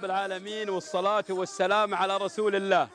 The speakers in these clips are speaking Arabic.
رب العالمين والصلاة والسلام على رسول الله.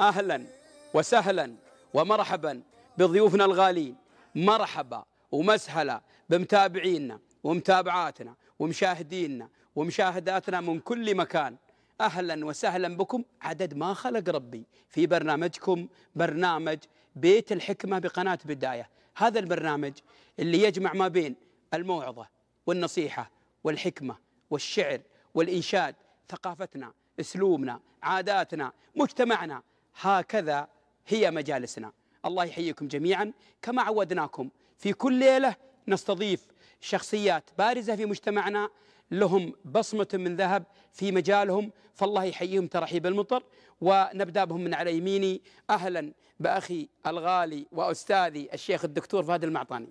أهلا وسهلا ومرحبا بضيوفنا الغالين مرحبا ومسهلا بمتابعينا ومتابعاتنا ومشاهدينا ومشاهداتنا من كل مكان. أهلا وسهلا بكم. عدد ما خلق ربي في برنامجكم. برنامج بيت الحكمة بقناة بداية. هذا البرنامج اللي يجمع ما بين الموعظة والنصيحة والحكمة والشعر والإنشاد ثقافتنا أسلوبنا عاداتنا مجتمعنا. هكذا هي مجالسنا. الله يحييكم جميعا. كما عودناكم في كل ليلة نستضيف شخصيات بارزة في مجتمعنا. لهم بصمة من ذهب في مجالهم. فالله يحييهم ترحيب المطر. ونبدأ بهم من على يميني. أهلا بأخي الغالي وأستاذي الشيخ الدكتور فهد المعطاني.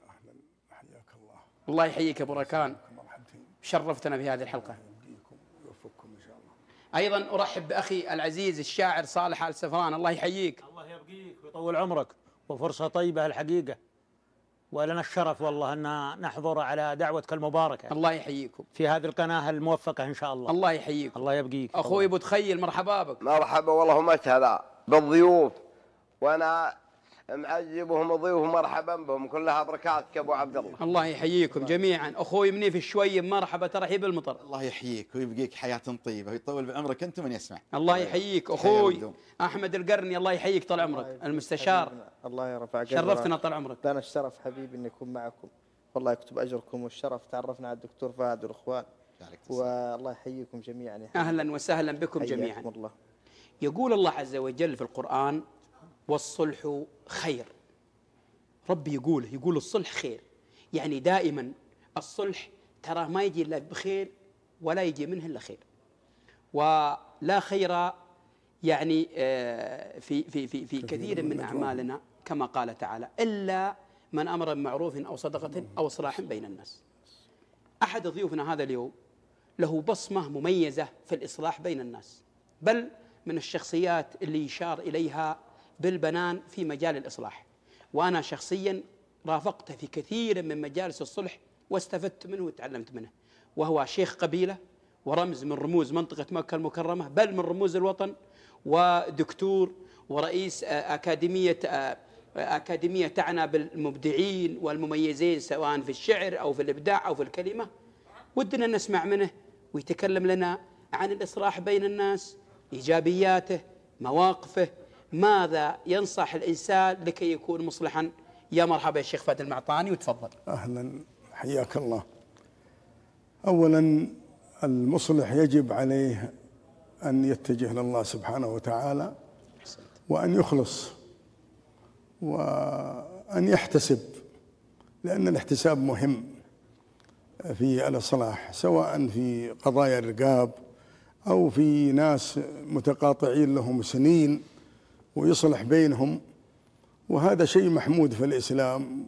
حياك الله. الله يحييك أبو ركان شرفتنا في هذه إن أيضا أرحب بأخي العزيز الشاعر صالح آل سفران. الله يحييك. الله يبقيك ويطول عمرك وفرصة طيبة الحقيقة. ولنا الشرف والله أن نحضر على دعوتك المباركة الله يحييكم. في هذه القناة الموفقة إن شاء الله. الله يحييكم. الله يبقيك. أخوي أبو تخيل مرحبا بك. مرحبا والله مشهدا بالضيوف. وأنا معجبهم وضيوف مرحبا بهم. كلها بركاتك أبو عبد الله. الله يحييكم جميعا. أخوي منيف الشويم مرحبا. ترحيب المطر الله يحييك ويبقيك حياة طيبة. ويطول بعمرك أنت من يسمع. الله يحييك. ودوم. أحمد القرني الله يحييك طال عمرك. المستشار. الله يرفع شرفتنا قدرك طال عمرك. لنا الشرف حبيبي إني أكون معكم. والله يكتب أجركم والشرف. تعرفنا على الدكتور فهد والإخوان. والله يحييكم جميعا. أهلا وسهلا بكم جميعا. الله. يقول الله عز وجل في القرآن والصلح خير. ربي يقول يقول الصلح خير. يعني دائما الصلح ترى ما يجي إلا بخير ولا يجي منه إلا خير. ولا خير يعني آه، في في في في كثير من أعمالنا كما قال تعالى إلا من أمر بمعروف أو صدقة أو إصلاح بين الناس. أحد ضيوفنا هذا اليوم له بصمة مميزة في الإصلاح بين الناس. بل من الشخصيات اللي يشار إليها بالبنان في مجال الإصلاح. وأنا شخصيا رافقته في كثير من مجالس الصلح واستفدت منه وتعلمت منه. وهو شيخ قبيلة ورمز من رموز منطقة مكة المكرمة بل من رموز الوطن ودكتور ورئيس آه، أكاديمية آه، أكاديمية تعنى بالمبدعين والمميزين سواء في الشعر أو في الإبداع أو في الكلمة. ودنا نسمع منه ويتكلم لنا عن الإصلاح بين الناس إيجابياته مواقفه ماذا ينصح الإنسان لكي يكون مصلحا؟ يا مرحبا يا شيخ فهد المعطاني وتفضل. أهلا حياك الله. اولا المصلح يجب عليه أن يتجه لله سبحانه وتعالى وأن يخلص وأن يحتسب لأن الاحتساب مهم في الإصلاح سواء في قضايا الرقاب أو في ناس متقاطعين لهم سنين. ويصلح بينهم وهذا شيء محمود في الإسلام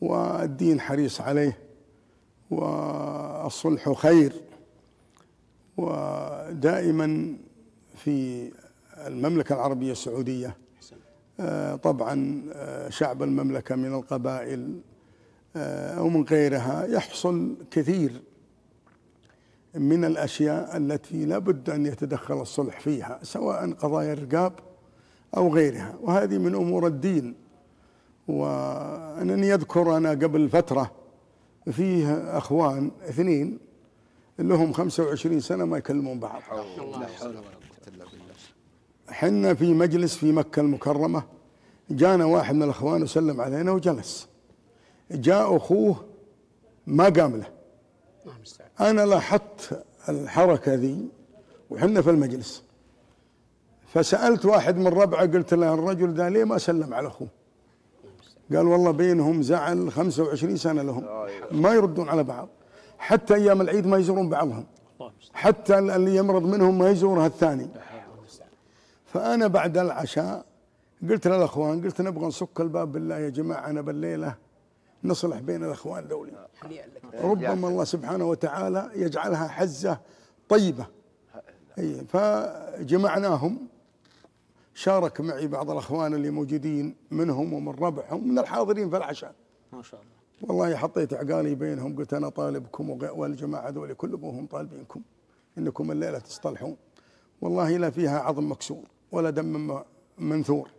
والدين حريص عليه والصلح خير. ودائما في المملكة العربية السعودية آه، طبعا آه، شعب المملكة من القبائل آه، أو من غيرها يحصل كثير من الأشياء التي لا بد أن يتدخل الصلح فيها سواء قضايا الرقاب أو غيرها. وهذه من أمور الدين. وأنني أذكر أنا قبل فترة فيه أخوان اثنين لهم 25 سنة ما يكلمون بعض. حنا في مجلس في مكة المكرمة جانا واحد من الأخوان وسلم علينا وجلس. جاء أخوه ما قام له. أنا لاحظت الحركة ذي وحنا في المجلس. فسألت واحد من ربعه قلت له الرجل ذا ليه ما سلم على أخوه؟ قال والله بينهم زعل 25 سنة لهم ما يردون على بعض. حتى أيام العيد ما يزورون بعضهم. حتى اللي يمرض منهم ما يزورها الثاني. فأنا بعد العشاء قلت للأخوان قلت نبغى نسك الباب بالله يا جماعة أنا بالليلة نصلح بين هنيئا لك ربما الله سبحانه وتعالى يجعلها حزة طيبة. أي فجمعناهم. شارك معي بعض الأخوان اللي موجودين منهم ومن ربعهم من الحاضرين في العشاء. ما شاء الله. والله حطيت عقالي بينهم قلت أنا طالبكم والجماعة ذولي كلهم طالبينكم إنكم الليلة تصطلحون. والله لا فيها عظم مكسور ولا دم منثور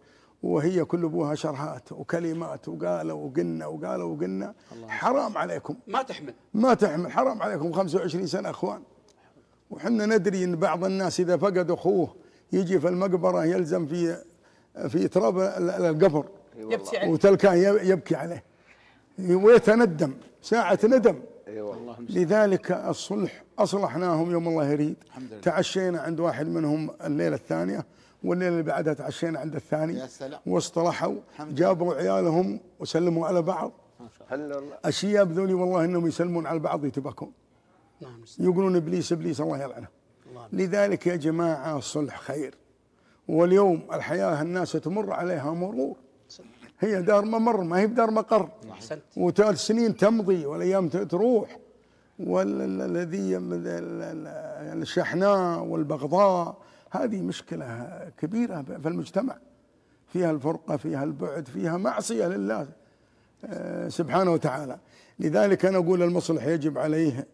وهي كل أبوها شرحات وكلمات وقالوا وقلنا وقالوا وقلنا. حرام عليكم. ما تحمل. ما تحمل. حرام عليكم 25 سنة أخوان. وحنا ندري أن بعض الناس إذا فقد أخوه يجي في المقبرة يلزم في في تراب ال- ال- القبر. يبكي عليه وتلقاه يبكي عليه. ويتندم. ساعة ندم. اي والله. لذلك الصلح أصلحناهم يوم الله يريد. الحمد لله. تعشينا عند واحد منهم الليلة الثانية والليلة اللي بعدها تعشينا عند الثاني. يا سلام. واصطلحوا الحمد جابوا عيالهم وسلموا على بعض. الشياب ذولي والله إنهم يسلمون على بعض يتبكون. المستعان يقولون إبليس إبليس الله يلعنه. الله لذلك يا جماعة الصلح خير. واليوم الحياة الناس تمر عليها مرور. هي دار ممر ما هي بدار مقر. أحسنت. والسنين تمضي والأيام ت- تروح والذي الشحناء والبغضاء هذه مشكلة كبيرة في المجتمع. فيها الفرقة فيها البعد فيها معصية لله آه، سبحانه وتعالى. لذلك أنا أقول المصلح يجب عليه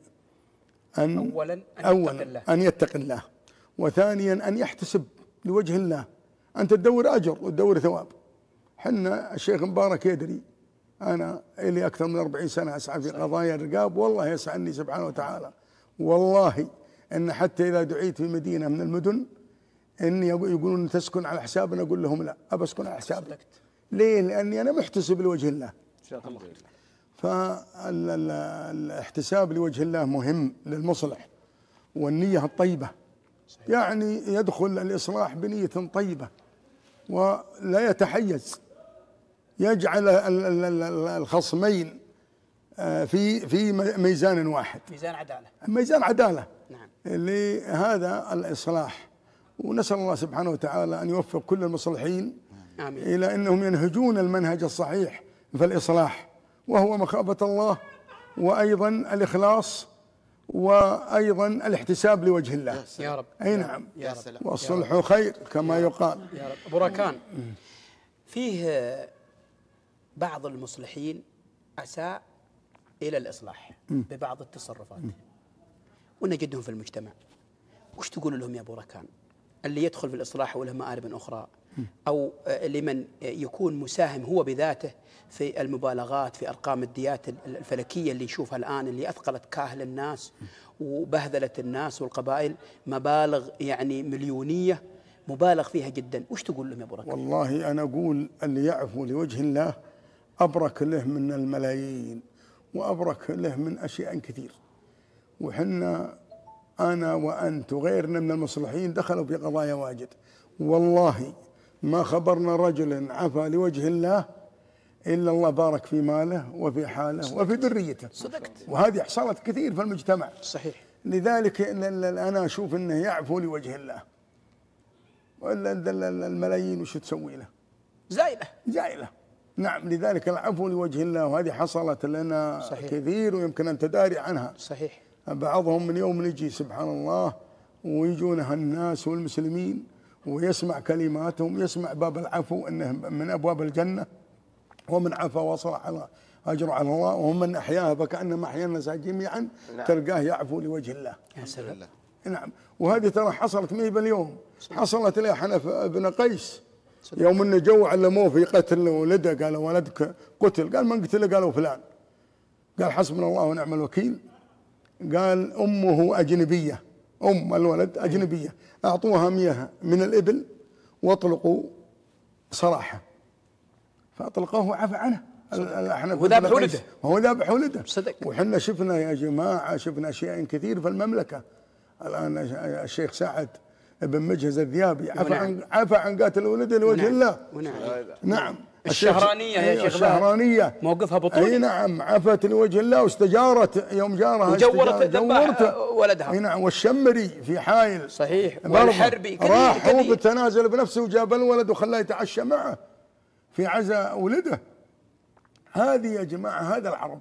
أن اولا أن يتق اولا الله. أن يتقي الله. وثانيا أن يحتسب لوجه الله. أنت تدور أجر وتدور ثواب. حنا الشيخ مبارك يدري أنا لي أكثر من 40 سنة أسعى في قضايا الرقاب والله يسعني سبحانه وتعالى. والله إن حتى إذا دعيت في مدينة من المدن يقو- يقولون تسكن على حسابنا أقول لهم لا ابى اسكن على صدقت ليه؟ لأني أنا محتسب لوجه الله. الحمد لله فالاحتساب لوجه الله مهم للمصلح والنية الطيبة. يعني يدخل الإصلاح بنية طيبة ولا يتحيز. يجعل ال- ال- ال- الخصمين آه، في في ميزان واحد. ميزان عدالة. ميزان عدالة. نعم. لهذا الإصلاح. ونسأل الله سبحانه وتعالى أن يوفق كل المصلحين آمين. إلى أنهم ينهجون المنهج الصحيح في الإصلاح وهو مخافة الله وأيضا الإخلاص وأيضا الاحتساب لوجه الله. يا رب. أي نعم. يا يا رب سلام. والصلح خير كما يقال. يا رب. أبو راكان فيه بعض المصلحين أساء إلى الإصلاح ببعض التصرفات. ونجدهم في المجتمع. وش تقول لهم يا أبو راكان؟ اللي يدخل في الإصلاح وله مآرب أخرى أو آه، لمن آه، يكون مساهم هو بذاته في المبالغات في أرقام الديات ال- الفلكية اللي يشوفها الآن اللي أثقلت كاهل الناس وبهذلت الناس والقبائل مبالغ يعني مليونية مبالغ فيها جدا. وش تقول لهم يا أبو والله أنا أقول اللي يعفو لوجه الله أبرك له من الملايين وأبرك له من أشياء كثير. وحنا أنا وأنت وغيرنا من المصلحين دخلوا في قضايا واجد. والله ما خبرنا رجل عفا لوجه الله إلا الله بارك في ماله وفي حاله وفي ذريته. صدقت. وهذه حصلت كثير في المجتمع. صحيح. لذلك أنا أشوف إنه يعفو لوجه الله. ال- الملايين وش تسوي له؟ زايده جائله نعم لذلك العفو لوجه الله. وهذه حصلت لنا صحيح. كثير ويمكن أن تداري عنها. صحيح. بعضهم من يوم يجي سبحان الله ويجونها الناس والمسلمين ويسمع كلماتهم يسمع باب العفو إنه من أبواب الجنة. ومن عفا وصلح على أجر على الله ومن أحياها فكأنما احيا الناس جميعا تلقاه يعفو لوجه الله. يا سلام. نعم. وهذه ترى حصلت مي باليوم حصلت لي حنف بن قيس. يوم إنه جو علموه في قتل ولده قالوا ولدك قتل. قال من قتله؟ قالوا فلان. قال حسبنا الله ونعم الوكيل. قال أمه أجنبية. أم الولد أجنبية. أعطوها مياه من الإبل وأطلقوا سراحه فأطلقوه وعفى عنه هو ذابح. ولده. هو ذابح ولده صدق. وحنا شفنا يا جماعة شفنا أشياء كثير في المملكة الآن الشيخ سعد بن مجهز الذيابي عفى. عن عفى عن قاتل ولده لوجه. الله ونعم نعم الشهرانية يا أيوة، شيخ. الشهرانية موقفها بطولي. أي نعم عفت لوجه الله واستجارت يوم جارها وجورت جورته. ولدها. أي نعم والشمري في حايل صحيح. والحربي راح هو بالتنازل بنفسه وجاب الولد وخلاه يتعشى معه في عزاء ولده هذه يا جماعة هذا العرب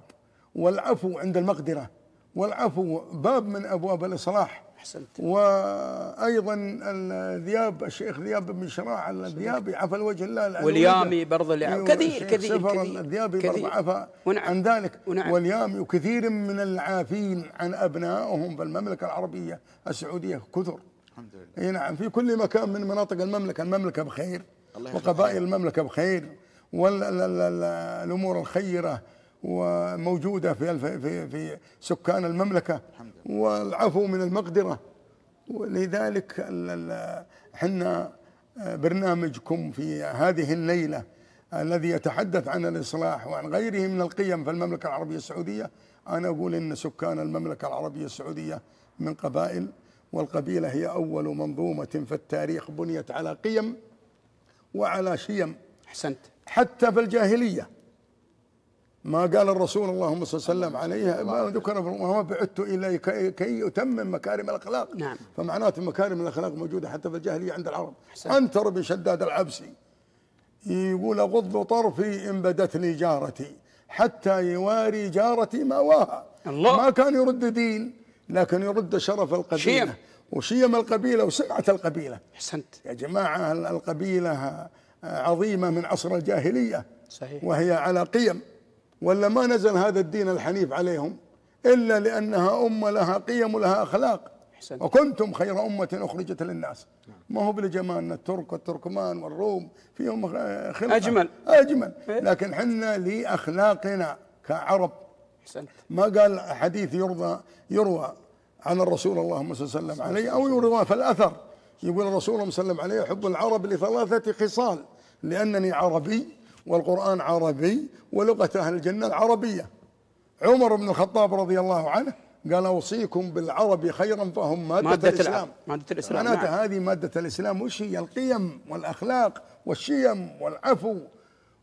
والعفو عند المقدرة والعفو باب من أبواب الإصلاح أحسنت. وأيضا الذياب الشيخ ذياب بن شراع الذيابي عفى الوجه الله واليامي. برضه اللي. أيوة، كثير- الشيخ كثير- سفر كثير- الذيابي. برضه عفى ونعم. عن ذلك ونعم. واليامي وكثير من العافين عن أبنائهم في المملكة العربية السعودية كثر الحمد لله إي نعم في كل مكان من مناطق المملكة المملكة بخير وقبائل المملكة بخير والامور الخيرة وموجودة في في في سكان المملكة والعفو من المقدرة. ولذلك إحنا برنامجكم في هذه الليلة الذي يتحدث عن الإصلاح وعن غيره من القيم في المملكة العربية السعودية أنا أقول إن سكان المملكة العربية السعودية من قبائل والقبيلة هي أول منظومة في التاريخ بنيت على قيم وعلى شيم. أحسنت. حتى في الجاهلية. ما قال الرسول اللهم صل وسلم عليه ما ذكر وما بعثت الا كي- كي أتمم مكارم الأخلاق. نعم. فمعناته مكارم الأخلاق موجودة حتى في الجاهلية عند العرب. عنترة بن شداد العبسي. يقول أغض طرفي إن بدت لي جارتي حتى يواري جارتي مأواها. الله. ما كان يرد دين لكن يرد شرف القبيلة. شيم. وشيم القبيلة وسمعة القبيلة. أحسنت. يا جماعة القبيلة عظيمة من عصر الجاهلية. صحيح. وهي على قيم. ولا ما نزل هذا الدين الحنيف عليهم إلا لأنها أمة لها قيم ولها أخلاق. أحسنت. وكنتم خير أمة أخرجت للناس. ما هو بلجمالنا الترك والتركمان والروم فيهم خلقة. أجمل. أجمل. لكن حنا لأخلاقنا كعرب. أحسنت. ما قال حديث يرضى يروى عن الرسول اللهم صل وسلم عليه أو يروى في الأثر يقول الرسول صلى الله عليه وسلم عليه يحب العرب لثلاثة خصال لأنني عربي والقرآن عربي ولغة أهل الجنة العربيه عمر بن الخطاب رضي الله عنه قال أوصيكم بالعرب خيرا فهم مادة الإسلام العرب. مادة الإسلام، معناتها نعم. هذه مادة الإسلام وش هي القيم والأخلاق والشيم والعفو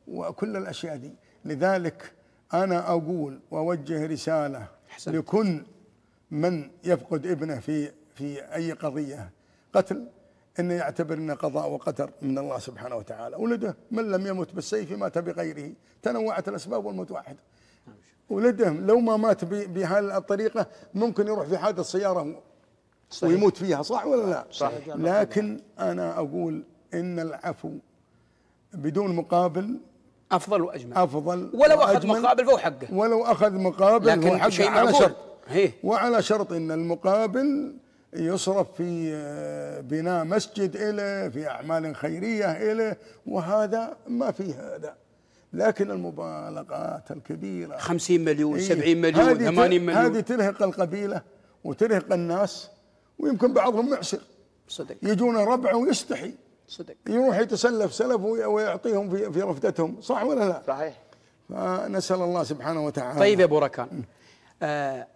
وكل الأشياء دي لذلك أنا أقول وأوجه رسالة أحسنت. لكل من يفقد ابنه في في أي قضية؟ قتل انه يعتبر إنه قضاء وقدر من الله سبحانه وتعالى. ولده من لم يمت بالسيف مات بغيره. تنوعت الأسباب والموت واحد. ولده لو ما مات ب- بهذه الطريقة ممكن يروح في حادث سيارة صحيح. ويموت فيها صح ولا لا؟ صح. لكن أنا أقول إن العفو بدون مقابل أفضل وأجمل. أفضل ولو أخذ وأجمل. مقابل فهو حقه. ولو أخذ مقابل لكن هو حقه. شيء على معقول. شرط. وعلى شرط إن المقابل يصرف في آه، بناء مسجد إله في أعمال خيرية إله وهذا ما فيه هذا. لكن المبالغات الكبيرة. 50 مليون إيه، 70 مليون هذه 80 ت- مليون. هذه ترهق القبيلة وترهق الناس ويمكن بعضهم معسر. صدق. يجون ربعه ويستحي. صدق. يروح يتسلف سلف وي- ويعطيهم في في رفدتهم. صح ولا لا؟ صحيح. فنسأل الله سبحانه وتعالى. طيب يا ابو ركان آه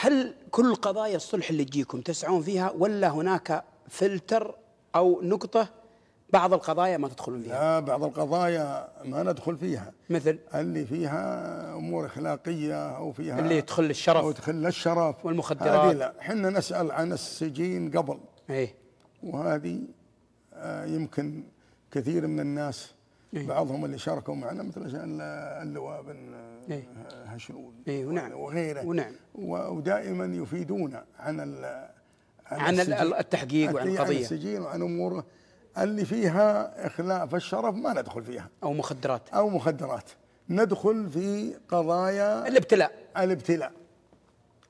هل كل قضايا الصلح اللي تجيكم تسعون فيها ولا هناك فلتر أو نقطة بعض القضايا ما تدخلون فيها؟ لا بعض القضايا ما ندخل فيها. مثل؟ اللي فيها أمور إخلاقية أو فيها اللي يدخل أو الشرف تخل الشرف. والمخدرات. هذه لا. إحنا نسأل عن السجين قبل. إيه. وهذه آه، يمكن كثير من الناس إيه. بعضهم اللي شاركوا معنا مثل ال- اللواء بن إيه. هشلول إيه، ونعم. وغيره ونعم. ودائما يفيدون عن ال- عن ال- السجين. التحقيق وعن عن القضية. السجين وعن اموره اللي فيها اخلاء الشرف ما ندخل فيها أو مخدرات أو مخدرات ندخل في قضايا الابتلاء الابتلاء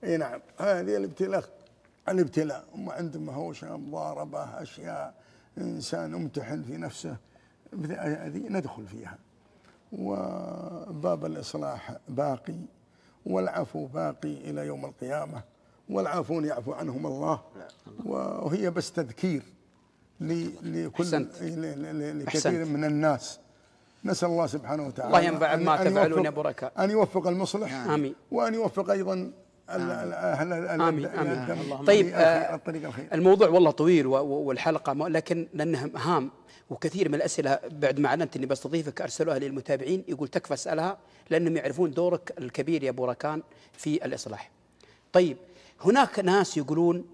إي نعم هذه الابتلاء الابتلاء هم عندهم هوشة مضاربة أشياء إنسان امتحن في نفسه هذه ندخل فيها. وباب الإصلاح باقي والعفو باقي إلى يوم القيامة. والعافون يعفو عنهم الله. وهي بس تذكير لكل لكثير. من الناس. نسأل الله سبحانه وتعالى الله ينفع بما أن تفعلون يا ركا. أن يوفق المصلح. آمين. وأن يوفق أيضا أهل آمين، آمين. طيب، آه، الطريق الخير. الموضوع والله طويل و- و- والحلقة ما- لكن لأنها هام. وكثير من الأسئلة بعد ما أعلنت إني بستضيفك أرسلوها للمتابعين يقول تكفى اسألها لأنهم يعرفون دورك الكبير يا أبو ركان في الإصلاح. طيب هناك ناس يقولون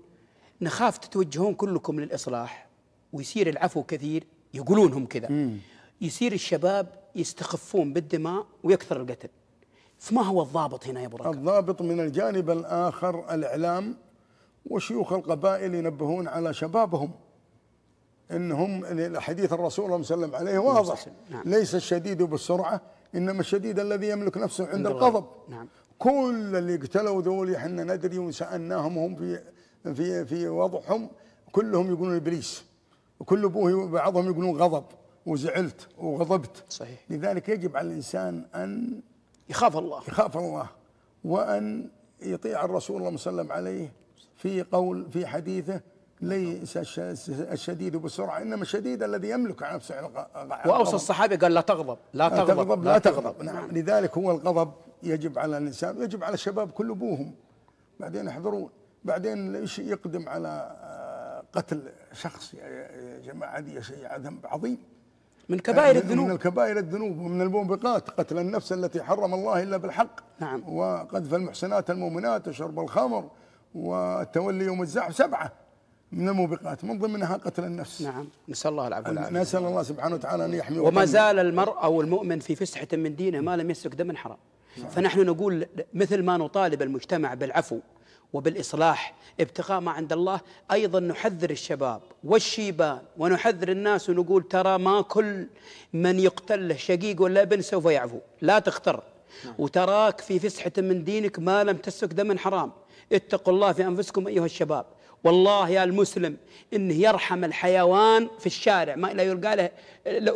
نخاف تتوجهون كلكم للإصلاح ويصير العفو كثير يقولون هم كذا يصير الشباب يستخفون بالدماء ويكثر القتل. فما هو الضابط هنا يا أبو ركان؟ الضابط من الجانب الآخر الإعلام وشيوخ القبائل ينبهون على شبابهم إنهم حديث الرسول صلى الله عليه وسلم عليه واضح نعم. ليس الشديد بالسرعة إنما الشديد الذي يملك نفسه عند الغضب. نعم. كل اللي قتلوا ذول إحنا ندري وسألناهم هم في في في وضعهم كلهم يقولون إبليس وكل ابوه بعضهم يقولون غضب وزعلت وغضبت صحيح. لذلك يجب على الإنسان أن يخاف الله يخاف الله وأن يطيع الرسول صلى عليه في قول في حديثه ليس الش- الشديد بسرعة إنما الشديد الذي يملك على نفسه الغ- وأوصى الغضب. الصحابه قال لا تغضب لا لا تغضب لا تغضب. نعم لذلك هو الغضب يجب على الإنسان يجب على الشباب كل أبوهم بعدين يحضرون بعدين إيش يقدم على آه، قتل شخص يا- جماعة هذه شيء ذنب عظيم. من كبائر من- من الذنوب. الكبائر الذنوب ومن الموبقات قتل النفس التي حرم الله إلا بالحق. نعم. وقذف المحسنات المؤمنات وشرب الخمر والتولي يوم الزحف سبعة. من الموبقات من ضمنها قتل النفس. نعم. نسأل الله العفو والعافية. نسأل الله سبحانه وتعالى أن يحمي وما. زال المرء أو المؤمن في فسحة من دينه ما لم يسفك دما حرام. فنحن نقول مثل ما نطالب المجتمع بالعفو وبالإصلاح ابتغاء ما عند الله أيضا نحذر الشباب والشيبان ونحذر الناس ونقول ترى ما كل من يقتل له شقيق ولا ابن سوف يعفو. لا تختر. وتراك في فسحة من دينك ما لم تسفك دما حرام. اتقوا الله في أنفسكم أيها الشباب. والله يا المسلم انه يرحم الحيوان في الشارع ما لا يلقى له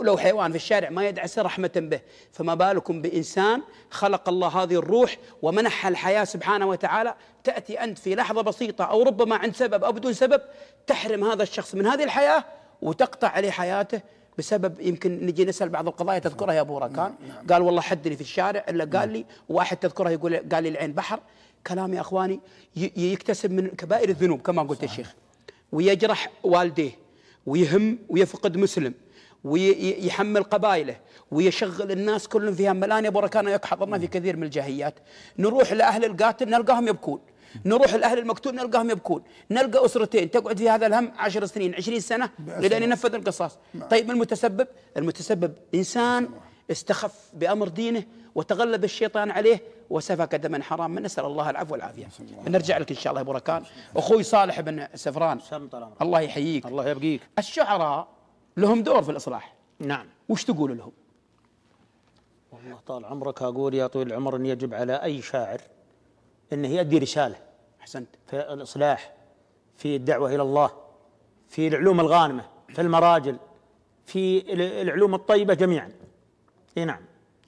لو حيوان في الشارع ما يدعس رحمة به. فما بالكم بإنسان خلق الله هذه الروح ومنحها الحياة سبحانه وتعالى تأتي أنت في لحظة بسيطة أو ربما عند سبب أو بدون سبب تحرم هذا الشخص من هذه الحياة وتقطع عليه حياته بسبب يمكن نجي نسأل بعض القضايا تذكرها يا أبو ركان. قال والله حدني في الشارع إلا قال لي واحد تذكرها يقول قال لي العين بحر. كلام يا أخواني يكتسب من كبائر الذنوب كما قلت يا شيخ. ويجرح والديه ويهم ويفقد مسلم ويحمل قبائله ويشغل الناس كلهم في هم الان يا أبو ركان ياك حضرنا في كثير من الجاهيات. نروح لأهل القاتل نلقاهم يبكون. نروح لأهل المقتول نلقاهم يبكون. نلقى أسرتين تقعد في هذا الهم عشر سنين عشرين سنة لين ينفذ القصاص. طيب المتسبب؟ المتسبب إنسان استخف بأمر دينه وتغلب الشيطان عليه وسفك دما حرام نسأل الله العفو والعافية. نرجع لك إن شاء الله يا أبو ركان. أخوي صالح بن سفران. الله يحييك. الله يبقيك. الشعراء لهم دور في الإصلاح. نعم. وش تقول لهم؟ والله طال عمرك أقول يا طويل العمر إن يجب على أي شاعر انه يؤدي رسالة. أحسنت. في الإصلاح في الدعوة إلى الله في العلوم الغانمة في المراجل في ال- العلوم الطيبة جميعا. إي نعم.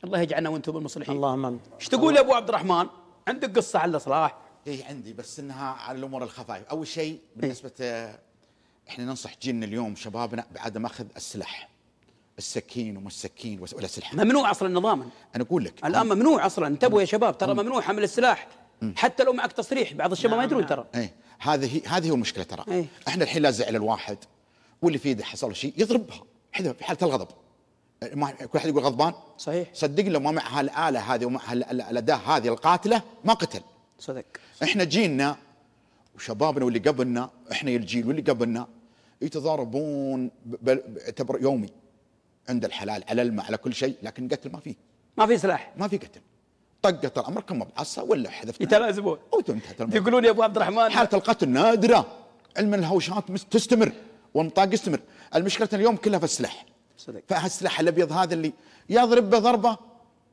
الله يجعلنا وأنتم بالمصلحين. اللهم آمين. إيش تقول يا أبو عبد الرحمن؟ عندك قصة على الإصلاح. إيه عندي بس إنها على الأمور الخفايف أول شيء بالنسبة آه، إحنا ننصح جيلنا اليوم شبابنا بعدم أخذ السلاح. السكين وما السكين ولا سلاح. ممنوع أصلا نظاما. أنا أقول لك. الآن ممنوع أصلا. انتبهوا يا شباب ترى ممنوع حمل السلاح. حتى لو معك تصريح بعض الشباب ما يدرون ترى. إيه. هذه هذه هو المشكلة ترى. إيه. إحنا الحين لا زعل الواحد واللي في يده حصل شيء يضربها. حذا في حالة الغضب. ما كل واحد يقول غضبان؟ صحيح. صدقني لو ما مع هالاله هذه ومع الأداة هذه القاتلة ما قتل. صدق. إحنا جيلنا وشبابنا واللي قبلنا إحنا الجيل واللي قبلنا يتضاربون باعتبار يومي عند الحلال على الماء على كل شيء لكن قتل ما فيه. ما في سلاح. ما في قتل. طقت الامر كم بعصا ولا حذفت يتلازمون أو الموضوع. يقولون يا أبو عبد الرحمن حالة القتل نادرة. علم الهوشات تستمر. والنطاق يستمر. المشكلة اليوم كلها في السلاح. صدق. فالسلاح الأبيض هذا اللي يضرب بضربة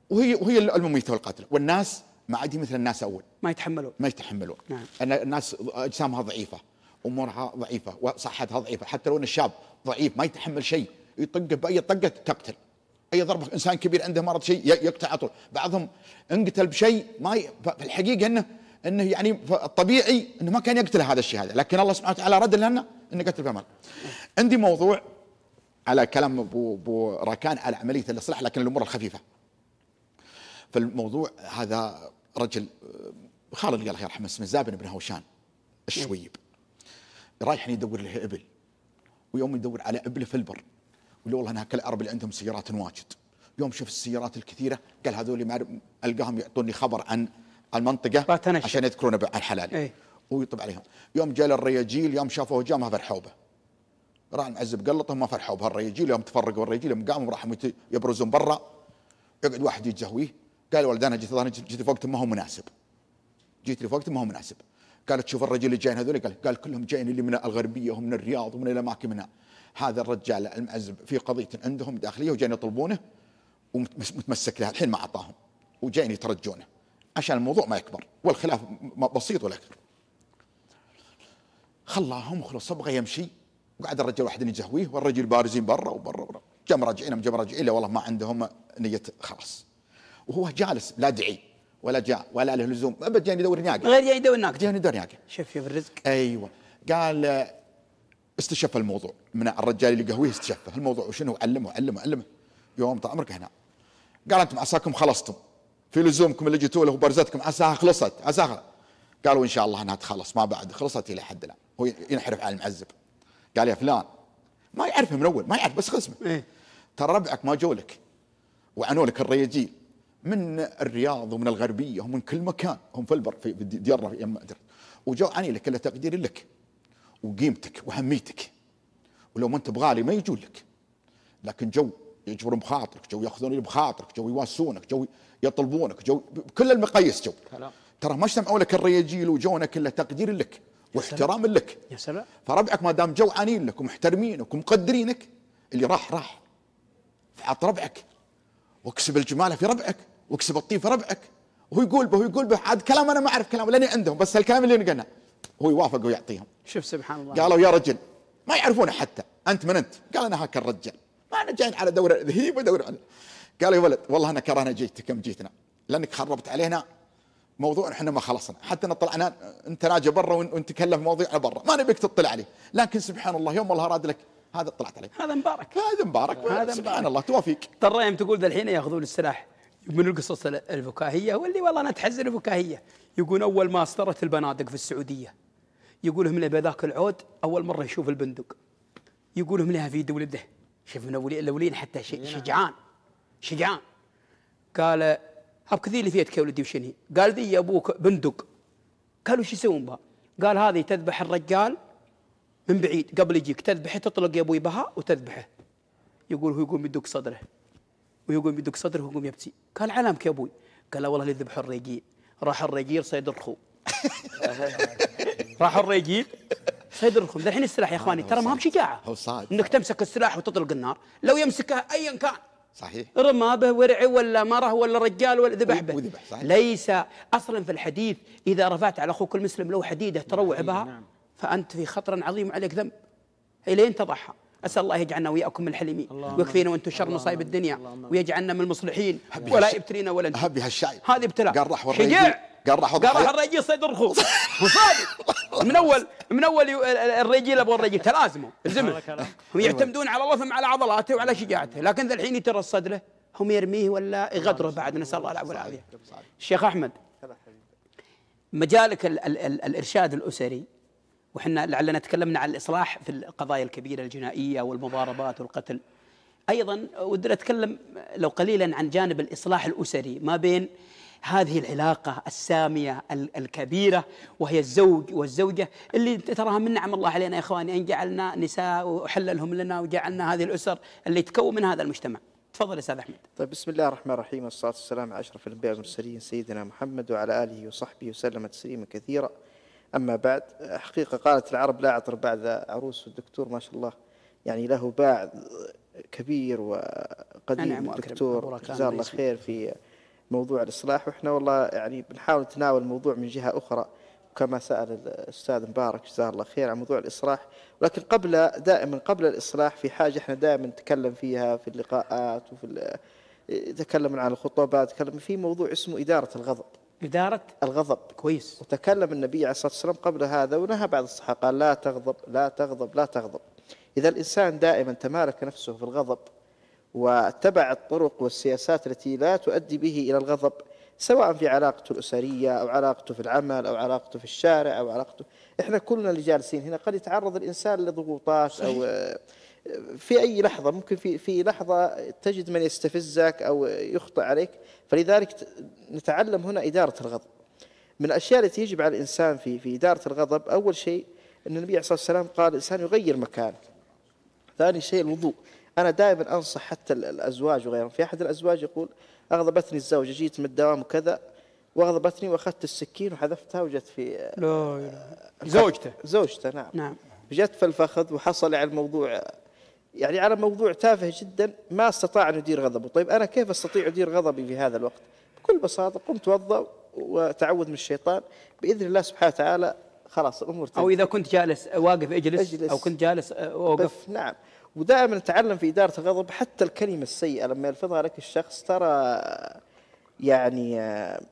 وهي وهي المميتة والقاتلة. والناس ما عاد مثل الناس أول. ما يتحملون. ما يتحملون. نعم. الناس أجسامها ضعيفة أمورها ضعيفة وصحتها ضعيفة حتى لو ان الشاب ضعيف ما يتحمل شيء. يطقه بأي طقة تقتل. أي ضربة إنسان كبير عنده مرض شيء يقتل على طول. بعضهم انقتل بشيء ما ي... في الحقيقة انه إنه يعني الطبيعي إنه ما كان يقتل هذا الشيء هذا. لكن الله سبحانه وتعالى رد لنا إنه قتل في عندي موضوع على كلام ابو ابو راكان على عملية الإصلاح لكن الأمور الخفيفة. فالموضوع هذا رجل آه، خالد الله يرحمه اسمه زابن بن هوشان الشويب. رايح يدور له إبل ويوم يدور على ابله في البر ولا والله هناك العرب اللي عندهم سيارات واجد. يوم شاف السيارات الكثيرة قال هذول ما ألقاهم يعطوني خبر عن المنطقة. عشان يذكرون عن حلالي إيه. ويطب عليهم. يوم جاء الرياجيل يوم شافوه جاء ما فرحوا به راح المعزب قلطهم ما فرحوا بهالرياجيل يوم تفرقوا يوم قاموا راحوا يبرزون برا. يقعد واحد يتجهويه قال ولد أنا جيت أنا جيت في وقت ما هو مناسب. جيت في وقت ما هو مناسب. قال تشوف الرجل اللي جايين هذول؟ قال قال كلهم جايين اللي من الغربية وهم من الرياض ومن الأماكن منها هذا الرجال المعزب في قضية عندهم داخلية وجايين يطلبونه ومتمسك لها الحين ما أعطاهم وجايين يترجونه. عشان الموضوع ما يكبر والخلاف بسيط ولا أكثر خلاهم وخلص بغى يمشي. وقعد الرجال واحد يجهويه والرجل بارزين برا وبرا برا جا مراجعين جا مراجعين لا والله ما عندهم نية خلاص. وهو جالس لا دعي ولا جاء ولا له لزوم. أبد جاني يدور ناقه غير جاي يدور ناقته جاني يدور ناقه شوف شوف الرزق. أيوه. قال استشف الموضوع. من الرجال اللي قهويه استشفه الموضوع وشنو علمه علمه علمه. يوم طال عمرك هنا. قال أنتم عساكم خلصتم. في لزومكم اللي جيتوا له وبرزتكم عساها خلصت عساها. قالوا إن شاء الله انها تخلص ما بعد خلصت إلى حد الآن. هو ينحرف على المعزب قال يا فلان ما يعرفه من أول ما يعرف بس خصمه. إيه. ترى ربعك ما جو لك وعنوا لك الرياجيل من الرياض ومن الغربية ومن كل مكان هم في البر في ديارنا يم. وجو عني لك الا تقدير لك وقيمتك وأهميتك ولو ما أنت بغالي ما يجون لك. لكن جو يجبرون بخاطرك جو يأخذون بخاطرك جو يواسونك جو يطلبونك جو بكل المقاييس جو. ترى ما اجتمعوا لك الرياجيل وجونك الا تقدير لك. واحترام لك. يا سلام. فربعك ما دام جوعانين لك ومحترمينك ومقدرينك اللي راح راح. فعط ربعك. واكسب الجماله في ربعك واكسب الطيب في ربعك. وهو يقول به ويقول به عاد كلام أنا ما أعرف كلام لأني عندهم بس الكلام اللي نقلنا هو يوافق ويعطيهم. شوف سبحان الله. قالوا يا رجل ما يعرفونه حتى. أنت من أنت؟ قال أنا هاك الرجال ما أنا جايين على دورة ذهيب ودور على. قالوا يا ولد والله أنا كرهنا جيتك كم جيتنا. لأنك خربت علينا موضوع إحنا ما خلصنا. حتى ان طلعنا أنت ناجي برا ون- ونتكلم في مواضيع برا. ما نبيك تطلع عليه. لكن سبحان الله يوم الله اراد لك هذا طلعت عليه. هذا مبارك. هذا مبارك. هذا سبحان مبارك. الله توفيق. ترى يوم تقول ذا الحين يأخذون السلاح من القصص ال- الفكاهية واللي والله أنا تحزن الفكاهية. يقول أول ما أصدرت البنادق في السعودية يقول لهم بذاك العود أول مرة يشوف البندق. يقول لهم لها في ولده. شوف من أولي- الاولين حتى شجعان. شجعان. قال هب كثير اللي فيتك يا ولدي وشنهي قال ذي يا أبوك بندق. قالوا شو يسوون بها؟ قال هذه تذبح الرجال من بعيد. قبل يجيك تذبحه تطلق يا أبوي بها وتذبحه. يقول هو يقوم يدق صدره. ويقوم يدق صدره ويقوم يبكي قال علامك يا أبوي. قال لا والله اللي ذبحوا الرجيل. راح الرجيل صيد رخو راح الرجيل صيد رخو ذا الحين السلاح يا إخواني ترى ما هو صادق. إنك تمسك السلاح وتطلق النار. لو يمسكه ايا كان. صحيح. رمى به ورعي ولا مره ولا رجال ولا ذبح به وذبح، صحيح. ليس أصلا في الحديث إذا رفعت على أخوك المسلم لو حديدة تروع بها فأنت في خطر عظيم عليك ذنب. الين تضحى؟ أسأل الله يجعلنا وإياكم من الحليمين. ويكفينا وأنتم شر مصائب الدنيا ويجعلنا من المصلحين. ولا يبتلينا ولا. هبي هالشايب هذه ابتلاء. قال راح والرجيل- شجاع قال راح قال راح والضحية. الرجيل صيد رخوص وصادق من اول من أول يو- ال- ال- الرجيل أبو الرجيل تلازمه الزمن. هم يعتمدون على الله ثم على عضلاته وعلى شجاعته. لكن ذا الحين يترصد له. هم يرميه ولا يغدره بعد نسأل الله العفو والعافية. الشيخ أحمد. مجالك ال ال ال الإرشاد الأسري وحنا لعلنا تكلمنا عن الإصلاح في القضايا الكبيرة الجنائية والمضاربات والقتل. أيضا ودنا نتكلم لو قليلا عن جانب الإصلاح الأسري ما بين هذه العلاقة السامية ال- الكبيرة وهي الزوج والزوجة اللي تراها من نعم الله علينا يا إخواني أن جعلنا نساء وحللهم لنا وجعلنا هذه الأسر اللي تكون من هذا المجتمع. تفضل يا أستاذ أحمد. طيب بسم الله الرحمن الرحيم والصلاة والسلام على أشرف الأنبياء والمرسلين سيدنا محمد وعلى آله وصحبه وسلم تسليما كثيرا. أما بعد حقيقة قالت العرب لا عطر بعد عروس والدكتور ما شاء الله يعني له باع كبير وقديم. الدكتور جزاه الله خير في موضوع الإصلاح وإحنا والله يعني بنحاول نتناول الموضوع من جهة أخرى كما سأل الأستاذ مبارك جزاه الله خير عن موضوع الإصلاح. ولكن قبل دائما قبل الإصلاح في حاجة إحنا دائما نتكلم فيها في اللقاءات وفي ال- تكلم عن الخطبات تكلم في موضوع اسمه إدارة الغضب. إدارة؟ الغضب. كويس. وتكلم النبي عليه الصلاة والسلام قبل هذا ونهى بعض الصحابة قال لا تغضب لا تغضب لا تغضب. إذا الإنسان دائما تمالك نفسه في الغضب واتبع الطرق والسياسات التي لا تؤدي به إلى الغضب سواء في علاقته الأسرية أو علاقته في العمل أو علاقته في الشارع أو علاقته إحنا كلنا اللي جالسين هنا قد يتعرض الإنسان لضغوطات أو آه، في أي لحظة ممكن في في لحظة تجد من يستفزك أو يخطئ عليك فلذلك نتعلم هنا إدارة الغضب من الأشياء التي يجب على الإنسان في في إدارة الغضب أول شيء أن النبي عليه الصلاة والسلام قال الإنسان يغير مكانه. ثاني شيء الوضوء. أنا دائما أنصح حتى ال- الأزواج وغيرهم، في أحد الأزواج يقول أغضبتني الزوجه جيت من الدوام وكذا وأغضبتني وأخذت السكين وحذفتها وجت في لا زوجته. زوجته نعم. نعم. جت في الفخذ وحصل على الموضوع يعني على موضوع تافه جدا ما استطاع أن يدير غضبه، طيب أنا كيف أستطيع أدير غضبي في هذا الوقت؟ بكل بساطة قم توضا وتعوذ من الشيطان. بإذن الله سبحانه وتعالى خلاص الأمور أو. إذا كنت جالس واقف اجلس, أجلس. أو كنت جالس آه، وقف بس نعم. ودائما نتعلم في إدارة الغضب حتى الكلمة السيئة. لما يلفظها لك الشخص ترى يعني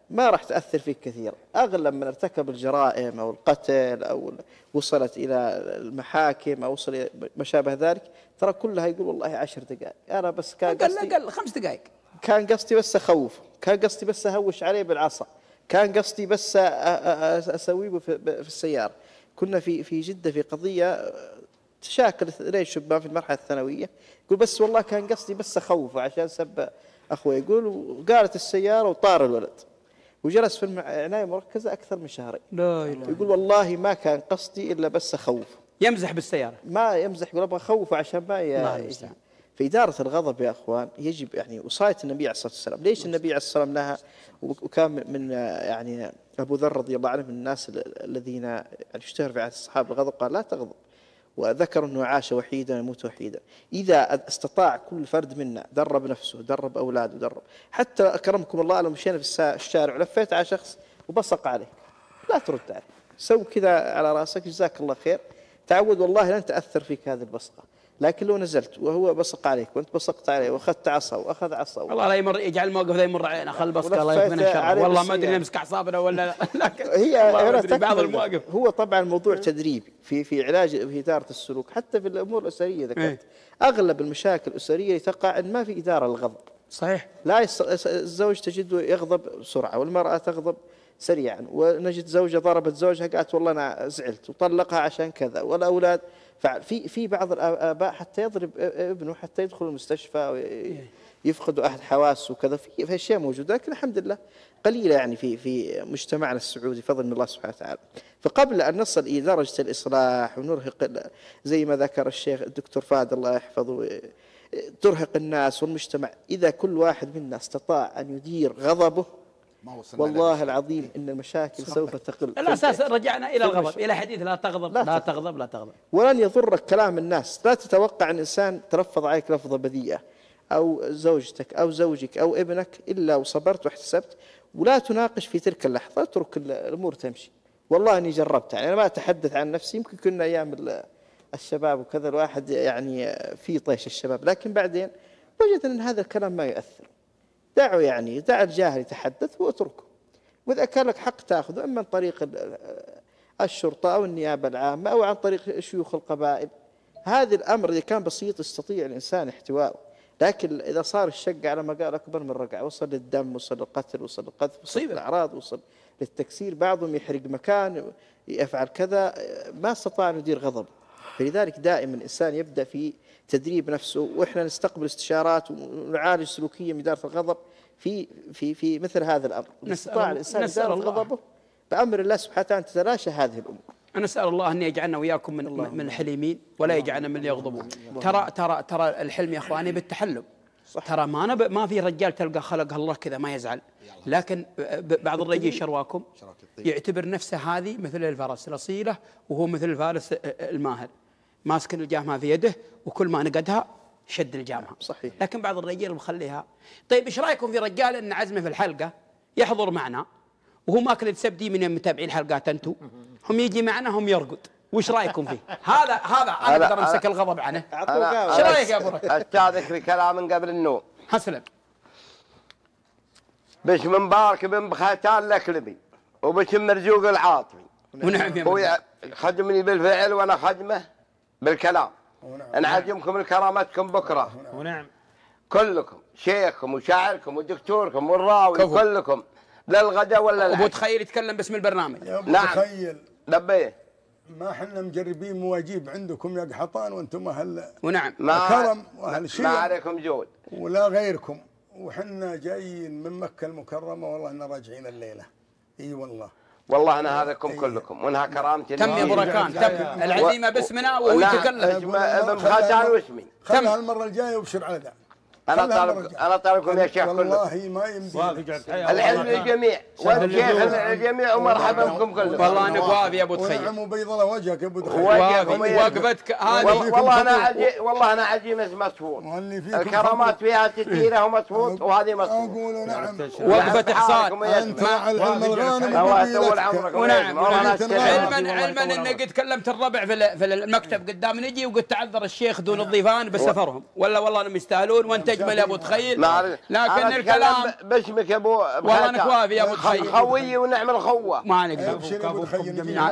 ما راح تأثر فيك كثيرا، أغلب من ارتكب الجرائم أو القتل أو وصلت إلى المحاكم أو وصل ما شابه ذلك ترى كلها يقول والله عشر دقائق، أنا بس كان أقل قصدي أقل خمس دقائق. كان قصدي بس اخوفه، كان قصدي بس أهوش عليه بالعصا، كان قصدي بس أ- أ- أ- أسويه في في السيارة. كنا في في جدة في قضية تشاكل اثنين شبان في المرحلة الثانوية، يقول بس والله كان قصدي بس اخوفه عشان سب اخوه، يقول وقالت السيارة وطار الولد. وجلس في العنايه المركزه أكثر من شهرين. لا إله يقول والله ما كان قصدي إلا بس اخوفه. يمزح بالسيارة. ما يمزح يقول أبغى اخوفه عشان ما ي... في إدارة الغضب يا أخوان يجب يعني وصاية النبي عليه الصلاة والسلام. ليش النبي عليه الصلاة والسلام نهى؟ وكان من يعني أبو ذر رضي الله عنه من الناس ال- الذين يعني اشتهر في عهد الصحابة الغضب قال لا تغضب. وذكر أنه عاش وحيدا يموت وحيدا. إذا استطاع كل فرد منا درب نفسه درب أولاده درب. حتى أكرمكم الله لو مشينا في الشارع ولفيت على شخص وبصق عليك لا ترد عليه. سو كذا على رأسك جزاك الله خير. تعود والله لن تأثر فيك هذه البصقة. لكن لو نزلت وهو بصق عليك وانت بصقت عليه واخذت عصا واخذ عصا والله لا يمر يجعل الموقف ذا يمر علينا خل بصقه الله يكفينا عليه والله ما أدري. نمسك أعصابنا ولا لكن هي بعض المواقف. هو طبعا الموضوع تدريبي في في علاج في إدارة السلوك حتى في الأمور الأسرية. ذكرت. أغلب المشاكل الأسرية تقع إن ما في إدارة للغضب. صحيح. لا. الزوج تجده يغضب بسرعة والمرأة تغضب سريعا. ونجد زوجة ضربت زوجها قالت والله أنا زعلت وطلقها عشان كذا والأولاد فعل في في بعض الآباء حتى يضرب ابنه حتى يدخل المستشفى ويفقد أحد حواسه وكذا. في أشياء موجودة لكن الحمد لله قليلة يعني في في مجتمعنا السعودي فضل من الله سبحانه وتعالى. فقبل أن نصل إلى درجة الإصلاح ونرهق زي ما ذكر الشيخ الدكتور فهد الله يحفظه ترهق الناس والمجتمع. إذا كل واحد منا استطاع أن يدير غضبه ما وصلنا والله. العظيم إن المشاكل سوف تقل. الاساس رجعنا إلى الغضب إلى حديث لا تغضب لا لا تغضب. تغضب لا تغضب. ولن يضرك كلام الناس. لا تتوقع أن إنسان تلفظ عليك لفظة بذيئة أو زوجتك أو زوجك أو ابنك إلا وصبرت واحتسبت ولا تناقش في تلك اللحظة. اترك ال- الأمور تمشي. والله أني جربت يعني أنا ما أتحدث عن نفسي. يمكن كنا أيام ال- الشباب وكذا الواحد يعني في طيش الشباب. لكن بعدين وجد أن هذا الكلام ما يؤثر. دعه يعني دع الجاهل يتحدث وأتركه. وإذا كان لك حق تأخذه إما عن طريق ال- الشرطة أو النيابة العامة أو عن طريق شيوخ القبائل. هذا الأمر إذا كان بسيط يستطيع الإنسان احتواءه لكن إذا صار الشق على ما قال أكبر من رقعة وصل للدم وصل للقتل وصل للقذف وصل مصيبة. للأعراض وصل للتكسير بعضهم يحرق مكان يفعل كذا ما استطاع أن يدير غضب فلذلك دائما الإنسان يبدأ في تدريب نفسه وإحنا نستقبل استشارات ونعالج سلوكيا من اداره الغضب في في في مثل هذا الأمر. استطاع الله- الإنسان اداره الله. غضبه بأمر الله سبحانه وتعالى أن تتلاشى هذه الأمور. أنا أسأل الله أن يجعلنا وإياكم من, من الحليمين ولا يجعلنا من اللي يغضبون. ترى ترى ترى الحلم يا إخواني بالتحلم. صح. ترى ما أنا ب- ما في رجال تلقى خلق الله كذا ما يزعل. لكن بعض الرجال شرواكم يعتبر نفسه هذه مثل الفرس الأصيلة وهو مثل الفارس الماهر. ماسك الجامعة في يده وكل ما نقدها شد الجامعة. صحيح. لكن بعض الرجال مخليها. طيب إيش رأيكم في رجال إن عزمة في الحلقة يحضر معنا؟ وهو ماكل تسبدي من متابعين الحلقات أنتم هم يجي معنا هم يرقد. وش رأيكم فيه؟ هذا هذا أنا أنا- أقدر أمسك الغضب عنه. إيش رأيك يا أبو ركب؟ استاذك في كلام من قبل النوم حسنا. بش من بارك بن بختان لكلبي وبش مرزوق العاطفي ونعم يا خدمني بالفعل وأنا خدمه. بالكلام. نعزمكم لكرامتكم بكرة. ونعم كلكم شيخكم وشاعركم ودكتوركم والراوي كفو. كلكم للغداء ولا ابو العشاء. تخيل يتكلم باسم البرنامج. يا أبو نعم. تخيل. لبيه ما إحنا مجربين مواجيب عندكم يا قحطان وأنتم أهل ونعم. ما كرم وأهل شيم. ما عليكم جود. ولا غيركم. وحنا جايين من مكة المكرمة والله إنا راجعين الليلة. إي والله. والله أنا هذاكم كلكم وأنها كرامتي تم يا ابو لله. ركان تم العزيمة باسمنا وهو. يتكلم ابن ختان واسمي. خلها المرة الجاية وابشر على ذا. أنا طالب. أنا طالبكم يا شيخ كلكم والله ما يمدي العلم للجميع. والشيخ للجميع ومرحبا بكم كلكم. والله انك وافي يا أبو تخيل. ونعم وبيض الله وجهك يا أبو تخيل. وقفتك والله هذه والله أنا عجي والله أنا عجيمة مسفوط الكرامات فيها تتيرة ومسفوط وهذه مسفوط أقول نعم. وقفة احصان أنت مع العلم الغانم الله طول عمرك ونعم. علما علما اني قد كلمت الربع في ال- في المكتب قدام نجي وقد تعذر الشيخ دون الضيفان بسفرهم. ولا والله انهم يستاهلون وأنت اجمل يا أبو تخيل. لكن الكلام باسمك يا ابو والله أنك وافي يا أبو تخيل. خوي ونعم الخوه ما نقدر. أبو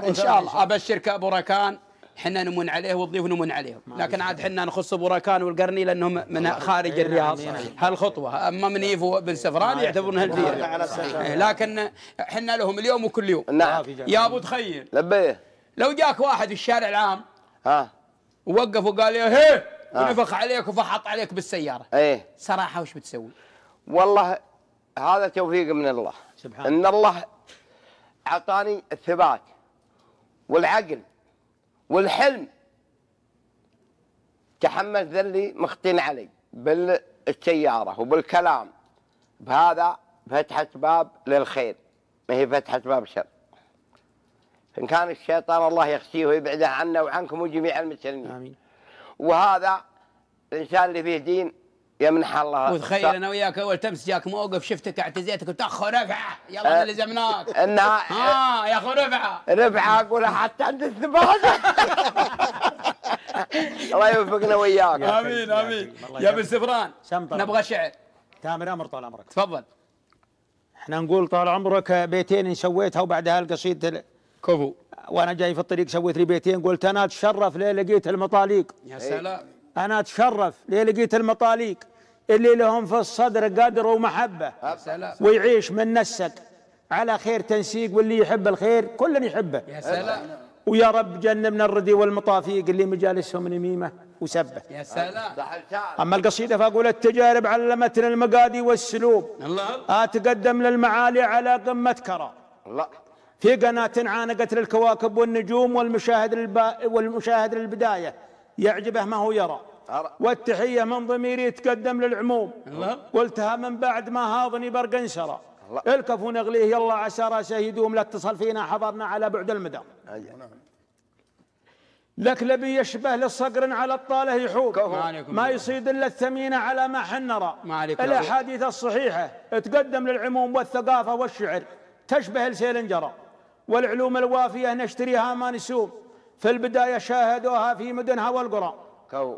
إن شاء. الله أبشرك أبو ركان حنا نمن عليه والضيوف نمن عليهم لكن عاد حنا نخص أبو ركان والقرني لأنهم من خارج الرياض. هالخطوة. أما من يفو بن سفران يعتبرونها الجزيره إيه، لكن حنا لهم اليوم وكل يوم. نعم. يا أبو تخيل. لبيه لو جاك واحد في الشارع العام ها. ووقف وقال يا هي ونفخ عليك وفحط عليك بالسيارة. إيه. صراحة وش بتسوي؟ والله هذا توفيق من الله. سبحان إن الله أعطاني الثبات والعقل والحلم. تحمل ذلي مختن علي بالسيارة وبالكلام. بهذا فتحة باب للخير. ما هي فتحة باب شر. إن كان الشيطان الله يخشيه ويبعده عنا وعنكم وجميع المسلمين. آمين. وهذا الإنسان اللي فيه دين يمنح الله. وتخيل أنا وياك أول تمس جاك موقف شفتك اعتزيتك قلت اخو رفعة. يلا أه. لزمناك إنها ها يا أخو رفعة. ربحة اقولها حتى عند الثبات. الله يوفقنا وياك. آمين آمين. يا ابن سفران. نبغى شعر. تامر أمر طال عمرك. تفضل. إحنا نقول طال عمرك بيتين سويتها وبعدها القصيد كفو. وأنا جاي في الطريق سويت لي بيتين قلت أنا أتشرف ليه لقيت المطاليق؟ يا سلام. أنا أتشرف ليه لقيت المطاليق؟ اللي لهم في الصدر قدر ومحبة. يا سلام. ويعيش من نسق على خير تنسيق واللي يحب الخير كل يحبه. يا سلام. ويا رب جنبنا الردي والمطافيق اللي مجالسهم نميمة وسبة. يا سلام. أما القصيدة فأقول التجارب علمتنا المقادي والسلوب. الله. اتقدم للمعالي على قمة كرى الله في قناة عانقت للكواكب والنجوم والمشاهد البا والمشاهد للبداية. يعجبه ما هو يرى. والتحية من ضميري يتقدم للعموم. قلتها من بعد ما هاضني برق انسرى الله. الكف ونغليه يلا عسى راسه يدوم. لا اتصل فينا. حضرنا على بعد المدى لك لبي يشبه للصقر على الطالة يحوب ما. يصيد إلا الثمين على ما حن نرى. الأحاديث الصحيحة تقدم للعموم والثقافة والشعر. تشبه لسيل جرى والعلوم الوافية نشتريها ما نسوم. في البداية شاهدوها في مدنها والقرى. كو.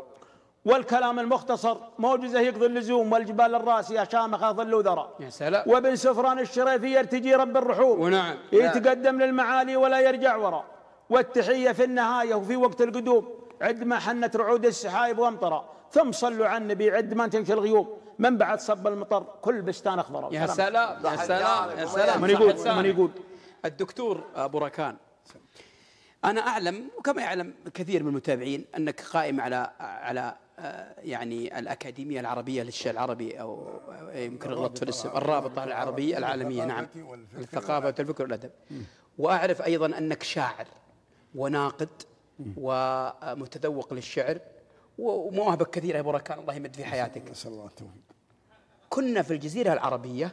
والكلام المختصر موجزه يقضي اللزوم والجبال الراسية شامخة ظل وذرى يا سلام. وابن سفران الشريفي يرتجي رب الرحوم. ونعم. يتقدم للمعالي ولا يرجع ورا. والتحية في النهاية وفي وقت القدوم. عد ما حنت رعود السحايب وامطرة. ثم صلوا على النبي عد ما تمشي الغيوم من بعد صب المطر كل بستان أخضر. يا سلام. يا سلام. يا سلام. من يقول؟ من يقول؟ الدكتور أبو ركان. أنا أعلم وكما يعلم كثير من المتابعين أنك قائم على على آه، يعني الأكاديمية العربية للشعر العربي أو يمكن غلطت في الاسم الرابطة العربية العالمية نعم. الثقافه والفكر والأدب. وأعرف أيضا أنك شاعر وناقد ومتذوق للشعر ومواهبك كثيرة يا أبو ركان الله يمد في حياتك. نسال الله التوفيق. كنا في الجزيرة العربية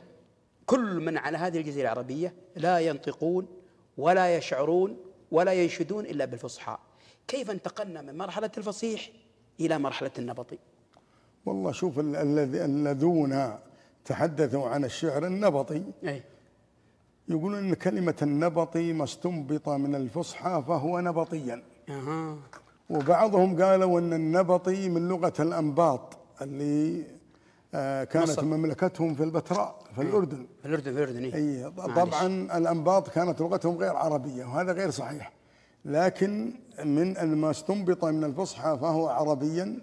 كل من على هذه الجزيرة العربية لا ينطقون ولا يشعرون ولا ينشدون إلا بالفصحى كيف انتقلنا من مرحلة الفصيح إلى مرحلة النبطي؟ والله شوف ال- الذي الذين تحدثوا عن الشعر النبطي أي. يقولون إن كلمة النبطي ما استنبط من الفصحى فهو نبطيا. أها. وبعضهم قالوا إن النبطي من لغة الأنباط اللي كانت مصر. مملكتهم في البتراء في الأردن في الأردن في إيه. إي معلش. طبعا الأنباط كانت لغتهم غير عربية وهذا غير صحيح لكن من ما استنبط من الفصحى فهو عربيا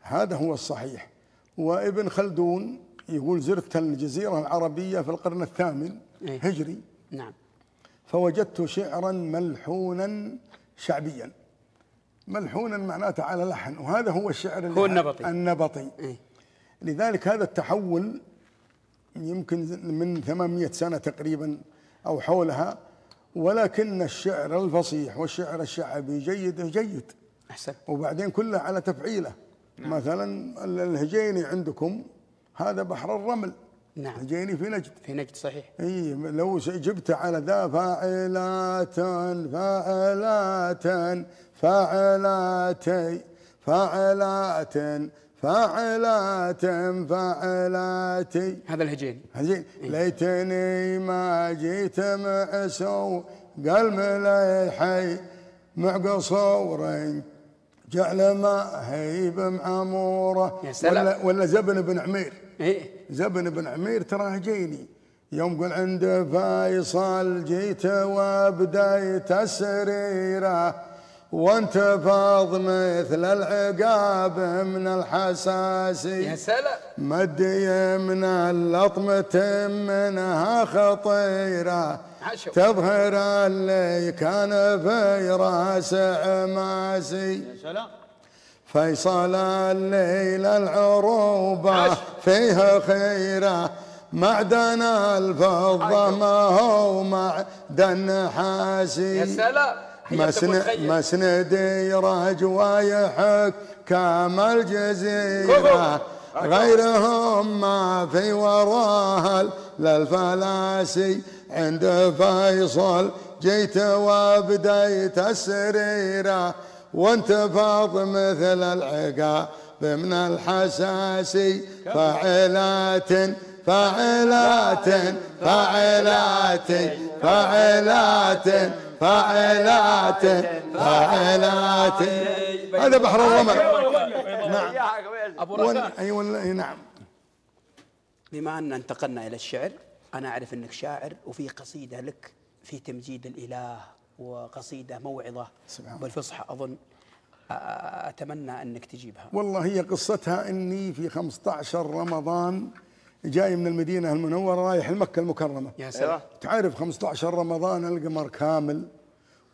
هذا هو الصحيح وابن خلدون يقول زرت الجزيرة العربية في القرن الثامن إيه. هجري نعم فوجدت شعرا ملحونا شعبيا ملحونا معناته على لحن وهذا هو الشعر هو النبطي. النبطي إيه. لذلك هذا التحول يمكن من 800 سنة تقريبا أو حولها ولكن الشعر الفصيح والشعر الشعبي جيد جيد. أحسن. وبعدين كله على تفعيله. مثلا ال- الهجيني عندكم هذا بحر الرمل. نعم. هجيني في نجد. في نجد صحيح. إي لو جبت على ذا فاعلات فاعلات فاعلاتي فاعلات فاعلات فاعلاتي هذا الهجين. زين ليتني ما جيت مع سو قال مليحي مع قصورين جعل ما هيب معمورة. يا سلام. ولا, ولا زبن بن عمير. إيه. زبن بن عمير تراه جيني يوم قل عند فيصل جيت وبديت السريرة. وانت فاض مثل العقاب من يا الحساسي سلام. مدي من اللطمة منها خطيرة. عشو. تظهر اللي كان في رأس عماسي. سلام. فيصل الليل العروبة فيها خيرة. معدن الفضة ما هو معدن حاسي. يا سلام. حياتك مسند وتخيل. مسندي رجوى حكام الجزيرة غيرهم ما في وراها للفلاسي عند فيصل. جيت وبديت السريرة وانت فاض مثل العقاب من الحساسي فاعلات فاعلات فاعلات فاعلات فاعلات فاعلات هذا بحر الرمل. نعم. نعم. بما أن انتقلنا إلى الشعر أنا أعرف أنك شاعر وفي قصيدة لك في تمجيد موعظة سبحان الله. بالفصحى أظن أ- أتمنى أنك تجيبها. والله هي قصتها إني في 15 رمضان جاي من المدينة المنورة رايح المكة المكرمة. يا سلام. تعرف 15 رمضان القمر كامل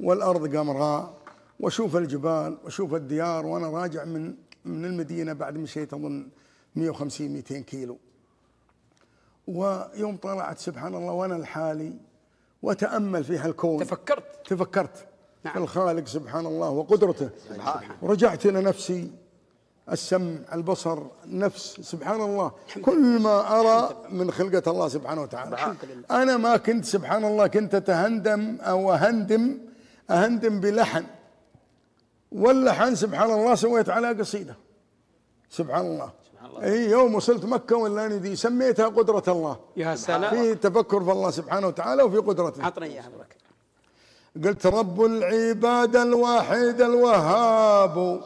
والأرض قمراء وأشوف الجبال وأشوف الديار وأنا راجع من من المدينة بعد مشيت أظن 150 200 كيلو. ويوم طلعت سبحان الله وأنا لحالي واتامل في هالكون تفكرت؟ تفكرت. نعم. في الخالق سبحان الله وقدرته. ورجعت إلى نفسي. السمع البصر النفس سبحان الله. كل ما أرى من خلقة الله سبحانه وتعالى. أنا ما كنت سبحان الله كنت أتهندم أو أهندم أهندم بلحن. واللحن سبحان الله سويت على قصيدة. سبحان الله. أي يوم وصلت مكة ولا دي سميتها قدرة الله. يا سلام. في تفكر في الله سبحانه وتعالى وفي قدرته. عطني ركان قلت رب العباد الواحد الوهاب.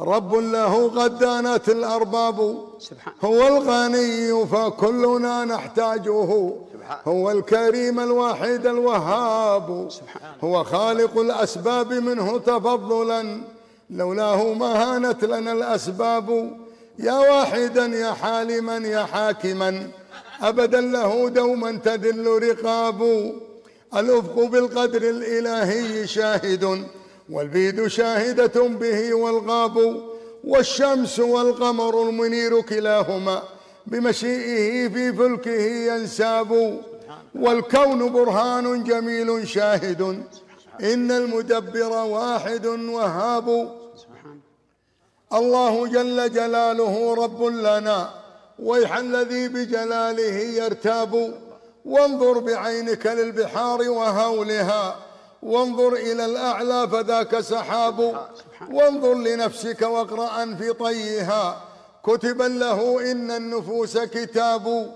رب له غدانت الأرباب. سبحان. هو الغني فكلنا نحتاجه. هو الكريم الواحد الوهاب. هو خالق الأسباب منه تفضلا. لولاه ما هانت لنا الأسباب. يا واحدا يا حالما يا حاكما. أبدا له دوما تذل رقاب. الأفق بالقدر الإلهي شاهد. والبيد شاهدة به والغاب والشمس والقمر المنير كلاهما بمشيئه في فلكه ينساب. والكون برهان جميل شاهد إن المدبر واحد وهاب. الله جل جلاله رب لنا ويح الذي بجلاله يرتاب. وانظر بعينك للبحار وهولها. وانظر إلى الأعلى فذاك سحاب. وانظر لنفسك واقرأ في طيها كتبا له إن النفوس كتاب.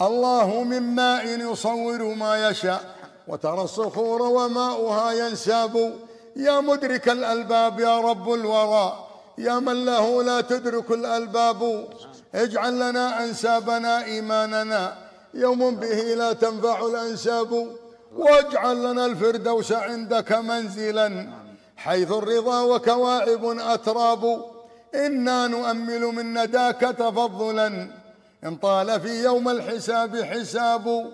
الله من ماء يصور ما يشاء وترى الصخور وماؤها ينساب. يا مدرك الألباب يا رب الورى. يا من له لا تدرك الألباب. اجعل لنا أنسابنا إيماننا. يوم به لا تنفع الأنساب. واجعل لنا الفردوس عندك منزلا حيث الرضا وكواعب أتراب. إنا نؤمل من نداك تفضلا. إن طال في يوم الحساب حساب.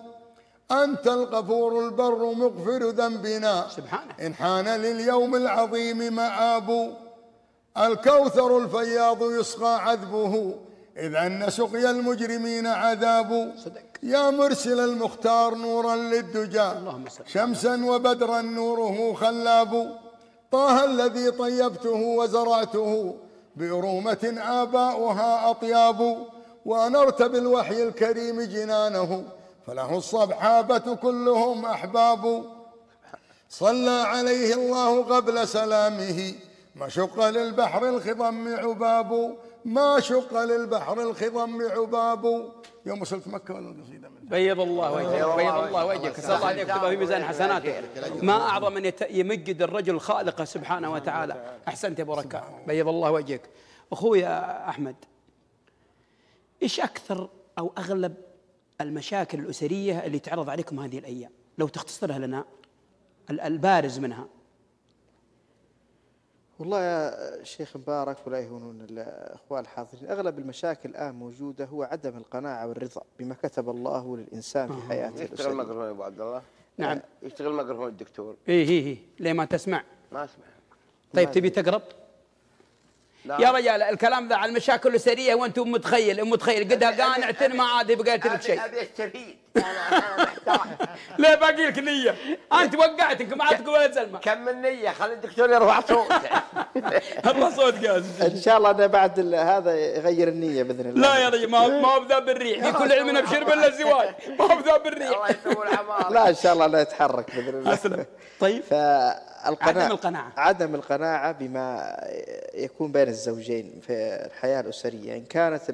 أنت الغفور البر مغفر ذنبنا. سبحانه. إن حان لليوم العظيم مآب. الكوثر الفياض يسقى عذبه. إذ أن سقيا المجرمين عذاب. صدق. يا مرسل المختار نورا للدجى. شمسا وبدرا نوره خلاب. طه الذي طيبته وزرعته. بأرومة آباؤها أطياب. وأنرت بالوحي الكريم جنانه. فله الصبحابة كلهم أحباب. صلى عليه الله قبل سلامه. ما شق للبحر الخضم عباب. ما شق للبحر الخضم عباب يوم وصلت مكة ولا القصيدة من بيض الله وجهك بيض الله وجهك. اسال الله ان يكتبها في ميزان حسناته. ما أعظم ان يمجد الرجل خالقه سبحانه وتعالى. أحسنت يا أبو بيض الله وجهك. أخوي أحمد إيش أكثر أو أغلب المشاكل الأسرية اللي تعرض عليكم هذه الأيام؟ لو تختصرها لنا ال- البارز منها. والله يا شيخ مبارك ولا يهونون الأخوان الحاضرين. أغلب المشاكل الآن موجودة هو عدم القناعة والرضا بما كتب الله للإنسان في حياته يشتغل الأسرية. ميكروفون يا أبو عبد الله؟ نعم. يشتغل ميكروفون الدكتور. إيه إيه إيه. ليه ما تسمع؟ ما أسمع. طيب تبي تقرب؟ لا. يا رجال الكلام ذا على المشاكل الاسريه وأنتم متخيل متخيل قدها قانع ما عاد بقيت لك شيء. أبي استفيد أنا أنا ليه باقي لك نية؟ أنت وقعتك ما عاد تقول يا سلمى كم النية خلي الدكتور يرفع صوته. الله صوت قاز إن شاء الله أنا بعد ال- هذا يغير النية بإذن الله. لا يا رجل ما هو ما هو بذاب الريح في كل علم بشرب إلا الزواج. ما هو بذاب الريح الله يطول عمرك لا إن شاء الله لا يتحرك بإذن الله. اسلم طيب. فالقناعة عدم القناعة. عدم القناعة بما يكون بين الزوجين في الحياة الأسرية. إن كانت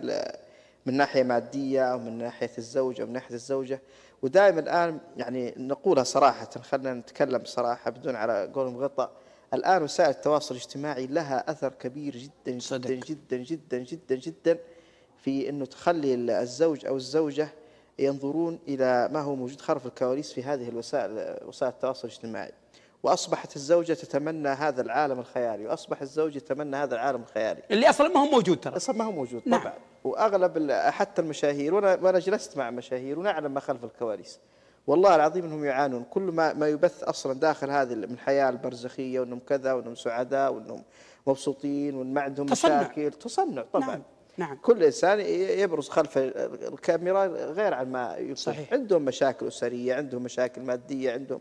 من ناحية مادية أو من ناحية الزوج أو من ناحية الزوجة. ودائما الآن يعني نقولها صراحة خلينا نتكلم بصراحة بدون على قولهم غطاء الآن وسائل التواصل الاجتماعي لها أثر كبير جدا صدق. جدا جدا جدا جدا جدا في أنه تخلي الزوج أو الزوجة ينظرون إلى ما هو موجود خلف الكواليس في هذه الوسائل وسائل التواصل الاجتماعي. وأصبحت الزوجة تتمنى هذا العالم الخيالي وأصبح الزوج يتمنى هذا العالم الخيالي. اللي أصلا ما هو موجود ترى. أصلا ما هو موجود نعم. طبعا. وأغلب ال- حتى المشاهير وأنا وأنا جلست مع مشاهير ونعلم ما خلف الكواليس. والله العظيم إنهم يعانون. كل ما ما يبث أصلا داخل هذه من الحياة البرزخية وإنهم كذا وإنهم سعداء وإنهم مبسوطين وإن ما عندهم تصنع. مشاكل. تصنع طبعا. نعم نعم. كل إنسان يبرز خلف ال- الكاميرا غير عن ما يبرز صحيح. عندهم مشاكل أسرية عندهم مشاكل مادية عندهم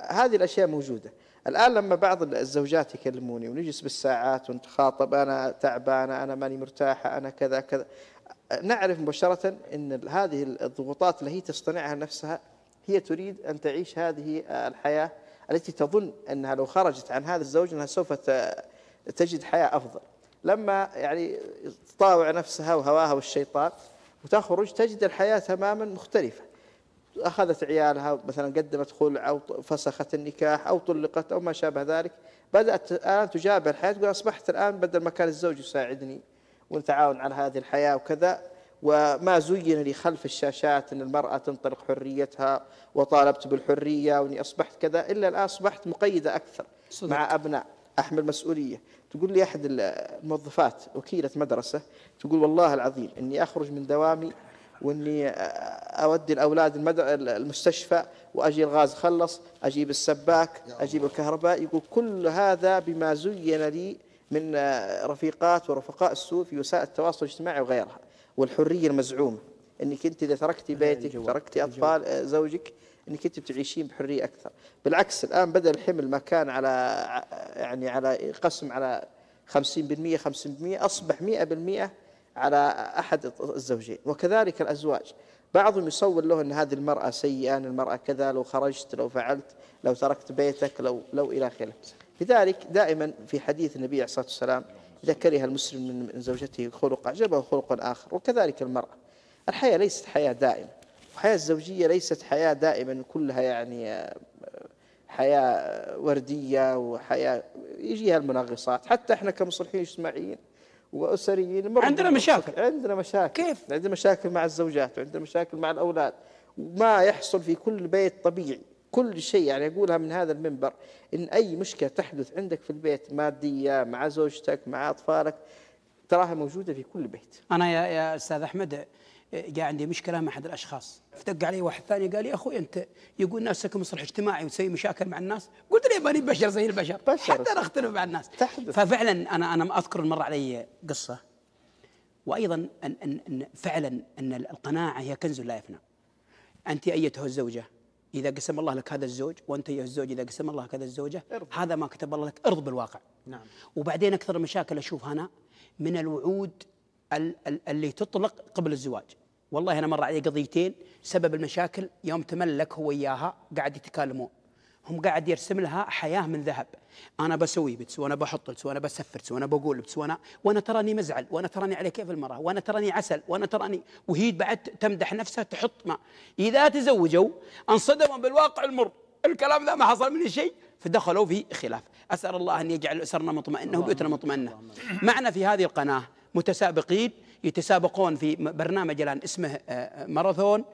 هذه الأشياء موجودة. الآن لما بعض الزوجات يكلموني ونجلس بالساعات ونتخاطب أنا تعبانة أنا ماني مرتاحة أنا كذا كذا نعرف مباشرة إن ال- هذه الضغوطات اللي هي تصطنعها نفسها هي تريد أن تعيش هذه الحياة التي تظن أنها لو خرجت عن هذا الزوج أنها سوف تجد حياة أفضل. لما يعني تطاوع نفسها وهواها والشيطان وتخرج تجد الحياة تماما مختلفة. أخذت عيالها مثلا قدمت خلع أو فسخت النكاح أو طلقت أو ما شابه ذلك بدأت الآن تجابه الحياة تقول أصبحت الآن بدل ما كان الزوج يساعدني ونتعاون على هذه الحياة وكذا وما زين لي خلف الشاشات إن المرأة تنطلق حريتها وطالبت بالحرية وإني أصبحت كذا إلا الآن أصبحت مقيدة أكثر صدق. مع أبناء احمل مسؤوليه تقول لي أحد الموظفات وكيلة مدرسة تقول والله العظيم إني أخرج من دوامي وإني أودي الأولاد. المستشفى وأجي الغاز خلص أجيب السباك أجيب الكهرباء يقول كل هذا بما زين لي من رفيقات ورفقاء السوء في وسائل التواصل الاجتماعي وغيرها. والحرية المزعومة. إنك أنت إذا تركتي بيتك تركتي أطفال آه، زوجك إنك أنت بتعيشين بحرية أكثر. بالعكس الآن بدأ الحمل ما كان على يعني على قسم على 50% 50% أصبح 100% على أحد الزوجين. وكذلك الأزواج. بعضهم يصور له أن هذه المرأة سيئة أن المرأة كذا لو خرجت لو فعلت لو تركت بيتك لو لو إلى آخره. لذلك دائما في حديث النبي عليه الصلاة والسلام إذا كره المسلم من زوجته خلق أعجبه خلق آخر. وكذلك المرأة. الحياة ليست حياة دائمه الحياة الزوجية ليست حياة دائما كلها يعني آه، حياة وردية وحياة يجيها المنغصات. حتى إحنا كمصلحين اجتماعيين وأسريين عندنا مشاكل. عندنا مشاكل كيف؟ عندنا مشاكل مع الزوجات وعندنا مشاكل مع الأولاد وما يحصل في كل بيت طبيعي كل شيء يعني أقولها من هذا المنبر إن أي مشكلة تحدث عندك في البيت مادية مع زوجتك مع أطفالك تراها موجودة في كل بيت. أنا يا يا أستاذ أحمد آه، جاء عندي مشكلة مع أحد الأشخاص. فتق علي واحد ثاني قال لي يا أخوي أنت يقول نفسك مصلح اجتماعي وتسوي مشاكل مع الناس. قلت له ماني بشر زي البشر. بشر. حتى أنا أختلف مع الناس. تحدث. ففعلا أنا أنا أذكر مر علي قصة. وأيضا ان ان, إن فعلا أن القناعة هي كنز لا يفنى. أنت أيتها الزوجة إذا قسم الله لك هذا الزوج وأنت ايها الزوج إذا قسم الله لك هذا الزوجة هذا ما كتب الله لك ارض بالواقع. نعم. وبعدين أكثر المشاكل أشوفها أنا من الوعود ال- ال- اللي تطلق قبل الزواج. والله أنا مر علي قضيتين سبب المشاكل يوم تملك هو إياها قاعد يتكلمون. هم قاعد يرسم لها حياة من ذهب. أنا بسوي بتس وأنا بحط لتس وأنا بسفر وأنا بقول بتس وأنا وأنا تراني مزعل وأنا تراني على كيف المرأة وأنا تراني عسل وأنا تراني وهي بعد تمدح نفسها تحط ما. إذا تزوجوا أنصدموا بالواقع المر. الكلام ذا ما حصل منه شيء فدخلوا في خلاف. أسأل الله أن يجعل اسرنا مطمئنة وبيوتنا مطمئنة. معنا في هذه القناة متسابقين يتسابقون في برنامج الآن اسمه آه، آه، ماراثون.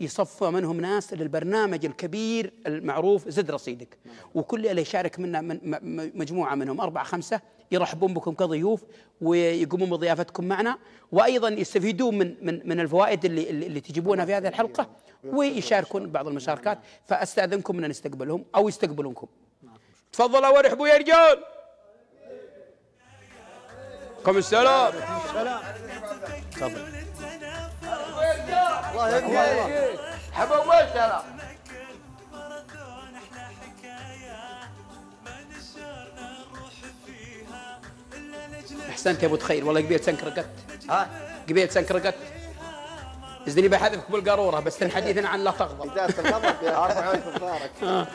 يصفى منهم ناس للبرنامج الكبير المعروف زد رصيدك. وكل اللي يشارك منا من م- م- مجموعة منهم أربعة خمسة يرحبون بكم كضيوف ويقومون بضيافتكم معنا. وأيضا يستفيدون من من من الفوائد اللي اللي اللي تجيبونها في هذه الحلقة ويشاركون بعض المشاركات. فأستأذنكم أن نستقبلهم أو يستقبلونكم. تفضلوا وارحبوا يا رجال كم السلام؟ حبوا وسلام أحسنت يا أبو تخيل والله قبيل سنك رقدت ها؟ قبيل سنك رقدت إذني بحذفك بالقارورة بس حديثنا عن لا تغضب. بدايه الغضب يا ارفع عينك بفارك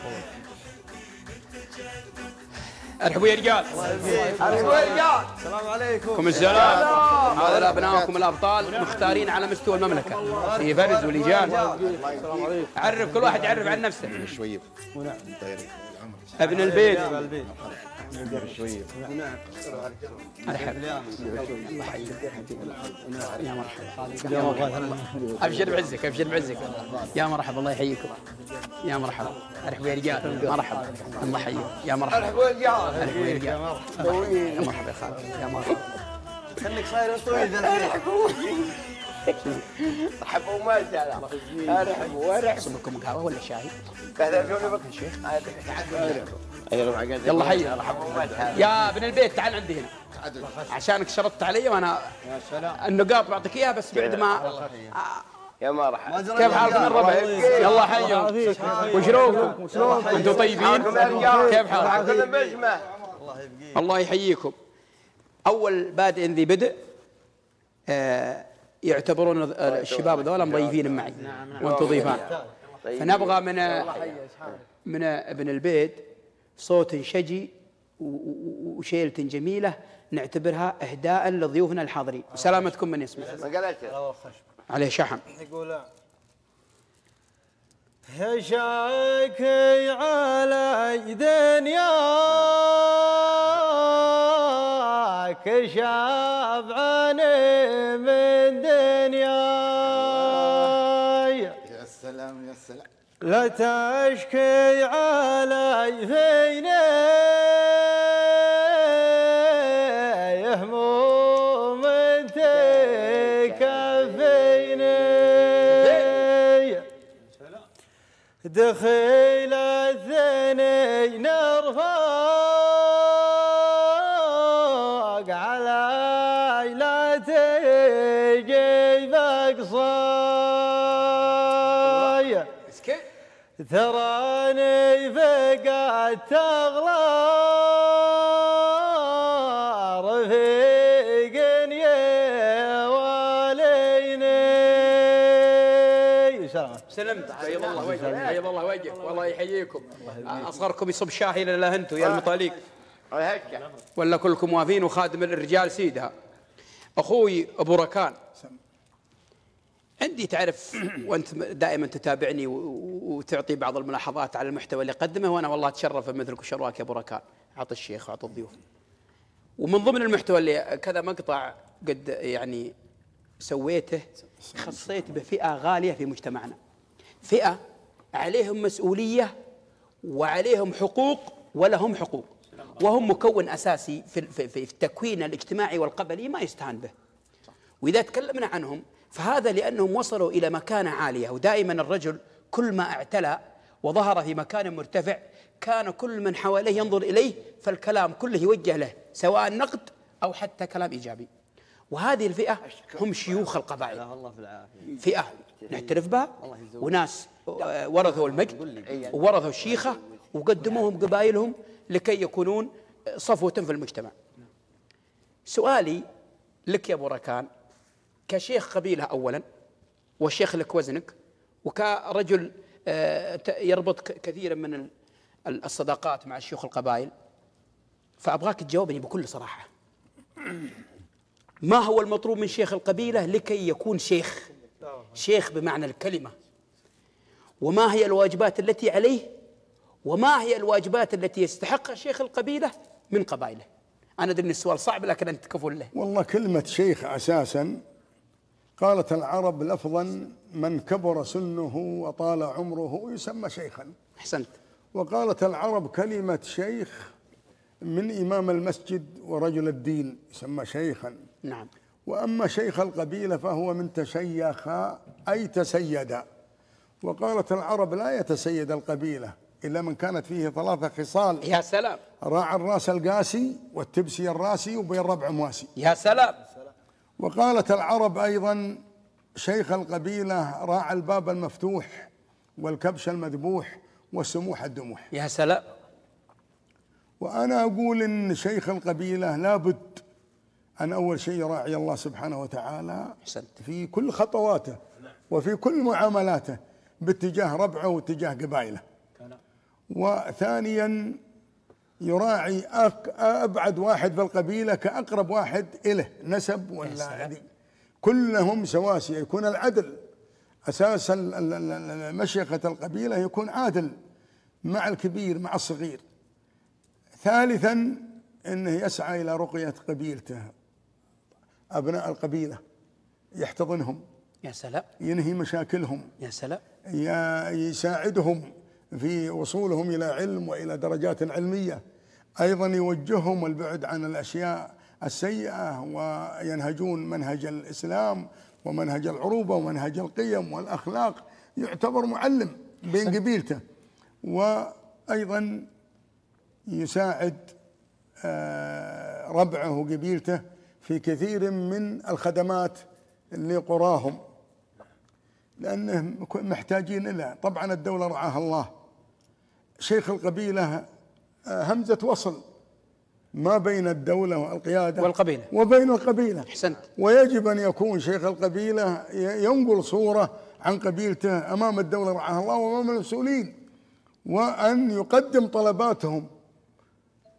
أرحبوا يا رجال. حبوا يا رجال. كم السلام؟ هذا ابنائكم الأبطال مختارين على مستوى المملكة. في فرز ولجان عرف كل واحد يعرف عن نفسه. شوية. ابن البيت. يا مرحبا يا مرحبا ابشر بعزك ابشر بعزك يا مرحبا الله يحييكم يا مرحبا ارحبوا يا رجال مرحبا الله يحييكم يا مرحبا حبوا يا رجال ارحبوا يا مرحبا يا خالد يا مرحبا حبوا وسلام ارحبوا وارحبوا صبكم قهوه ولا شاي بك الشيخ يلا حي يا ابن البيت تعال عندي هنا. عشانك شرطت علي وأنا النقاط بعطيك إياها بس بعد ما يا مرحبا. كيف حالكم يا الربع؟ يلا حيهم وشلونكم؟ أنتم طيبين؟ كيف حالكم؟ الله يحييكم. أول بادئ ذي بدء آه، يعتبرون الشباب ذولا مضيفين معي. وأنتم ضيفان. فنبغى من من ابن البيت صوت شجي وشيلة جميلة نعتبرها إهداء لضيوفنا الحاضرين. سلامتكم من يسمع عليه شحم. هشاكي على دنياك شاب عني من دنياي. يا سلام يا سلام. لا تشكي علي فيني هموم تكفيني دخيل الثنين تراني فقدت أغلى رفيق يا واليني. سلام. سلمت. بيض الله وجهك بيض الله وجهك والله يحييكم. أصغركم يصب شاهي الا أنتم يا المطاليق. ولا كلكم موافين وخادم الرجال سيدها. أخوي أبو ركان. عندي تعرف وأنت دائما تتابعني وتعطي بعض الملاحظات على المحتوى اللي اقدمه وأنا والله أتشرف بمثلك وشرواك يا أبو ركان. اعطي الشيخ واعطي الضيوف. ومن ضمن المحتوى اللي كذا مقطع قد يعني سويته خصيت بفئة غالية في مجتمعنا. فئة عليهم مسؤولية وعليهم حقوق ولهم حقوق. وهم مكون أساسي في في في التكوين الاجتماعي والقبلي ما يستهان به. وإذا تكلمنا عنهم فهذا لأنهم وصلوا إلى مكانه عالية ودائما الرجل كل ما اعتلى وظهر في مكان مرتفع كان كل من حواليه ينظر إليه فالكلام كله يوجه له سواء نقد أو حتى كلام إيجابي. وهذه الفئة هم شيوخ القبائل. الله فئة نعترف بها وناس ورثوا المجد وورثوا الشيخة وقدموهم قبائلهم لكي يكونون صفوة في المجتمع. سؤالي لك يا ركان كشيخ قبيلة اولا والشيخ لك وزنك وكرجل آه، يربط كثيرا من ال- ال- الصداقات مع شيوخ القبائل. فأبغاك تجاوبني بكل صراحة. ما هو المطلوب من شيخ القبيلة لكي يكون شيخ؟ شيخ بمعنى الكلمة. وما هي الواجبات التي عليه؟ وما هي الواجبات التي يستحقها شيخ القبيلة من قبائله؟ أنا أدري إن السؤال صعب لكن أنت كفول له والله كلمة شيخ أساسا قالت العرب لفظا من كبر سنه وطال عمره يسمى شيخا. أحسنت. وقالت العرب كلمة شيخ من إمام المسجد ورجل الدين يسمى شيخا. نعم. وأما شيخ القبيلة فهو من تشيخ أي تسيد. وقالت العرب لا يتسيد القبيلة إلا من كانت فيه ثلاثة خصال. يا سلام. راعى الراس القاسي والتبسي الراسي وبين ربع مواسي. يا سلام. وقالت العرب أيضا شيخ القبيلة راعى الباب المفتوح والكبش المذبوح والسموح الدموح. يا سلام. وأنا أقول إن شيخ القبيلة لابد أن أول شيء يراعي الله سبحانه وتعالى أحسنت. في كل خطواته وفي كل معاملاته باتجاه ربعه واتجاه قبائله. وثانيا يراعي أك- أبعد واحد في القبيلة كأقرب واحد إله نسب ولا هذه كلهم سواسية يكون العدل. أساس مشيخة القبيلة يكون عادل مع الكبير مع الصغير. ثالثا إنه يسعى إلى رقية قبيلته. أبناء القبيلة يحتضنهم يا سلام. ينهي مشاكلهم يا سلام. يساعدهم. في وصولهم إلى علم وإلى درجات علمية. أيضا يوجههم البعد عن الأشياء السيئة وينهجون منهج الإسلام ومنهج العروبة ومنهج القيم والأخلاق. يعتبر معلم بين قبيلته. وأيضا يساعد آه، ربعه وقبيلته في كثير من الخدمات لقراهم لأنهم محتاجين لها طبعا الدولة رعاها الله. شيخ القبيلة آه، همزة وصل ما بين الدولة والقيادة والقبيلة. وبين القبيلة. أحسنت. ويجب أن يكون شيخ القبيلة ينقل صورة عن قبيلته أمام الدولة رعاها الله وأمام المسؤولين وأن يقدم طلباتهم.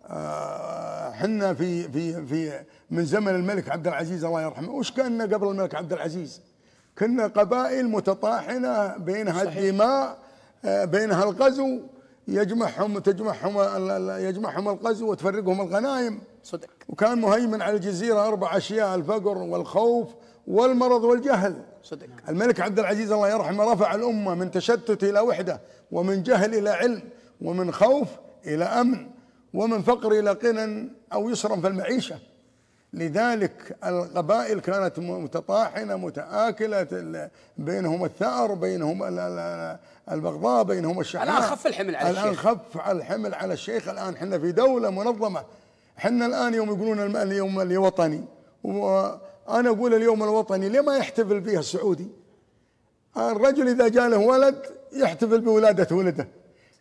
آه، حنا في في في من زمن الملك عبد العزيز الله يرحمه. وش كنا قبل الملك عبد العزيز؟ كنا قبائل متطاحنة بينها الدماء آه، بينها الغزو يجمعهم تجمعهم يجمعهم الغزو وتفرقهم الغنائم. صدق. وكان مهيمن على الجزيرة أربع أشياء الفقر والخوف والمرض والجهل. صدق. الملك عبد العزيز الله يرحمه رفع الأمة من تشتت إلى وحدة ومن جهل إلى علم ومن خوف إلى أمن ومن فقر إلى غنى أو يسرا في المعيشة لذلك القبائل كانت متطاحنة متآكلة بينهم الثأر بينهم البغضاء بينهم الشحناء الآن خف الحمل على الآن الشيخ. خف الحمل على الشيخ. الآن إحنا في دولة منظمة. إحنا الآن يوم يقولون اليوم الوطني. وأنا أقول اليوم الوطني ليه ما يحتفل فيها السعودي؟ الرجل إذا جاء له ولد يحتفل بولادة ولده.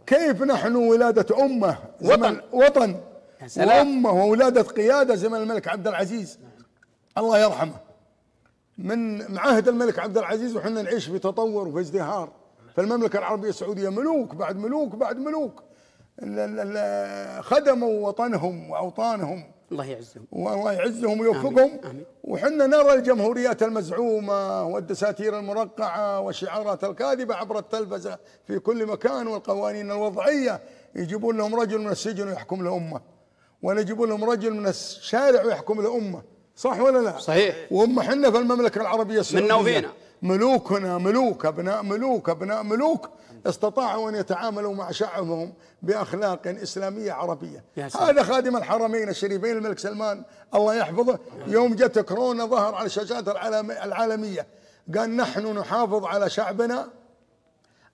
كيف نحن ولادة أمة؟ زمن وطن. سلام. وأمة وولادة قيادة زمن الملك عبد العزيز. الله يرحمه. من معاهد الملك عبد العزيز وحنا نعيش في تطور وفي ازدهار. في المملكة العربية السعودية ملوك بعد ملوك بعد ملوك. خدموا وطنهم وأوطانهم. الله يعزهم. والله يعزهم ويوفقهم. وحنا نرى الجمهوريات المزعومة والدساتير المرقعة والشعارات الكاذبة عبر التلفزة في كل مكان والقوانين الوضعية. يجيبون لهم رجل من السجن ويحكم لأمة. ولا يجيبون لهم رجل من الشارع ويحكم لأمة. صح ولا لا؟ صحيح. وهم حنا في المملكة العربية السعودية. منا وفينا. ملوكنا ملوك أبناء ملوك أبناء ملوك استطاعوا أن يتعاملوا مع شعبهم بأخلاق إسلامية عربية. هذا خادم الحرمين الشريفين الملك سلمان الله يحفظه يوم جت كورونا ظهر على الشاشات العالم- العالمية. قال نحن نحافظ على شعبنا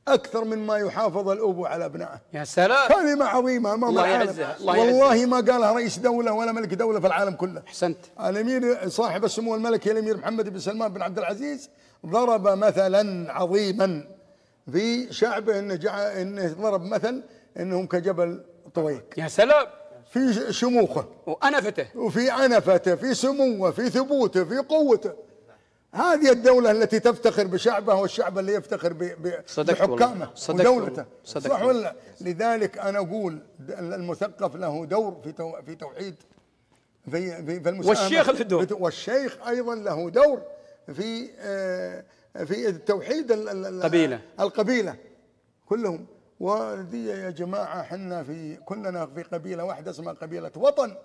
أكثر مما يحافظ الأب على أبنائه. يا سلام. كلمة عظيمة أمام الله يعزها، الله والله ما قالها رئيس دولة ولا ملك دولة في العالم كله. أحسنت. الأمير صاحب السمو الملكي الأمير محمد بن سلمان بن عبد العزيز ضرب مثلا عظيما في شعبه انه جعل انه ضرب مثل إنهم كجبل طويق. يا سلام! في شموخه. وأنفته. وفي عنفته في سموه في ثبوته في قوته. هذه الدولة التي تفتخر بشعبها والشعب اللي يفتخر بحكامه ودولته. صدقت صح. ولا لذلك أنا أقول المثقف له دور في تو- في توحيد في في, في المساهمة. والشيخ له دور. في- والشيخ أيضا له دور. في آه، في توحيد ال- ال- ال- قبيلة. القبيلة. كلهم. ودي يا جماعة حنا في كلنا في قبيلة واحدة اسمها قبيلة وطن.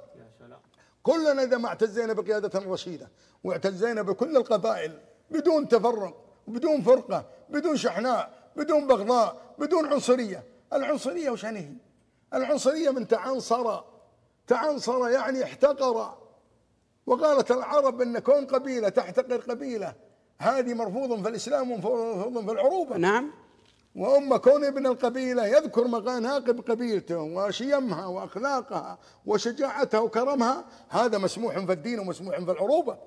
كلنا إذا ما اعتزينا بقيادة رشيدة واعتزينا بكل القبائل بدون تفرق بدون فرقة بدون شحناء بدون بغضاء بدون عنصرية. العنصرية وش هي العنصرية من تعنصر تعنصر يعني احتقر. وقالت العرب إن كون قبيلة تحتقر قبيلة هذه مرفوض في الإسلام ومرفوض في العروبة. نعم. واما كون ابن القبيلة يذكر مناقب قبيلته وشيمها وأخلاقها وشجاعتها وكرمها هذا مسموح في الدين ومسموح في العروبة.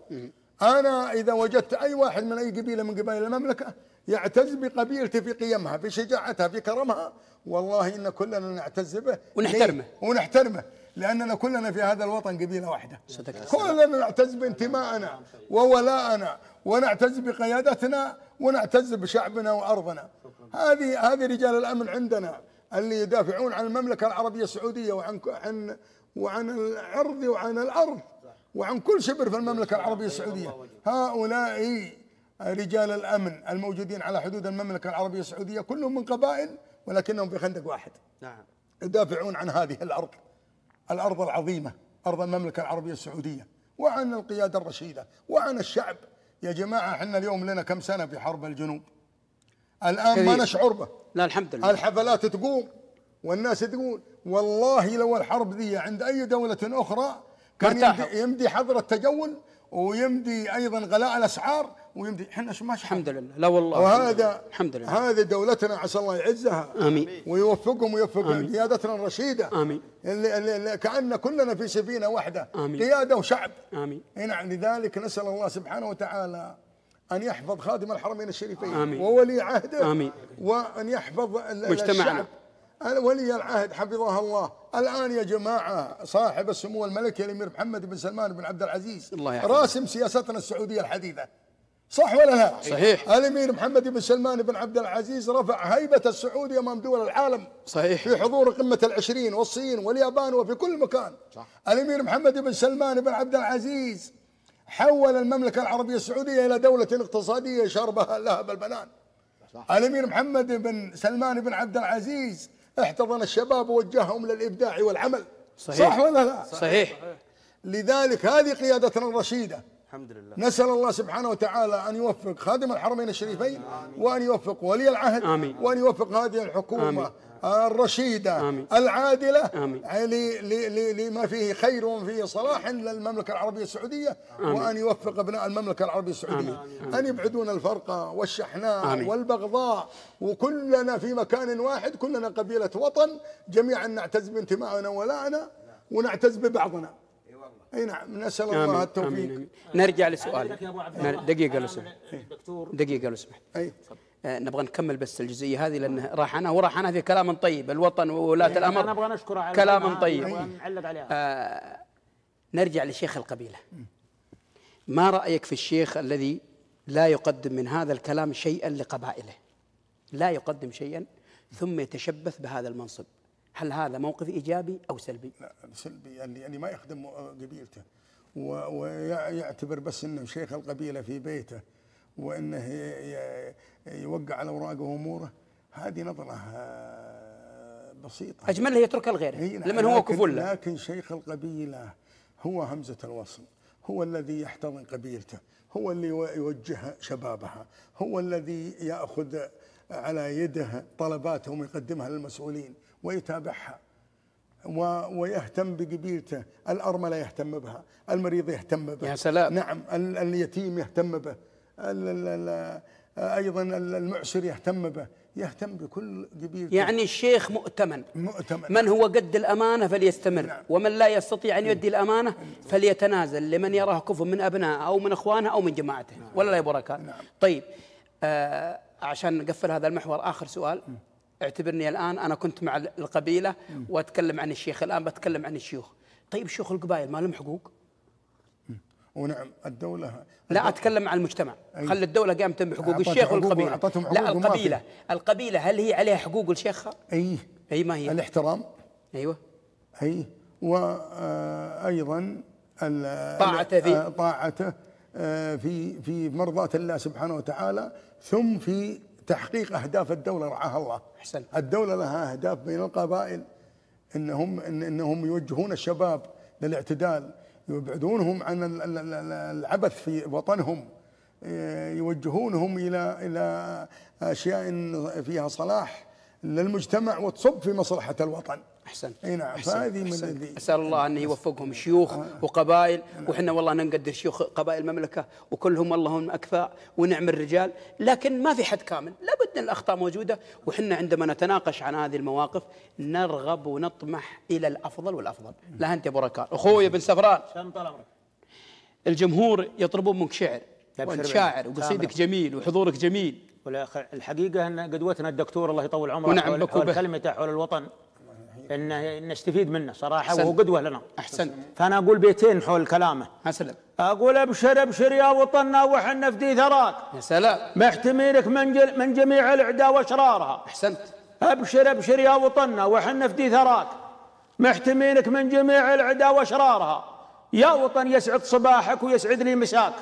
أنا إذا وجدت أي واحد من أي قبيلة من قبائل المملكة يعتز بقبيلته في قيمها في شجاعتها في كرمها والله إن كلنا نعتز به. ونحترمه. ونحترمه. لأننا كلنا في هذا الوطن قبيلة واحدة. صدقت. كلنا نعتز بانتمائنا وولائنا ونعتز بقيادتنا ونعتز بشعبنا وأرضنا. هذه هذه رجال الأمن عندنا اللي يدافعون عن المملكة العربية السعودية وعن عن وعن العرض وعن الأرض وعن كل شبر في المملكة العربية السعودية. هؤلاء رجال الأمن الموجودين على حدود المملكة العربية السعودية كلهم من قبائل ولكنهم في خندق واحد. نعم يدافعون عن هذه الأرض الأرض العظيمة أرض المملكة العربية السعودية. وعن القيادة الرشيدة وعن الشعب. يا جماعة إحنا اليوم لنا كم سنة في حرب الجنوب؟ الآن ما كثير. نشعر به لا الحمد لله. الحفلات تقوم والناس تقول والله لو الحرب ذي عند أي دولة أخرى كان. يمدي, يمدي حظر التجول ويمدي أيضا غلاء الأسعار ويمدي. إحنا ما شحن الحمد لله. لا والله. وهذا الحمد لله. هذه دولتنا عسى الله يعزها. آمين. ويوفقهم ويوفق آمين. قيادتنا الرشيدة. آمين. اللي, اللي, اللي كأن كلنا في سفينة واحدة. آمين. قيادة وشعب. آمين. إي نعم لذلك نسأل الله سبحانه وتعالى أن يحفظ خادم الحرمين الشريفين. آمين. وولي عهده. آمين. وأن يحفظ مجتمعنا. ولي العهد حفظها الله. الآن يا جماعة صاحب السمو الملكي الأمير محمد بن سلمان بن عبد العزيز. الله يحفظه. راسم سياستنا السعودية الحديثة. صح ولا لا؟ صحيح. الأمير محمد بن سلمان بن عبد العزيز رفع هيبة السعوديه امام دول العالم صحيح في حضور قمة العشرين والصين واليابان وفي كل مكان صح. الأمير محمد بن سلمان بن عبد العزيز حول المملكة العربية السعودية إلى دولة اقتصادية شربها لها بالبنان صح. الأمير محمد بن سلمان بن عبد العزيز احتضن الشباب ووجههم للإبداع والعمل صحيح. صح ولا لا صحيح لذلك هذه قيادتنا الرشيدة الحمد لله نسأل الله سبحانه وتعالى أن يوفق خادم الحرمين الشريفين وأن يوفق ولي العهد آمين. وأن يوفق هذه الحكومة آمين. الرشيدة آمين. العادلة آمين. ل- ل- ل- لما فيه خير وفيه صلاح للمملكة العربية السعودية وأن يوفق أبناء المملكة العربية السعودية أن يبعدون الفرقة والشحناء آمين. والبغضاء وكلنا في مكان واحد كلنا قبيلة وطن جميعا نعتز بانتمائنا ولائنا ونعتز ببعضنا إي نعم نسأل الله آمين. التوفيق آمين. آمين. نرجع الله. دقيقة لو سمحت دكتور دقيقة لو سمحت إي آه، نبغى نكمل بس الجزئية هذه لأن راح أنا وراح أنا في كلام طيب الوطن وولاة أنا الأمر نبغى نشكره على كلام طيب. هذه ونعلق عليها آه، نرجع لشيخ القبيلة ما رأيك في الشيخ الذي لا يقدم من هذا الكلام شيئا لقبائله لا يقدم شيئا ثم يتشبث بهذا المنصب هل هذا موقف إيجابي أو سلبي؟ لا سلبي اللي اللي ما يخدم قبيلته. و- ويعتبر بس إنه شيخ القبيلة في بيته وإنه يوقع على أوراقه وأموره. هذه نظرة آه، بسيطة. أجمل يتركها لغيره هي لمن هو لكن- كفله لكن شيخ القبيلة هو همزة الوصل. هو الذي يحتضن قبيلته. هو اللي يو- يوجه شبابها. هو الذي يأخذ على يده طلباتهم ويقدمها للمسؤولين. ويتابعها ويهتم بقبيلته الأرملة يهتم بها المريض يهتم به يا سلام. نعم ال- اليتيم يهتم به ال- ال- ال- أيضا ال- المعسر يهتم به يهتم بكل قبيلته يعني الشيخ مؤتمن. مؤتمن. من هو قد الأمانة فليستمر نعم. ومن لا يستطيع أن يؤدي الأمانة فليتنازل لمن يراه كفء من أبنائه أو من أخوانه أو من جماعته. ولا لا يا بركات طيب آه عشان نقفل هذا المحور آخر سؤال. اعتبرني الآن أنا كنت مع القبيلة وأتكلم عن الشيخ الآن بتكلم عن الشيوخ. طيب شيوخ القبائل ما لهم حقوق ونعم الدولة لا أتكلم عن المجتمع. أي. خلي الدولة قامت بحقوق الشيخ وأعطتهم لا في. القبيلة القبيلة هل هي عليها حقوق لشيخها أي. أي ما هي؟ الاحترام. أيوه. أي. وأيضا طاعته فيه. طاعته آه، في في مرضاة الله سبحانه وتعالى ثم في تحقيق أهداف الدولة رعاها الله أحسنت. الدولة لها أهداف بين القبائل إنهم إن إنهم يوجهون الشباب للاعتدال يبعدونهم عن ال- ال- ال- العبث في وطنهم آه، يوجهونهم إلى إلى أشياء فيها صلاح للمجتمع وتصب في مصلحة الوطن أحسنت. أي نعم. فهذه من. الذي أسأل الله أن يوفقهم شيوخ وقبائل وحنا والله نقدر شيوخ قبائل المملكة وكلهم والله هم أكفاء ونعم الرجال لكن ما في حد كامل. لابد أن الأخطاء موجودة وحنا عندما نتناقش عن هذه المواقف نرغب ونطمح إلى الأفضل والأفضل. لا أنت يا بركات أخوي بن سفران. شن طال عمرك. الجمهور يطلبون منك شعر وأنت شاعر. وقصيدك. جميل وحضورك جميل. والأخ- الحقيقة أن قدوتنا الدكتور الله يطول عمره ونعم حول, بك حول. كلمته حول الوطن. ان نستفيد منه صراحة أحسنت. وهو قدوة لنا. احسنت فأنا أقول بيتين حول كلامه. اسلم أقول أبشر أبشر يا وطننا وحنا في ثراك يا سلام. محتمينك من جل من جميع الأعداء وأشرارها. أحسنت. أبشر أبشر يا وطننا وحنا في ثراك محتمينك من جميع الأعداء وأشرارها. يا وطن يسعد صباحك ويسعد لي مساك.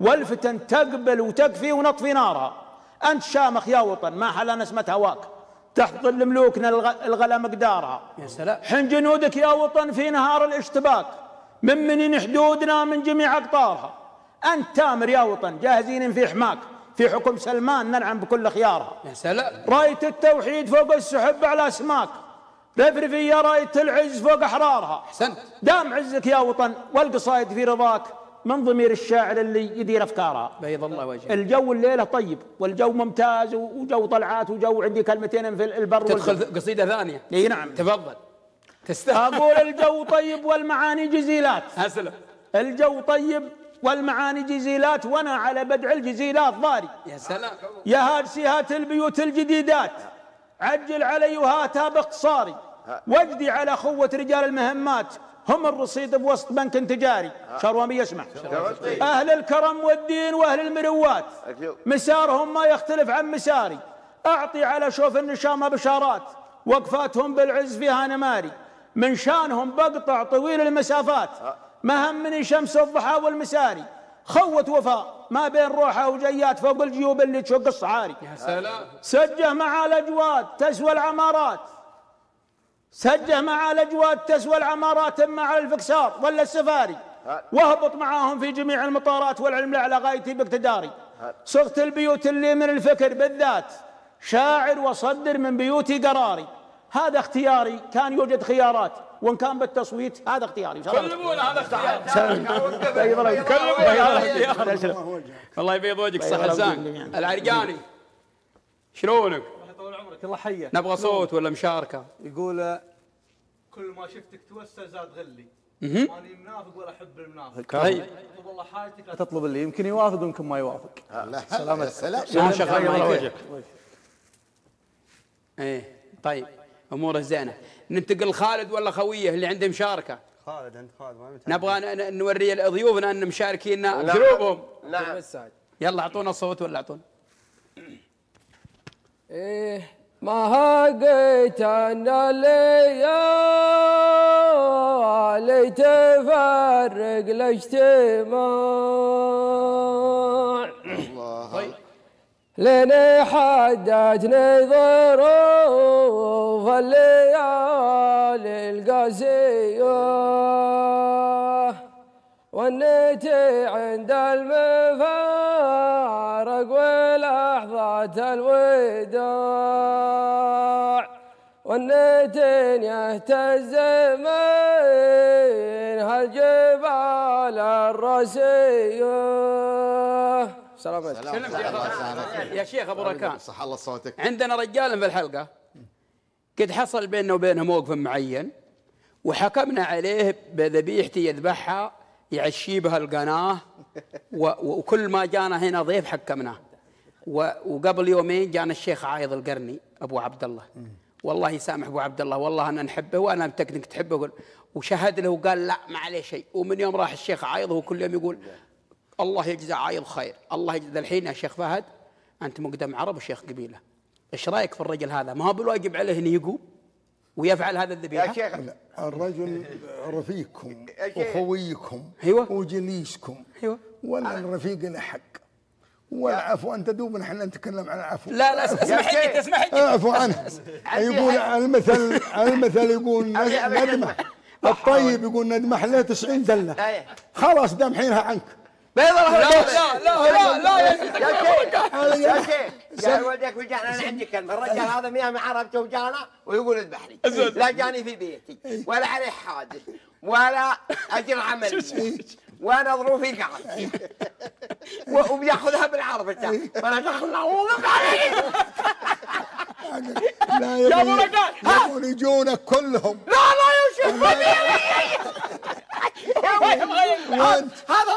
والفتن تقبل وتكفي ونطفي نارها. أنت شامخ يا وطن ما حلا نسمه هواك. تحت ظل ملوكنا الغ- الغلا مقدارها. يا سلام. حن جنودك يا وطن في نهار الاشتباك من منين حدودنا من جميع أقطارها. أنت تامر يا وطن جاهزين في حماك في حكم سلمان ننعم بكل خيارها. يا سلام. راية التوحيد فوق السحب على أسماك. رفرفي يا راية العز فوق أحرارها. أحسنت. دام عزك يا وطن والقصايد في رضاك من ضمير الشاعر اللي يدير افكارها بيض الله وجهك الجو الليلة طيب والجو ممتاز وجو طلعات وجو عندي كلمتين في البر تدخل قصيدة ثانية. إي نعم. تفضل. تستاهل أقول الجو طيب والمعاني جزيلات. أسلم. الجو طيب والمعاني جزيلات وأنا على بدع الجزيلات ضاري. يا سلام. يا هادسي هات البيوت الجديدات. عجل علي وهاتها باختصاري واجدي على خوة رجال المهمات. هم الرصيد بوسط بنك تجاري شروامي يسمع. أهل الكرم والدين وأهل المروات. مسارهم ما يختلف عن مساري. أعطي على شوف النشامة بشارات وقفاتهم بالعز فيها نماري من شانهم بقطع طويل المسافات. ما همني شمس الضحى والمساري. خوة وفاء ما بين روحه وجيات فوق الجيوب اللي تشق الصعاري يا سلام. سجه مع الأجواد تسوى العمارات. سجه مع الاجواد تسوى العمارات اما على الفكسار ولا السفاري. واهبط معاهم في جميع المطارات والعلم لا على غايتي باقتداري. صغت البيوت اللي من الفكر بالذات. شاعر وصدر من بيوتي قراري. هذا اختياري كان يوجد خيارات. وإن كان بالتصويت هذا اختياري. كلمونا هذا اختيار. طيب، كلمونا هذا اختيار. الله يبيض وجهك صح لسان العرقاني. شلونك؟ عمرك الله حيه نبغى صوت ولا مشاركة؟ يقول كل ما شفتك توسع زاد غلي. ماني منافق ولا أحب المنافق. طيب. اطلب الله حاجتك لا تطلب اللي يمكن يوافق ويمكن ما يوافق. سلامة. سلام. شغل الله وجهك؟ إيه طيب. أموره زينة. ننتقل لخالد ولا خويه اللي عنده مشاركة؟ خالد أنت خالد ما نبغى نوري ضيوفنا أن مشاركين نعم. جروبهم. نعم يلا أعطونا الصوت ولا أعطونا؟ إيه ما هقيت أن الليالي تفرق الاجتماع لين حدتني ظروف الليالي القاسية. والنتي عند المفارق ولحظات الوداع. والنتين يهتز منها الجبال الراسية. سلام عليكم. يا شيخ أبو ركان صح الله صوتك. عندنا رجال في الحلقة. قد حصل بيننا وبينه موقف معين وحكمنا عليه بذبيحتي يذبحها يعشي بها القناة وكل ما جانا هنا ضيف حكمناه وقبل يومين جانا الشيخ عايض القرني أبو عبد الله والله يسامح أبو عبد الله والله أنا نحبه وأنا متاكد انك تحبه وشهد له وقال لا ما عليه شيء. ومن يوم راح الشيخ عايض هو كل يوم يقول الله يجزى عايض خير. الله يجزى الحين يا شيخ فهد أنت مقدم عرب وشيخ قبيلة. إيش رأيك في الرجل هذا؟ ما هو بالواجب عليه انه يقوم؟ ويفعل هذا يا الذبيحه شيخ الرجل رفيقكم يا. وخويكم أيوة. وجليسكم. أيوه. ولا الرفيق له حق والعفو أنت دوب نحن نتكلم عن العفو. لا لا اسمح لي اسمح لي. اعفو عنه يقول المثل المثل يقول ندمه الطيب يقول ندمه له 90 زله. خلاص دام حينها عنك. بيض الله لا. لا لا لا لا يا يا شيخ يا شيخ يا ولدك وجعنا أنا عندي كلمه الرجال هذا مياه مع عربته وجانا ويقول اذبح لي لا جاني في بيتي ولا عليه حادث ولا اجر عمل وأنا ظروفي قاعد وبياخذها بالعربته فانا لا يا أبو رجال، ها. يبون يجونك كلهم لا لا يا شيخ هذا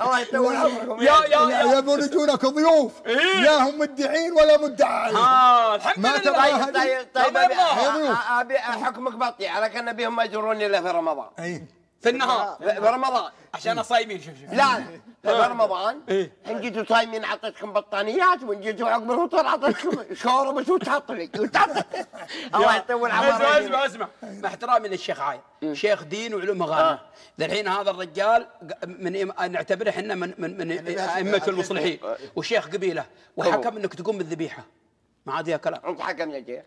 الله يطول عمركم يا يا يا يبون يجونك ضيوف. لا هم مدعين ولا مدعى عليهم آه ما لله. طيب طيب طيب حكمك بطيء. على كأن بهم ما يجروني الا في رمضان. اي في النهار. في رمضان. عشان صايمين شوف شوف. لا لا في رمضان. إن جيتوا صايمين اعطيتكم بطانيات وإن جيتوا عقب الفطور اعطيتكم شوربة وتحط الله يطول عمرك. اسمع اسمع. مع احترامي للشيخ عايد. شيخ دين وعلوم اغاني الحين هذا الرجال من نعتبره إحنا من من من أئمة المصلحين. وشيخ قبيلة. وحكم إنك تقوم بالذبيحة. ما عاد يا كلام. أنت حكم يا شيخ.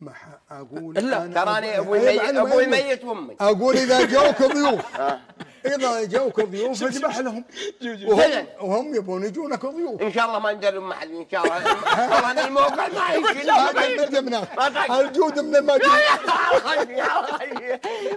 ما أقول لا، تراني أبوي ميت أبوي وأمي. أقول إذا جوك ضيوف إذا جوك ضيوف اذبح لهم. وهم. وهم يبون يجونك ضيوف إن شاء الله ما ندرب محل إن شاء الله. والله الموقع ما يمكن. الجود من الموجود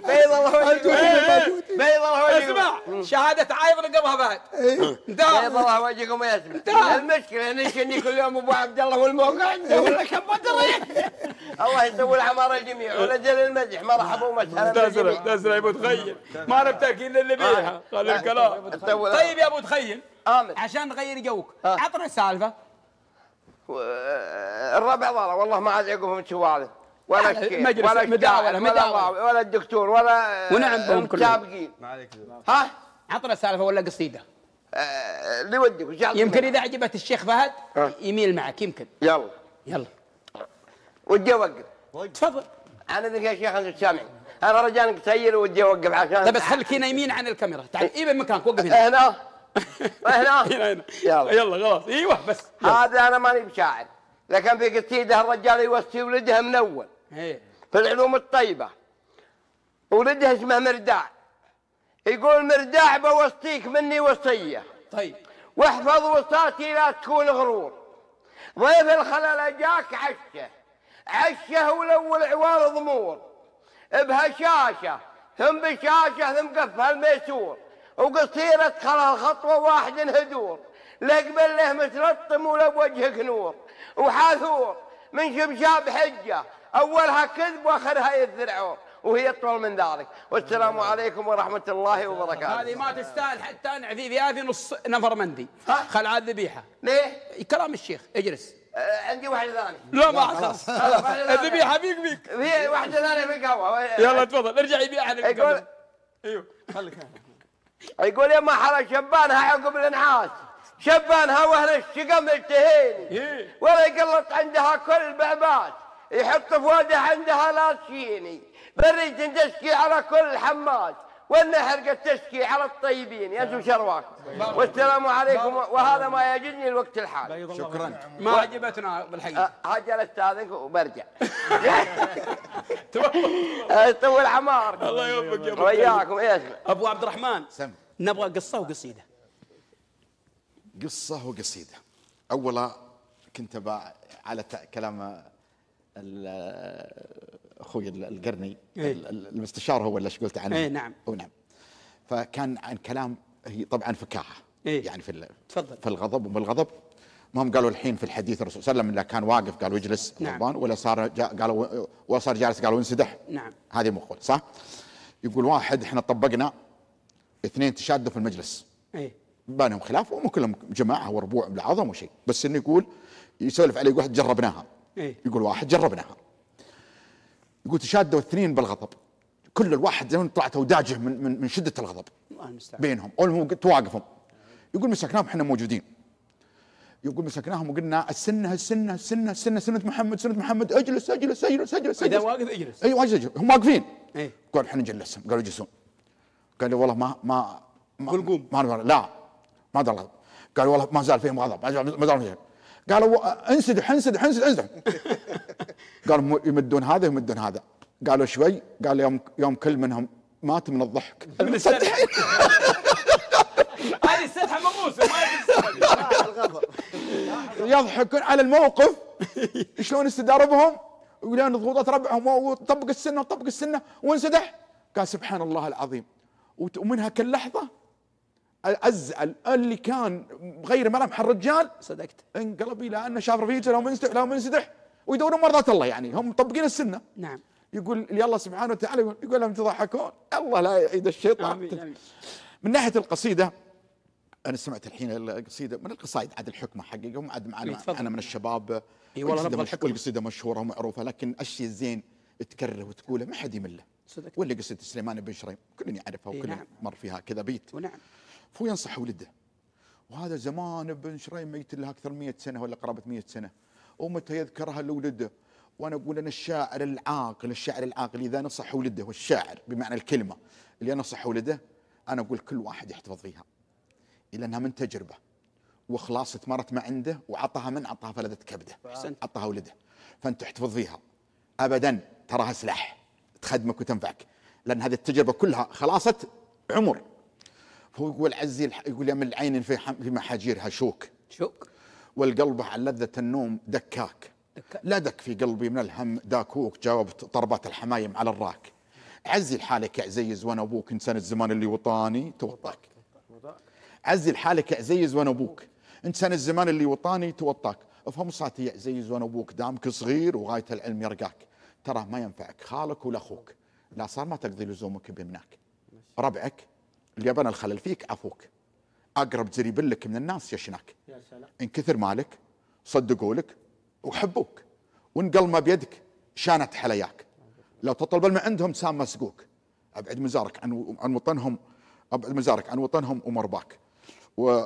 بيض الله الجود من وجهكم الموجود بيض الله وجهكم اسمع شهادة عايض رقبها بعد. إيه. بيض الله وجهكم يسمع. المشكلة إن يشني كل يوم أبو عبد الله والموقع عنده ولا كم الله. يطول عمر الجميع. ونزل المزح. مرحبا ومسهلا بالجميع. تسرع يا ابو تخيل ما نبتكي إلا اللي خلي الكلام. طول- طيب يا أبو تخيل امن عشان نغير جوك عطنا السالفة. الربع ضرر والله ما عاد عقبهم سوالف ولا الشيخ ولا مداولة، مداولة. ولا الدكتور ولا ونعم بهم كلهم. المتسابقين ها؟ عطنا السالفة ولا قصيدة؟ آه، اللي ودك وش يمكن؟ إذا عجبت الشيخ فهد. يميل معك يمكن. يلا. يلا. ودي أوقف. تفضل. أنا ذيك يا شيخ أنت سامعي أنا رجال قصير ودي أوقف عشان طيب بس خليك هنا يمين عن الكاميرا. تعال أيوه مكانك وقف هنا. هنا؟ هنا؟ هنا يلا. يلا خلاص. إيوه بس. هذا أنا ماني بشاعر لكن في قصيدة الرجال يوصي ولده من أول. إيه. في العلوم الطيبة. ولده اسمه مرداع. يقول مرداع بوصيك مني وصية. طيب. واحفظ وصاتي لا تكون غرور. ضيف الخلل جاك عشه. عشه ولو العوار ضمور. بهشاشه ثم بشاشه ثم قفها الميسور وقصيرة خلال خطوة واحد هدور لقبل له مترطم ولا بوجهك نور وحاثور من شبشاب حجة. أولها كذب وآخرها يذرعون وهي أطول من ذلك. والسلام عليكم ورحمة الله وبركاته. هذه ما تستاهل حتى فيها في نص نفر مندي. ها؟ خل عاد ذبيحة. ليه؟ كلام الشيخ. اجلس. عندي واحدة ثانية لا ما خلاص. الذبيحه فيك فيك في واحدة ثانية في القهوة. يلا تفضل. ارجع يبيع أحد يقول أيوه. خليك. يقول يا ما حرى شبانها عقب الانعاس شبانها واهل الشقم التهيني. إيه. ولا يقلط عندها كل بعبات يحط فوده عندها لا تشيني. بريد تشكي على كل حماس. والنحر قد تشكي على الطيبين. يا شرواكم والسلام عليكم. وهذا ما يجدني الوقت الحالي. شكرا. ما عجبتنا بالحقيقة. هاجل استاذنك وبرجع. طول عمار الله يوفقك يا أبو وياكم. إيش؟ أبو عبد الرحمن سم. نبغى قصة وقصيدة. قصة وقصيدة. أولا كنت بع- على كلام ال- القرني إيه. ال- ال- المستشار هو اللي قلت عنه إيه، نعم. أو نعم فكان عن كلام هي طبعا فكاهة إيه. يعني في تفضل. في الغضب وبالغضب ما هم قالوا الحين في الحديث الرسول صلى الله عليه وسلم لا كان واقف قالوا اجلس نعم. ولا صار جا قالوا ولا صار جالس قالوا انسدح نعم. هذه مقول صح يقول واحد إحنا طبقنا اثنين تشادوا في المجلس إيه بينهم خلاف ومو كلهم جماعة وربوع بالعظم وشيء بس إنه يقول يسولف عليه واحد جربناها إيه. يقول واحد جربناها يقول تشادوا الاثنين بالغضب. كل الواحد زي طلعت أوداجه من من من شدة الغضب بينهم. اولهم تواقفهم يقول مسكناهم إحنا موجودين. يقول مسكناهم وقلنا السنة السنة السنة السنة سنة محمد سنة محمد اجلس اجلس اجلس اجلس, إذا. واقف اجلس. أيوه أجلس. هم واقفين. إيه. قال إحنا نجلسهم. قالوا يجلسون. قال لي والله ما ما ما قل قوم. ما ما- لا. ما الغضب قال والله ما زال فيهم غضب. ما زال فيهم. قالوا انسدح انسدح انسدح انسدح قالوا م- يمدون هذا يمدون هذا. قالوا شوي قال يوم يوم كل منهم مات من الضحك. من السدح هذه السدحه مغروسه ما يضحكون على الموقف. شلون استدار بهم ولين ضغوطات ربعهم وطبق السنة وطبق السنة وانسدح. قال سبحان الله العظيم. ومنها كل لحظة أزعل اللي كان غير ملامح الرجال صدقت. انقلب إلى أنه شاف رفيجه لو منسدح لو منسدح. ويدورون مرضات الله يعني هم مطبقين السنة. نعم. يقول الله سبحانه وتعالى يقول- لهم تضحكون. الله لا يعيد الشيطان. آمين آمين. من ناحية القصيدة أنا سمعت الحين القصيدة من القصائد عاد الحكمه حقيقة هم عاد معنا. أنا من الشباب. إي والله نبغى. والقصيده مشهورة ومعروفة لكن الشيء الزين تكرره وتقوله ما حد يمله. صدقت واللي قصيدة سليمان بن شريم كلنا يعرفها وكلنا نعم. مر فيها كذا بيت. ونعم فهو ينصح ولده وهذا زمان ابن شريم ميت له أكثر من 100 سنة ولا قرابة 100 سنة. ومتى يذكرها لولده وأنا أقول أنا الشاعر العاقل الشاعر العاقل إذا نصح ولده والشاعر بمعنى الكلمة اللي ينصح ولده أنا أقول كل واحد يحتفظ فيها لانها من تجربة وإخلاص تمرت ما عنده وعطاها من عطاها فلذة كبده. عطاها ولده فأنت احتفظ فيها ابدا تراها سلاح تخدمك وتنفعك لأن هذه التجربة كلها خلاصة عمر هو يقول عزي. يقول يا من العين. في محاجيرها شوك شوك والقلب عن لذة النوم دكاك. لا دك في قلبي من الهم داكوك جاوبت ضربات الحمايم على الراك. عزي لحالك يا عزيز وأنا أبوك انسان الزمان اللي وطاني توطاك. عزي لحالك يا عزيز وأنا أبوك انسان الزمان اللي وطاني توطاك. افهم صاتي يا عزيز وأنا أبوك دامك صغير وغاية العلم يرقاك. ترى ما ينفعك خالك ولا أخوك. لا صار ما تقضي لزومك بيمناك ربعك اللي يبنى الخلل فيك عفوك. أقرب زريب لك من الناس يشناك يا سلام. إن كثر مالك صدقوا لك وحبوك وإن قل ما بيدك شانت حلياك. لو تطلب من عندهم سام مسقوك. أبعد مزارك عن عن وطنهم أبعد مزارك عن وطنهم ومرباك و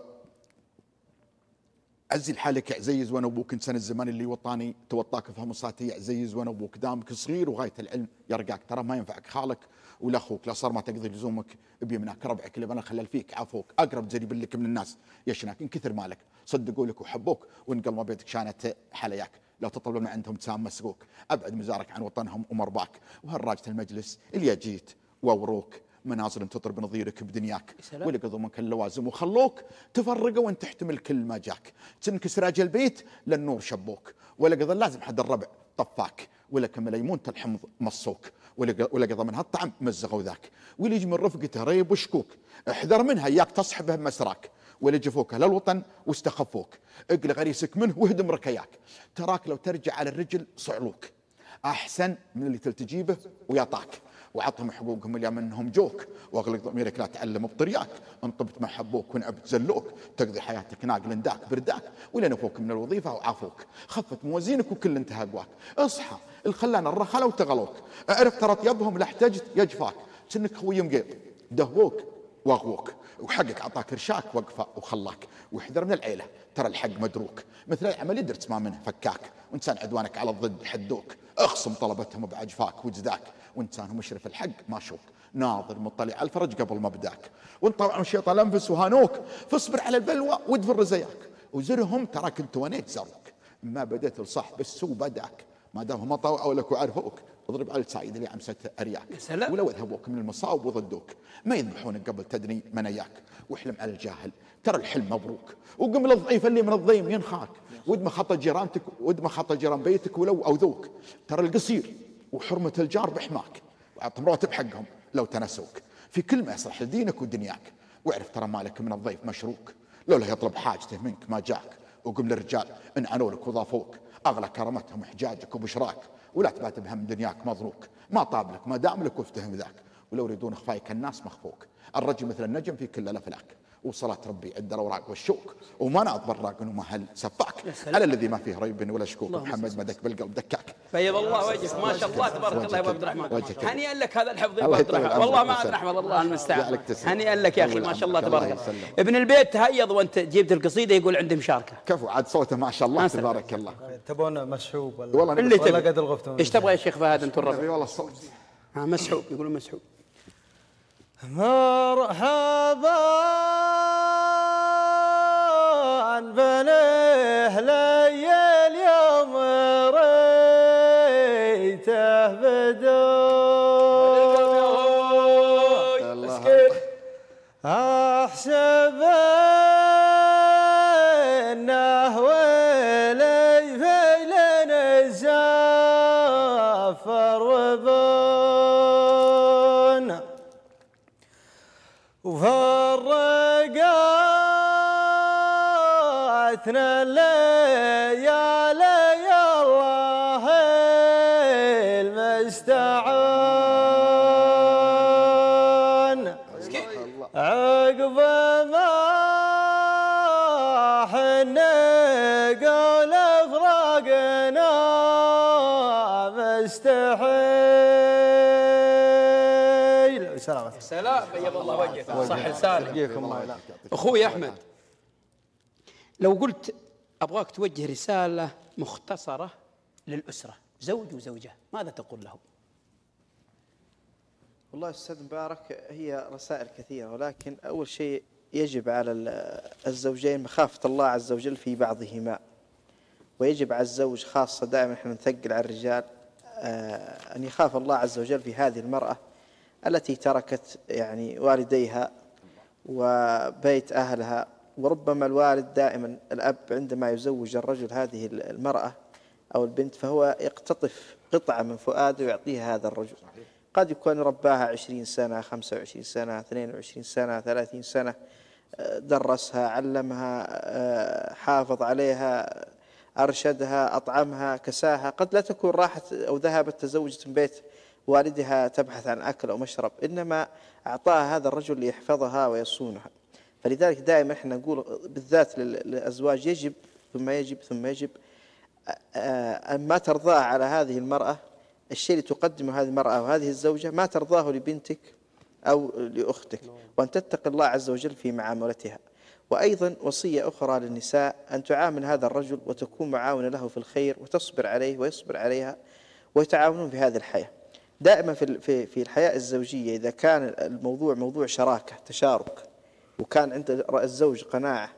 عزي لحالك يا عزيز وأنا أبوك إنسان الزمان اللي وطاني توطاك فهم صاتي عزيز وأنا أبوك دامك صغير وغاية العلم يرقاك. ترى ما ينفعك خالك. ولا أخوك لا صار ما تقضي لزومك بيمناك ربعك اللي بنا خلل فيك. عفوك أقرب زريب لك من الناس. يشناك ان كثر مالك. صدقوا لك وحبوك وان قل ما بيتك شانت حلياك. لو تطلب من عندهم تسام مسقوك. أبعد مزارك عن وطنهم ومرباك وهالراجة المجلس اللي جيت ووروك منازل تطرب نظيرك بدنياك. سلام. ولقضوا منك اللوازم وخلوك تفرقوا وانت تحتمل كل ما جاك. تنكس سراج البيت للنور شبوك. ولقضى لازم حد الربع طفاك. ولك مليمون الحمض مصوك. ولق- ولقضى من هالطعم مزغوا ذاك. واللي يجي من رفقته ريب وشكوك. احذر منها اياك تصحبه بمسراك ولا جفوك للوطن واستخفوك. اقلع غريسك منه واهدم ركياك. تراك لو ترجع على الرجل صعلوك. أحسن من اللي تلتجيبه ويعطاك. وعطهم حقوقهم اللي منهم جوك. واغلق ضميرك لا تعلم بطرياك. إن طبت ما حبوك ونعبت زلوك. تقضي حياتك ناقل داك برداك. ولا نفوك من الوظيفة وعافوك. خفت موازينك وكل انتهى قواك اصحى الخلان الرخله وتغلوك أعرف ترى طيبهم لا احتجت يجفاك. سنك خوي مقيط دهوك واغوك وحقك أعطاك رشاك وقفة وخلاك. واحذر من العيلة. ترى الحق مدروك. مثل العمل يدرس ما منه. فكاك. وإنسان عدوانك على الضد حدوك اخصم طلبتهم بعجفاك وجداك وإنسان مشرف الحق ما شوك. ناظر مطلع على الفرج قبل ما بداك. وانت طبعا الشيطان انفس وهانوك. فاصبر على البلوى وادفر رزياك. وزرهم تراك انت ونيت زروك. ما بديت الصح بس بداك. ما دام هم لك وعرفوك اضرب على السعيد اللي عمسة أرياك. سلام. ولو اذهبوك من المصاوب وضدوك. ما يذبحونك قبل تدري مناياك واحلم على الجاهل. ترى الحلم مبروك. وقم للضعيف اللي من الضيم ينخاك ودم خطا جيرانتك ودم خطا جيران بيتك ولو أوذوك. ترى القصير وحرمة الجار بحماك. وعطهم رواتب حقهم لو تنسوك. في كل ما يصلح لدينك ودنياك. واعرف ترى مالك من الضيف مشروك. لولا يطلب حاجته منك ما جاك. وقم للرجال انعنوا لك وضافوك. أغلى كرمتهم حجاجك وبشراك ولا تبات بهم دنياك مضروك. ما طاب لك ما دام لك وافتهم ذاك. ولو يريدون اخفايك الناس مخفوك. الرجل مثل النجم في كل الافلاك وصلاة ربي عند الاوراق والشوك. وما ناط براق ومهل سفاك على الذي ما فيه ريب ولا شكوك. محمد مدك بالقلب دكاك. بيض الله وجهك ما شاء الله تبارك الله يا أبو عبد الرحمن. هنيئا لك هذا الحفظ يا أبو الله عبد الرحمن. والله ما. نحمد الله المستعان. هنيئا لك يا أخي ما شاء الله. تبارك الله. ابن البيت تهيض وانت جبت القصيدة يقول عنده مشاركة. كفو عاد صوته ما شاء الله. تبارك الله. تبون مسحوب ولا والله اللي تبي. قد الغفتم إيش تبغى يا شيخ فهد؟ أنت الربع نبي والله الصوت ها مسحوب يقولون مسحوب مرحبا بنيه الله أخوي أحمد لو قلت أبغاك توجه رسالة مختصرة للأسرة زوج وزوجة ماذا تقول لهم؟ والله أستاذ مبارك هي رسائل كثيرة ولكن أول شيء يجب على ال- الزوجين مخافة الله عز وجل في بعضهما. ويجب على الزوج خاصة دائما إحنا نثقل على الرجال آه، أن يخاف الله عز وجل في هذه المرأة التي تركت يعني والديها وبيت أهلها. وربما الوالد دائما الأب عندما يزوج الرجل هذه المرأة أو البنت فهو يقتطف قطعة من فؤاده ويعطيها هذا الرجل. قد يكون رباها عشرين سنة خمسة وعشرين سنة اثنين وعشرين سنة ثلاثين سنة آه، درسها علمها آه، حافظ عليها أرشدها أطعمها كساها. قد لا تكون راحت أو ذهبت تزوجت من بيت والدها تبحث عن أكل أو مشرب إنما أعطاها هذا الرجل ليحفظها ويصونها. فلذلك دائما إحنا نقول بالذات لل- للأزواج يجب ثم يجب ثم يجب أن ما ترضاه على هذه المرأة الشيء اللي تقدمه هذه المرأة وهذه الزوجة ما ترضاه لبنتك أو لأختك. وأن تتقي الله عز وجل في معاملتها. وأيضا وصية أخرى للنساء أن تعامل هذا الرجل وتكون معاونة له في الخير وتصبر عليه ويصبر عليها ويتعاونون في هذه الحياة. دائما في في في الحياة الزوجية إذا كان الموضوع موضوع شراكة تشارك وكان عند الزوج قناعة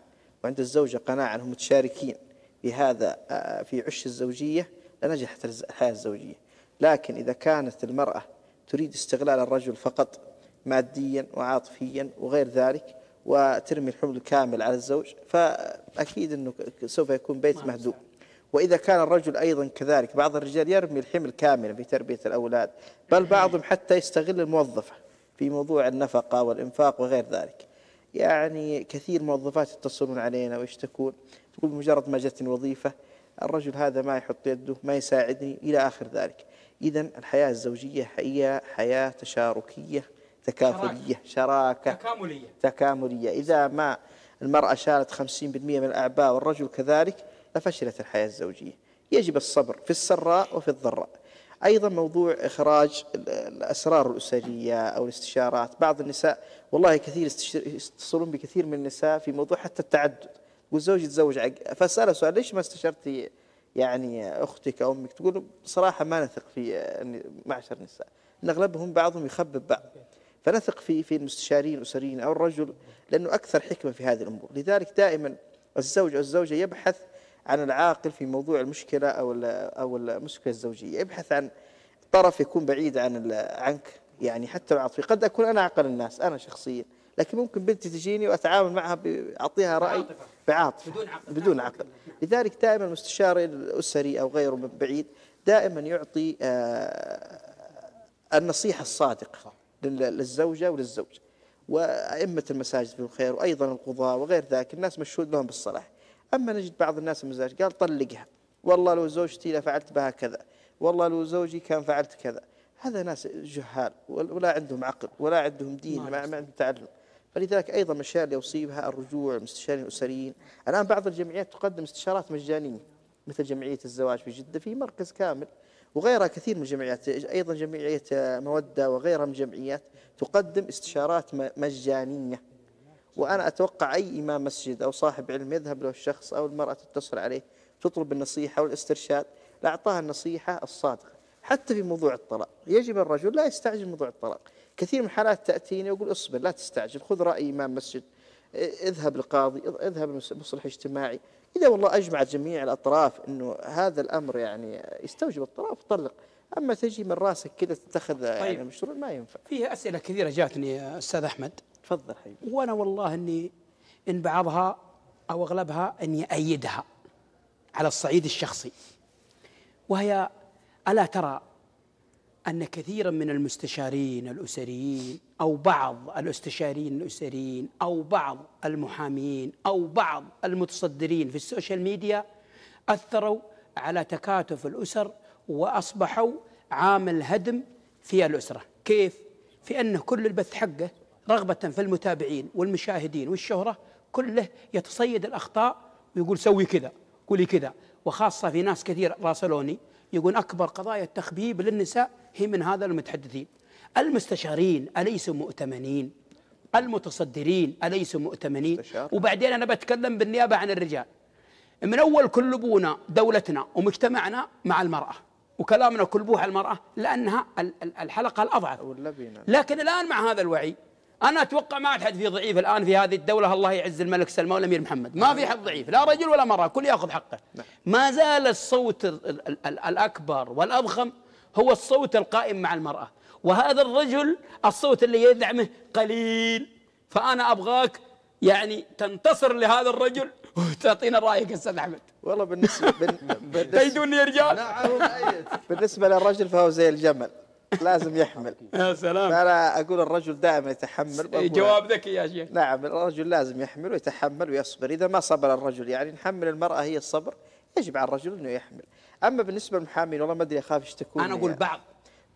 وعند الزوجة قناعة أنهم متشاركين في هذا آه، في عش الزوجية لنجحت الز- الحياة الزوجية. لكن إذا كانت المرأة تريد استغلال الرجل فقط ماديا وعاطفيا وغير ذلك وترمي الحمل الكامل على الزوج فأكيد أنه ك- سوف يكون بيت مهدوم وإذا كان الرجل أيضا كذلك بعض الرجال يرمي الحمل كاملا في تربية الأولاد بل بعضهم حتى يستغل الموظفة في موضوع النفقة والإنفاق وغير ذلك. يعني كثير موظفات يتصلون علينا ويشتكون تقول بمجرد ما جتني وظيفة الرجل هذا ما يحط يده ما يساعدني إلى آخر ذلك. إذا الحياة الزوجية هي حياة تشاركية تكافلية شراكة. تكاملية. تكاملية. إذا ما المرأة شالت 50% من الأعباء والرجل كذلك لفشلت الحياة الزوجية. يجب الصبر في السراء وفي الضراء. أيضا موضوع إخراج ال- الأسرار الأسرية أو الاستشارات. بعض النساء والله كثير يتصلون بكثير من النساء في موضوع حتى التعدد. يقول زوجي تزوج عق- فأسأله سؤال ليش ما استشرتي يعني أختك أو أمك؟ تقول بصراحة ما نثق في معشر النساء. إن أغلبهم بعضهم يخبب بعض. فنثق في في المستشارين الأسريين أو الرجل لأنه أكثر حكمة في هذه الأمور، لذلك دائما الزوج أو الزوجة يبحث عن العاقل في موضوع المشكلة أو ال- أو المشكلة الزوجية، يبحث عن طرف يكون بعيد عن عنك يعني حتى لو عاطفي، قد أكون أنا اعقل الناس أنا شخصيا، لكن ممكن بنتي تجيني وأتعامل معها ب- أعطيها رأي بعاطفة. بدون عقل. بدون عقل، لذلك دائما المستشار الأسري أو غيره من بعيد دائما يعطي آه النصيحة الصادقة لل- للزوجة وللزوج. وأئمة المساجد بالخير وأيضا القضاة وغير ذلك. الناس مشهود لهم بالصلاح. أما نجد بعض الناس المزاج قال طلقها. والله لو زوجتي لفعلت بها كذا. والله لو زوجي كان فعلت كذا. هذا ناس جهال ولا عندهم عقل ولا عندهم دين ما ما عندهم. تعلم. فلذلك أيضا من الاشياء اللي اوصيها الرجوع المستشارين الاسريين الآن بعض الجمعيات تقدم استشارات مجانية مثل جمعية الزواج في جدة في مركز كامل. وغيرها كثير من الجمعيات أيضا جمعية مودة وغيرها من الجمعيات تقدم استشارات م- مجانيه وأنا أتوقع أي إمام مسجد أو صاحب علم يذهب له الشخص أو المرأة تتصل عليه تطلب النصيحة والاسترشاد لاعطاها النصيحة الصادقة. حتى في موضوع الطلاق يجب الرجل لا يستعجل موضوع الطلاق. كثير من الحالات تأتيني ويقول اصبر لا تستعجل خذ رأي إمام مسجد اذهب لقاضي اذهب لمصلح اجتماعي. إذا والله اجمعت جميع الأطراف إنه هذا الأمر يعني يستوجب الطلاق طلق. أما تجي من راسك كذا تتخذ يعني طيب. مشروع ما ينفع. فيه أسئلة كثيرة جاتني يا أستاذ أحمد. تفضل حبيبي. وأنا والله إني إن بعضها أو أغلبها إني أيدها على الصعيد الشخصي. وهي ألا ترى أن كثيرا من المستشارين الأسريين أو بعض الاستشاريين الأسريين أو بعض المحامين أو بعض المتصدرين في السوشيال ميديا أثروا على تكاتف الأسر وأصبحوا عامل هدم في الأسرة، كيف؟ في انه كل البث حقه رغبة في المتابعين والمشاهدين والشهرة كله يتصيد الأخطاء ويقول سوي كذا، قولي كذا، وخاصة في ناس كثير راسلوني يقول أكبر قضايا التخبيب للنساء هي من هذا المتحدثين. المستشارين اليسوا مؤتمنين؟ المتصدرين اليسوا مؤتمنين؟ مستشار. وبعدين أنا بتكلم بالنيابة عن الرجال. من أول كلبونا دولتنا ومجتمعنا مع المرأة وكلامنا كلبوه على المرأة لأنها ال- ال- الحلقة الأضعف واللبنة لكن الآن مع هذا الوعي أنا أتوقع ما حد في ضعيف الآن في هذه الدولة. الله يعز الملك سلمان والأمير محمد. ما في حد ضعيف لا رجل ولا مرأة كل يأخذ حقه. ما زال الصوت ال- ال- ال- الأكبر والأضخم هو الصوت القائم مع المرأة. وهذا الرجل الصوت اللي يدعمه قليل. فأنا أبغاك يعني تنتصر لهذا الرجل وتعطينا رأيك أستاذ أحمد. والله بالنسبة بال- بالنسبة يا رجال؟ بالنسبة للرجل فهو زي الجمل. لازم يحمل. يا سلام. فأنا أقول الرجل دائما يتحمل وأقول- جواب ذكي يا شيخ. نعم الرجل لازم يحمل ويتحمل ويصبر. إذا ما صبر الرجل يعني نحمل المرأة هي الصبر يجب على الرجل إنه يحمل. أما بالنسبة للمحامين والله ما أدري أخاف يشتكون أنا أقول بعض.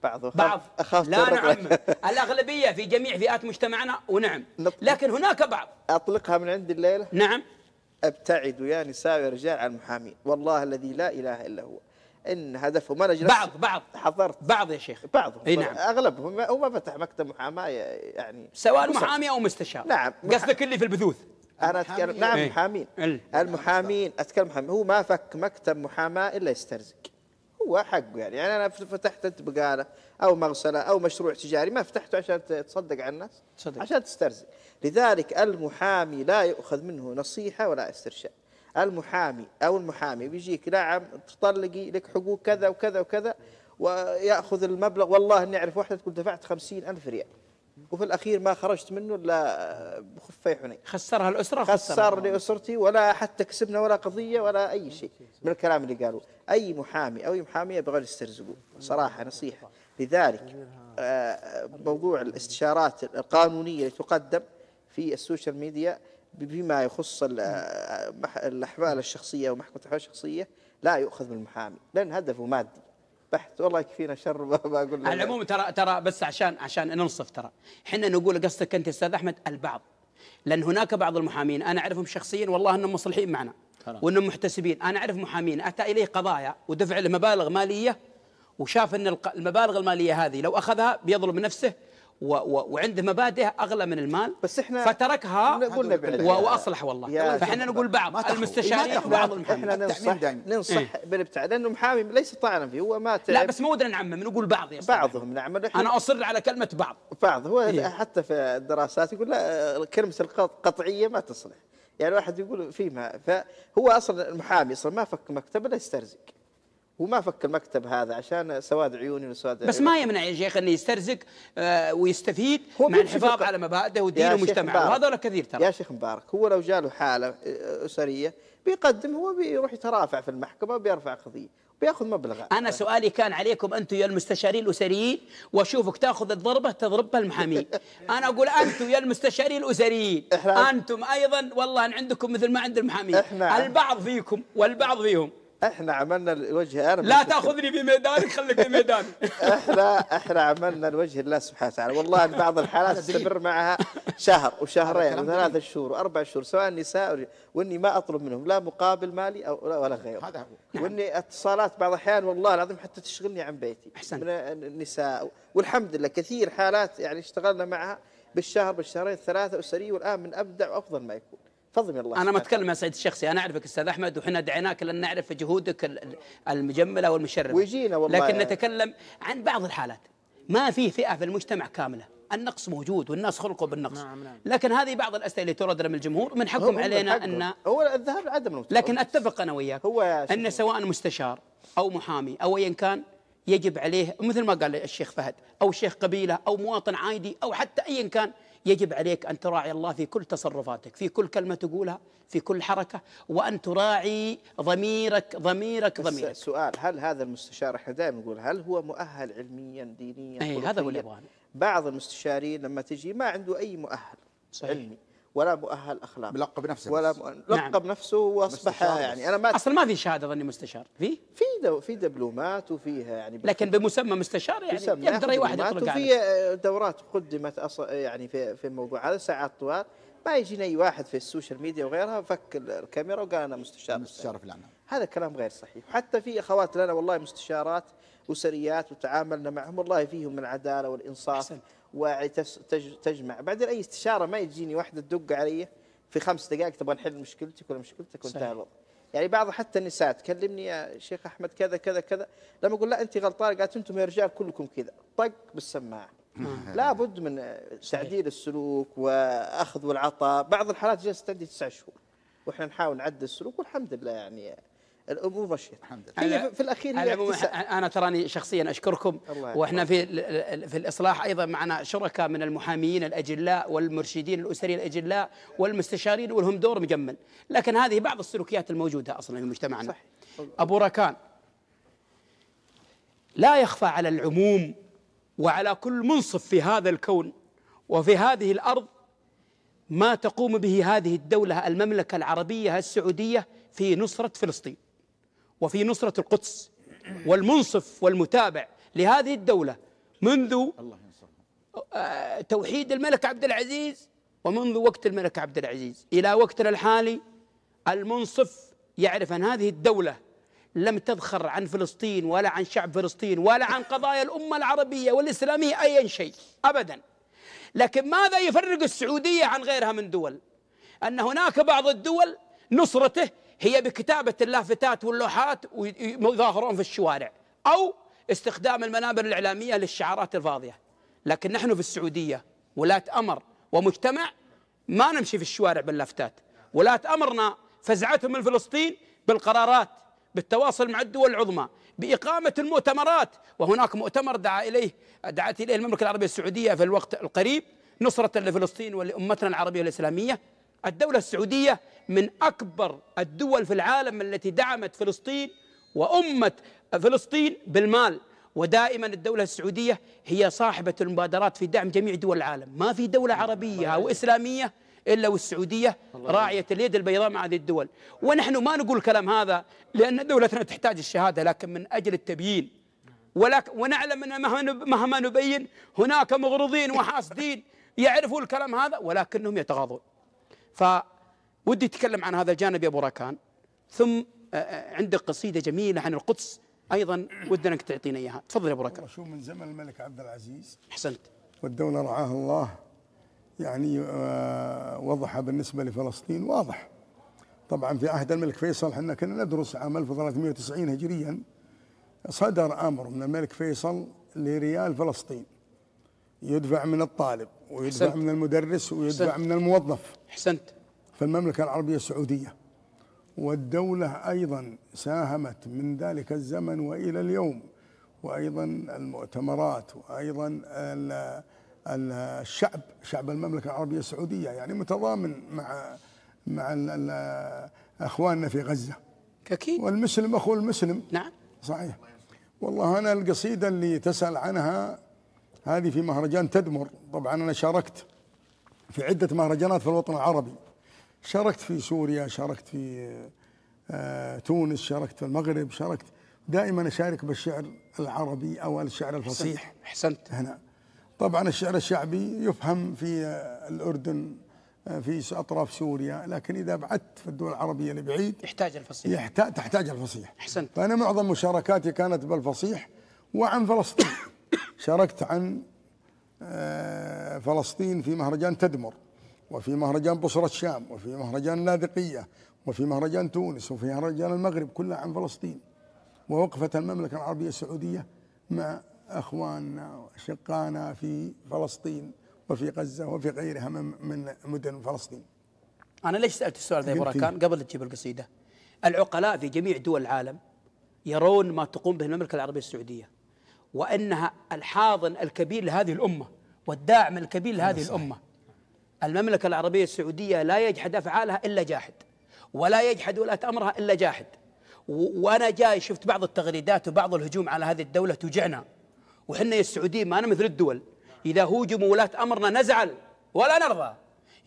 بعض أخاف- بعض. أخاف لا نعم. الأغلبية في جميع فئات مجتمعنا ونعم. لكن هناك بعض. أطلقها من عندي الليلة؟ نعم. ابتعدوا يا نساء يا رجال عن المحامين. والله الذي لا إله إلا هو. إن هدفهم أنا جلست بعض بعض حضرت. بعض يا شيخ. بعضهم إي نعم. أغلبهم هو ما فتح مكتب محاماة يعني سواء محامي أو مستشار. نعم. قصدك اللي في البثوث. أنا اتكلم نعم إيه. محامين ال- المحامين أتكلم محامين. هو ما فك مكتب محاماة إلا يسترزق. هو حقه يعني. يعني أنا فتحت انت بقاله أو مغسلة أو مشروع تجاري ما فتحته عشان تصدق على الناس تصدق. عشان تسترزق. لذلك المحامي لا يؤخذ منه نصيحة ولا استرشاد. المحامي أو المحامي بيجيك نعم تطلقي لك حقوق كذا وكذا وكذا ويأخذ المبلغ والله إني أعرف واحدة تقول دفعت خمسين ألف ريال وفي الأخير ما خرجت منه إلا بخفي حنين. خسرها الأسرة خسر الأسرة ولا حتى كسبنا ولا قضية ولا أي شيء من الكلام اللي قالوا أي محامي أو أي محامية يبغى يسترزقون صراحة نصيحة. لذلك آه، موضوع الاستشارات القانونية اللي تقدم في السوشيال ميديا بما يخص الأحوال الشخصية ومحكمة الأحوال الشخصية لا يؤخذ من المحامي لأن هدفه مادي. بحت والله يكفينا شر ما أقول على العموم ترى ترى بس عشان عشان ننصف ترى. إحنا نقول قصدك أنت أستاذ أحمد البعض. لأن هناك بعض المحامين أنا أعرفهم شخصيا والله إنهم مصلحين معنا. وإنهم محتسبين. أنا أعرف محامين أتى إليه قضايا ودفع له مبالغ مالية وشاف إن الق- المبالغ المالية هذه لو أخذها بيظلم نفسه و و وعنده مبادئ أغلى من المال بس إحنا فتركها وأصلح والله. فإحنا نقول بعض. المستشارين ما تخلو. وبعض المحامين إحنا ننصح. ننصح. بالابتعاد لأنه محامي ليس طعنا فيه هو ما لا بس ما ودنا نعمم نقول بعض يا. بعضهم نعم أنا أصر على كلمة بعض. بعض. هو إيه. حتى في الدراسات يقول لا كلمة القطعية ما تصلح. يعني واحد يقول في ما فهو أصلا المحامي أصلا ما فك مكتب الا يسترزق وما فك المكتب هذا عشان سواد عيوني وسواد بس ما يمنع يا شيخ إنه يسترزق آه، ويستفيد هو مع الحفاظ على مبادئه ودينه ومجتمعه. وهذول كثير ترى. يا شيخ مبارك هو لو جاله حالة آه، أسرية بيقدم هو بيروح يترافع في المحكمة وبيرفع قضية بياخذ مبلغ. أنا سؤالي كان عليكم أنتم يا المستشارين الأسريين وأشوفك تأخذ الضربة تضربها المحامين أنا أقول أنتم يا المستشارين الأسريين أنتم أيضا والله إن عندكم مثل ما عند المحامين. البعض فيكم والبعض فيهم. إحنا عملنا الوجه أنا لا تأخذني في ميدانك خليك في ميداني إحنا إحنا عملنا لوجه الله سبحانه وتعالى. والله إن بعض الحالات تستمر معها شهر وشهرين وثلاثة شهور وأربع شهور سواء النساء أو- وإني ما أطلب منهم لا مقابل مالي أو لا ولا غيره. هذا هو. وإني اتصالات بعض الأحيان والله العظيم حتى تشغلني عن بيتي أحسنت. من النساء. والحمد لله كثير حالات يعني اشتغلنا معها بالشهر بالشهرين الثلاثة اسريه والآن من أبدع وأفضل ما يكون. فضل من الله أنا ما أتكلم عن سعيد الشخصي أنا أعرفك أستاذ أحمد وحنا دعيناك لأن نعرف جهودك ال- ال- المجملة والمشرفة ويجينا والله لكن يعني. نتكلم عن بعض الحالات ما في فئة في المجتمع كاملة النقص موجود والناس خلقوا بالنقص نعم نعم. لكن هذه بعض الأسئلة اللي ترد من الجمهور من حقهم هو علينا بالحق. أن هو الذهاب عدم المتفق. لكن أتفق أنا وياك هو يا شيخ أن سواء مستشار أو محامي أو ايا كان يجب عليه مثل ما قال الشيخ فهد أو شيخ قبيلة أو مواطن عادي أو حتى ايا كان يجب عليك أن تراعي الله في كل تصرفاتك في كل كلمة تقولها في كل حركة وأن تراعي ضميرك ضميرك ضميرك سؤال هل هذا المستشار إحنا دائما نقول هل هو مؤهل علميا دينيا أي، هذا هو اللي. بعض المستشارين لما تجي ما عنده أي مؤهل صحيح. علمي ولا مؤهل أخلاقي. بلقب نفسه ولا بس. مؤ- لقب نفسه وأصبح يعني أنا ما أصلا ما في شهاده ظني مستشار. في؟ في دو في دبلومات وفيها يعني لكن بمسمى مستشار يعني يسمى يقدر أي واحد يطلق عليه. وفي آه، دورات قدمت أص... يعني في في الموضوع هذا ساعات طوال. ما يجينا أي واحد في السوشيال ميديا وغيرها فك ال- الكاميرا وقال أنا مستشار مستشار في العنان هذا كلام غير صحيح. وحتى في أخوات لنا والله مستشارات اسريات وتعاملنا معهم والله فيهم من العدالة والإنصاف. أحسن. وتجمع بعدين أي استشارة ما يجيني واحدة تدق علي في خمس دقائق تبغى نحل مشكلتك ولا مشكلتك وانتهى. الوضع. يعني بعض حتى النساء تكلمني يا شيخ أحمد كذا كذا كذا. لما أقول لا انت غلطان قالت أنتم يا رجال كلكم كذا. طق بالسماعة. لابد من تعديل السلوك وأخذ والعطاء. بعض الحالات جلست عندي تسع شهور. وإحنا نحاول نعدل السلوك والحمد لله يعني الأمور مشيت الحمد لله. هي في- الأخير هي. أنا تراني شخصيا أشكركم الله وإحنا في في الإصلاح أيضا معنا شركاء من المحاميين الأجلاء والمرشدين الاسريين الأجلاء والمستشارين ولهم دور مجمل لكن هذه بعض السلوكيات الموجودة أصلا في مجتمعنا صح. أبو ركان لا يخفى على العموم وعلى كل منصف في هذا الكون وفي هذه الأرض ما تقوم به هذه الدولة المملكة العربية السعودية في نصرة فلسطين وفي نصرة القدس والمنصف والمتابع لهذه الدولة منذ آه، توحيد الملك عبد العزيز ومنذ وقت الملك عبد العزيز. إلى وقتنا الحالي المنصف يعرف أن هذه الدولة لم تذخر عن فلسطين ولا عن شعب فلسطين ولا عن قضايا الأمة العربية والإسلامية أي شيء أبدا. لكن ماذا يفرق السعودية عن غيرها من دول؟ أن هناك بعض الدول نصرته هي بكتابة اللافتات واللوحات ويظاهرون في الشوارع أو استخدام المنابر الإعلامية للشعارات الفاضية. لكن نحن في السعودية ولاة أمر ومجتمع ما نمشي في الشوارع باللافتات. ولاة أمرنا فزعتهم من فلسطين بالقرارات بالتواصل مع الدول العظمى بإقامة المؤتمرات. وهناك مؤتمر دعا إليه دعت إليه المملكة العربية السعودية في الوقت القريب نصرة لفلسطين ولأمتنا العربية الإسلامية. الدولة السعودية من أكبر الدول في العالم التي دعمت فلسطين وأمة فلسطين بالمال. ودائما الدولة السعودية هي صاحبة المبادرات في دعم جميع دول العالم. ما في دولة عربية أو إسلامية إلا والسعودية راعية اليد البيضاء مع هذه الدول. ونحن ما نقول الكلام هذا لأن دولتنا تحتاج الشهادة لكن من أجل التبيين. ولكن ونعلم أن مهما نب- مهما نبين هناك مغرضين وحاسدين يعرفوا الكلام هذا ولكنهم يتغاضون. فودي اتكلم عن هذا الجانب يا أبو راكان. ثم آه، آه، عندك قصيدة جميلة عن القدس أيضا ودنا إنك تعطينا إياها. تفضل يا أبو راكان. شو من زمن الملك عبد العزيز أحسنت. والدولة رعاها الله يعني آه، وضحها بالنسبة لفلسطين واضح. طبعا في عهد الملك فيصل إحنا كنا ندرس عام 1390 هجريا صدر أمر من الملك فيصل لريال فلسطين. يدفع من الطالب ويدفع أحسنت. من المدرس ويدفع أحسنت. من الموظف. أحسنت. في المملكة العربية السعودية والدولة أيضا ساهمت من ذلك الزمن وإلى اليوم وأيضا المؤتمرات ال- الشعب شعب المملكة العربية السعودية يعني متضامن مع مع أخواننا في غزة. أكيد. والمسلم أخو المسلم. نعم. صحيح. والله أنا القصيدة اللي تسأل عنها هذه في مهرجان تدمر. طبعا أنا شاركت في عدة مهرجانات في الوطن العربي. شاركت في سوريا شاركت في آه، تونس شاركت في المغرب شاركت. دائما أشارك بالشعر العربي أو الشعر الفصيح أحسنت. هنا. طبعا الشعر الشعبي يفهم في آه، الأردن آه، في أطراف سوريا لكن إذا بعدت في الدول العربية اللي بعيد يحتاج الفصيح. يحتاج تحتاج الفصيح. أحسنت. فأنا معظم مشاركاتي كانت بالفصيح وعن فلسطين. شاركت عن فلسطين في مهرجان تدمر وفي مهرجان بصرة الشام وفي مهرجان اللاذقية وفي مهرجان تونس وفي مهرجان المغرب كلها عن فلسطين. ووقفت المملكة العربية السعودية مع أخواننا وأشقائنا في فلسطين وفي غزة وفي غيرها من مدن فلسطين. أنا ليش سألت السؤال ذا يا راكان قبل تجيب القصيدة. العقلاء في جميع دول العالم يرون ما تقوم به المملكة العربية السعودية. وأنها الحاضن الكبير لهذه الأمة والداعم الكبير لهذه الأمة. المملكة العربية السعودية لا يجحد أفعالها إلا جاحد ولا يجحد ولاة امرها إلا جاحد. وأنا جاي شفت بعض التغريدات وبعض الهجوم على هذه الدولة توجعنا. وحنا يا السعوديين ما أنا مثل الدول. إذا هوجموا ولاة امرنا نزعل ولا نرضى.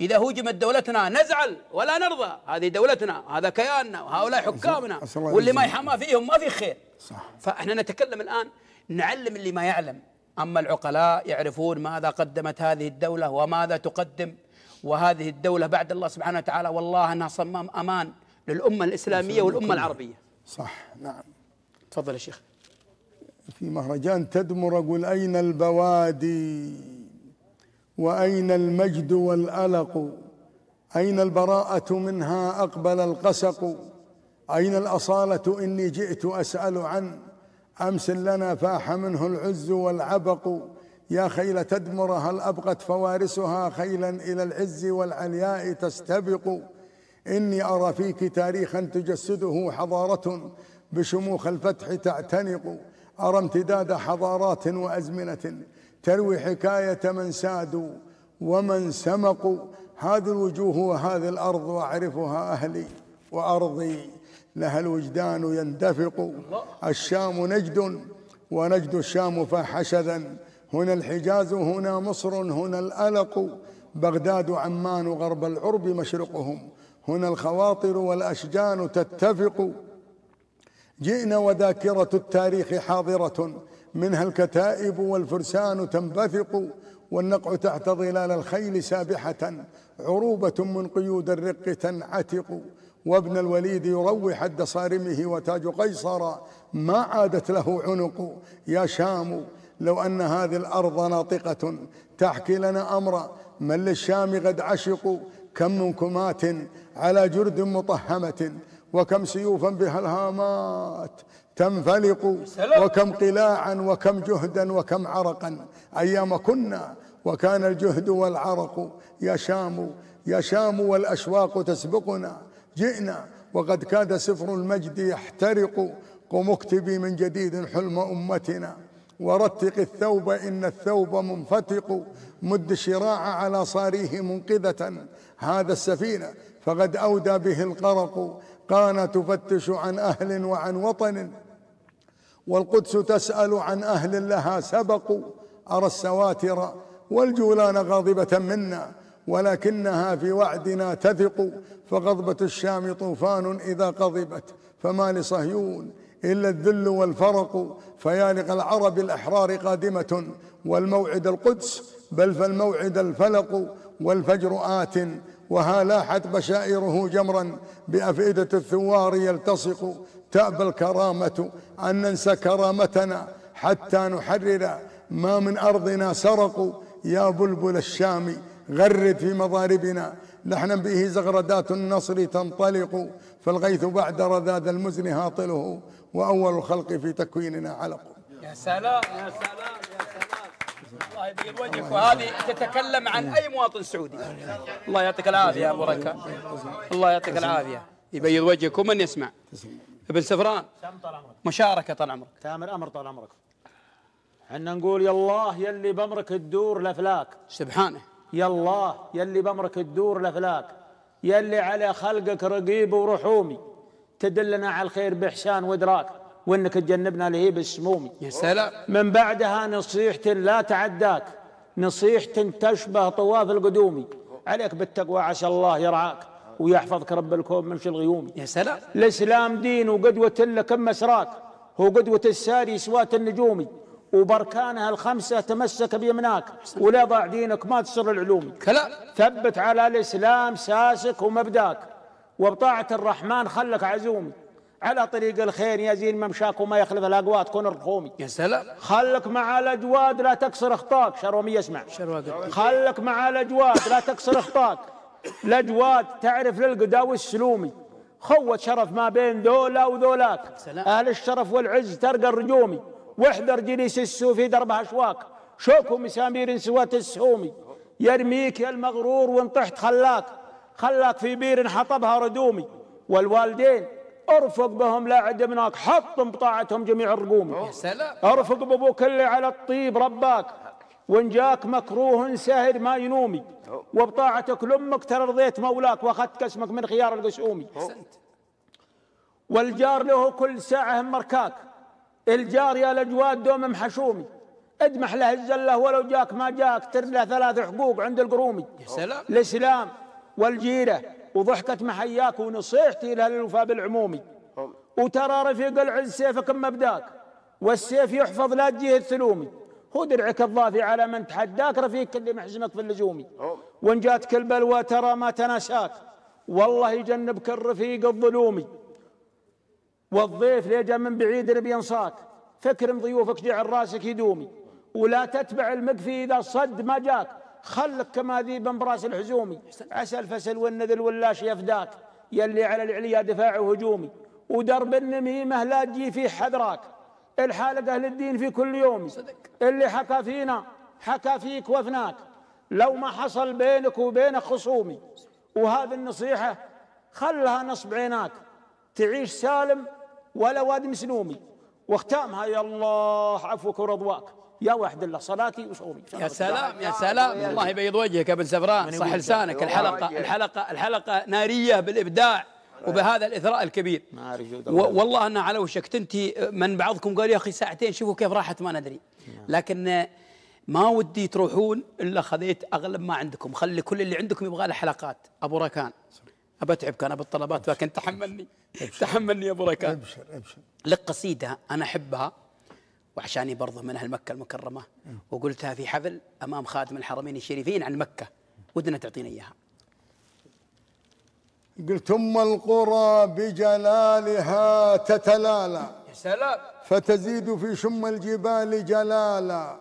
إذا هوجمت دولتنا نزعل ولا نرضى. هذه دولتنا هذا كياننا وهؤلاء حكامنا. واللي ما. يحمى فيهم ما في خير. صح. فإحنا نتكلم الآن نعلم اللي ما يعلم. أما العقلاء يعرفون ماذا قدمت هذه الدولة وماذا تقدم. وهذه الدولة بعد الله سبحانه وتعالى والله أنها صمام أمان للأمة الإسلامية والأمة العربية. صح. نعم. تفضل يا شيخ. في مهرجان تدمر أقول أين البوادي؟ وأين المجد والألق؟ أين البراءة منها أقبل القسق؟ أين الأصالة إني جئت أسأل عن؟ أمس لنا فاح منه العز والعبق. يا خيل تدمر هل أبقت فوارسها خيلا إلى العز والعلياء تستبق؟ إني أرى فيك تاريخا تجسده حضارة بشموخ الفتح تعتنق. أرى امتداد حضارات وأزمنة. تروي حكاية من سادوا ومن سمقوا. هذه الوجوه وهذه الأرض وأعرفها أهلي وأرضي. لها الوجدان يندفق. الشام نجد ونجد الشام فحشذا هنا الحجاز هنا مصر هنا الألق. بغداد عمان غرب العرب مشرقهم. هنا الخواطر والأشجان تتفق. جئنا وذاكرة التاريخ حاضرة. منها الكتائب والفرسان تنبثق والنقع تحت ظلال الخيل سابحة عروبة من قيود الرق تنعتق. وابن الوليد يروي حد صارمه وتاج قيصر ما عادت له عنق. يا شام لو أن هذه الأرض ناطقة تحكي لنا أمر من للشام قد عشقوا كم من كمات على جرد مطهمة وكم سيوفا بها الهامات. تنفلق وكم قلاعا وكم جهدا وكم عرقا أيام كنا وكان الجهد والعرق يا شام يا شام والأشواق تسبقنا. جئنا وقد كاد سفر المجد يحترق. قم اكتبي من جديد حلم أمتنا. ورتق الثوب إن الثوب منفتق. مد الشراع على صاريه منقذة. هذا السفينة فقد أودى به القرق. قانا تفتش عن أهل وعن وطن. والقدس تسأل عن أهل لها سبقوا أرى السواتر والجولان غاضبة منا ولكنها في وعدنا تثق فغضبة الشام طوفان إذا قضبت فما لصهيون إلا الذل والفرق فيالق العرب الأحرار قادمة والموعد القدس بل فالموعد الفلق والفجر آت وها لاحت بشائره جمرا بأفئدة الثوار يلتصق تأبى الكرامة أن ننسى كرامتنا حتى نحرر ما من أرضنا سرقوا. يا بلبل الشام غرد في مضاربنا. لحنا به زغردات النصر تنطلق فالغيث بعد رذاذ المزن هاطله. وأول الخلق في تكويننا علق. يا سلام يا سلام يا سلام. الله يبيض وجهك وهذه تتكلم عن أي مواطن سعودي. الله يعطيك العافية يا ركا. الله يعطيك العافية. يبيض وجهك ومن يسمع. ابن سفران. مشاركة طال عمرك. تامر أمر طال عمرك. حنا نقول يا الله يلي بأمرك تدور الافلاك سبحانه. يا الله يلي بأمرك تدور الافلاك يلي على خلقك رقيب ورحومي. تدلنا على الخير بإحسان وإدراك. وإنك تجنبنا لهيب السمومي يا سلام. من بعدها نصيحة لا تعداك. نصيحة تشبه طواف القدومي. عليك بالتقوى عسى الله يرعاك. ويحفظك رب الكون من شل غيومي يا سلام. الإسلام دين وقدوة لك مسراك هو قدوة الساري سوات النجومي وبركانها الخمسة تمسك بيمناك ولا ضاع دينك ما تصر العلومي. كلام. ثبت على الإسلام ساسك ومبداك وبطاعة الرحمن خلك عزومي. على طريق الخير يزين ممشاك وما يخلف الأقوات كن الرخومي يا سلام. خلك مع الأجواد لا تكسر أخطاك شرومي يسمع. شروق خلك مع الأجواد لا تكسر أخطاك الأجواد تعرف للقداوي السلومي. خوة شرف ما بين ذولا وذولاك. أهل الشرف والعز ترقى الرجومي. واحذر جليس السوء في دربها أشواك شوكوا مسامير سوات السهومي. يرميك يا المغرور وان طحت خلاك. خلاك في بير حطبها ردومي. والوالدين ارفق بهم لا عدمناك حطم بطاعتهم جميع الرقومي. يا سلام. ارفق بابوك اللي على الطيب رباك. وان جاك مكروه سهر ما ينومي وبطاعتك لأمك ترى رضيت مولاك وأخذت كسمك من خيار القسومي. والجار له كل ساعة مركاك. الجار يا الأجواد دوم محشومي. ادمح له الزلة ولو جاك ما جاك ترد له ثلاث حقوق عند القرومي. يا سلام. الإسلام والجيرة وضحكة محياك ونصيحتي له للوفاء بالعمومي. وترى رفيق العز سيفك مبداك والسيف يحفظ لا تجيه الثلومي هو درعك الضافي على من تحداك رفيق اللي محزمك في اللزومي وإن جاتك البلوى ترى ما تناساك والله يجنبك الرفيق الظلومي. والضيف اللي جاء من بعيد بينصاك. فكرم ضيوفك جعل راسك يدومي. ولا تتبع المقفي إذا صد ما جاك. خلك كما ذيبا براس الحزومي. عسى الفسل والنذل واللاش يفداك. يلي على العليا دفاع وهجومي ودرب النميمة لا تجي فيه حذراك. الحالق أهل الدين في كل يوم. اللي حكى فينا حكى فيك وفناك. لو ما حصل بينك وبينك خصومي وهذه النصيحة خلها نصب عيناك. تعيش سالم ولا واد مسنومي. واختامها يا الله عفوك ورضواك. يا واحد الله صلاتي وصومي. يا سلام يا سلام. الله يبيض وجهك يا ابن سفران. صح لسانك. الحلقة الحلقة الحلقة نارية بالإبداع. وبهذا الإثراء الكبير. والله أنا على وشك. تنتي من بعضكم قال يا أخي ساعتين شوفوا كيف راحت ما ندري. لكن ما ودي تروحون إلا خذيت أغلب ما عندكم. خلي كل اللي عندكم يبغى له حلقات. أبو ركان. ابى اتعبك أنا بالطلبات لكن تحملني. تحملني يا أبو ركان. ابشر ابشر. لك قصيدة أنا أحبها وعشاني برضه من أهل مكة المكرمة. وقلتها في حفل أمام خادم الحرمين الشريفين عن مكة. ودنا تعطينا إياها. قلت ام القرى بجلالها تتلالى يا سلام. فتزيد في شم الجبال جلالا.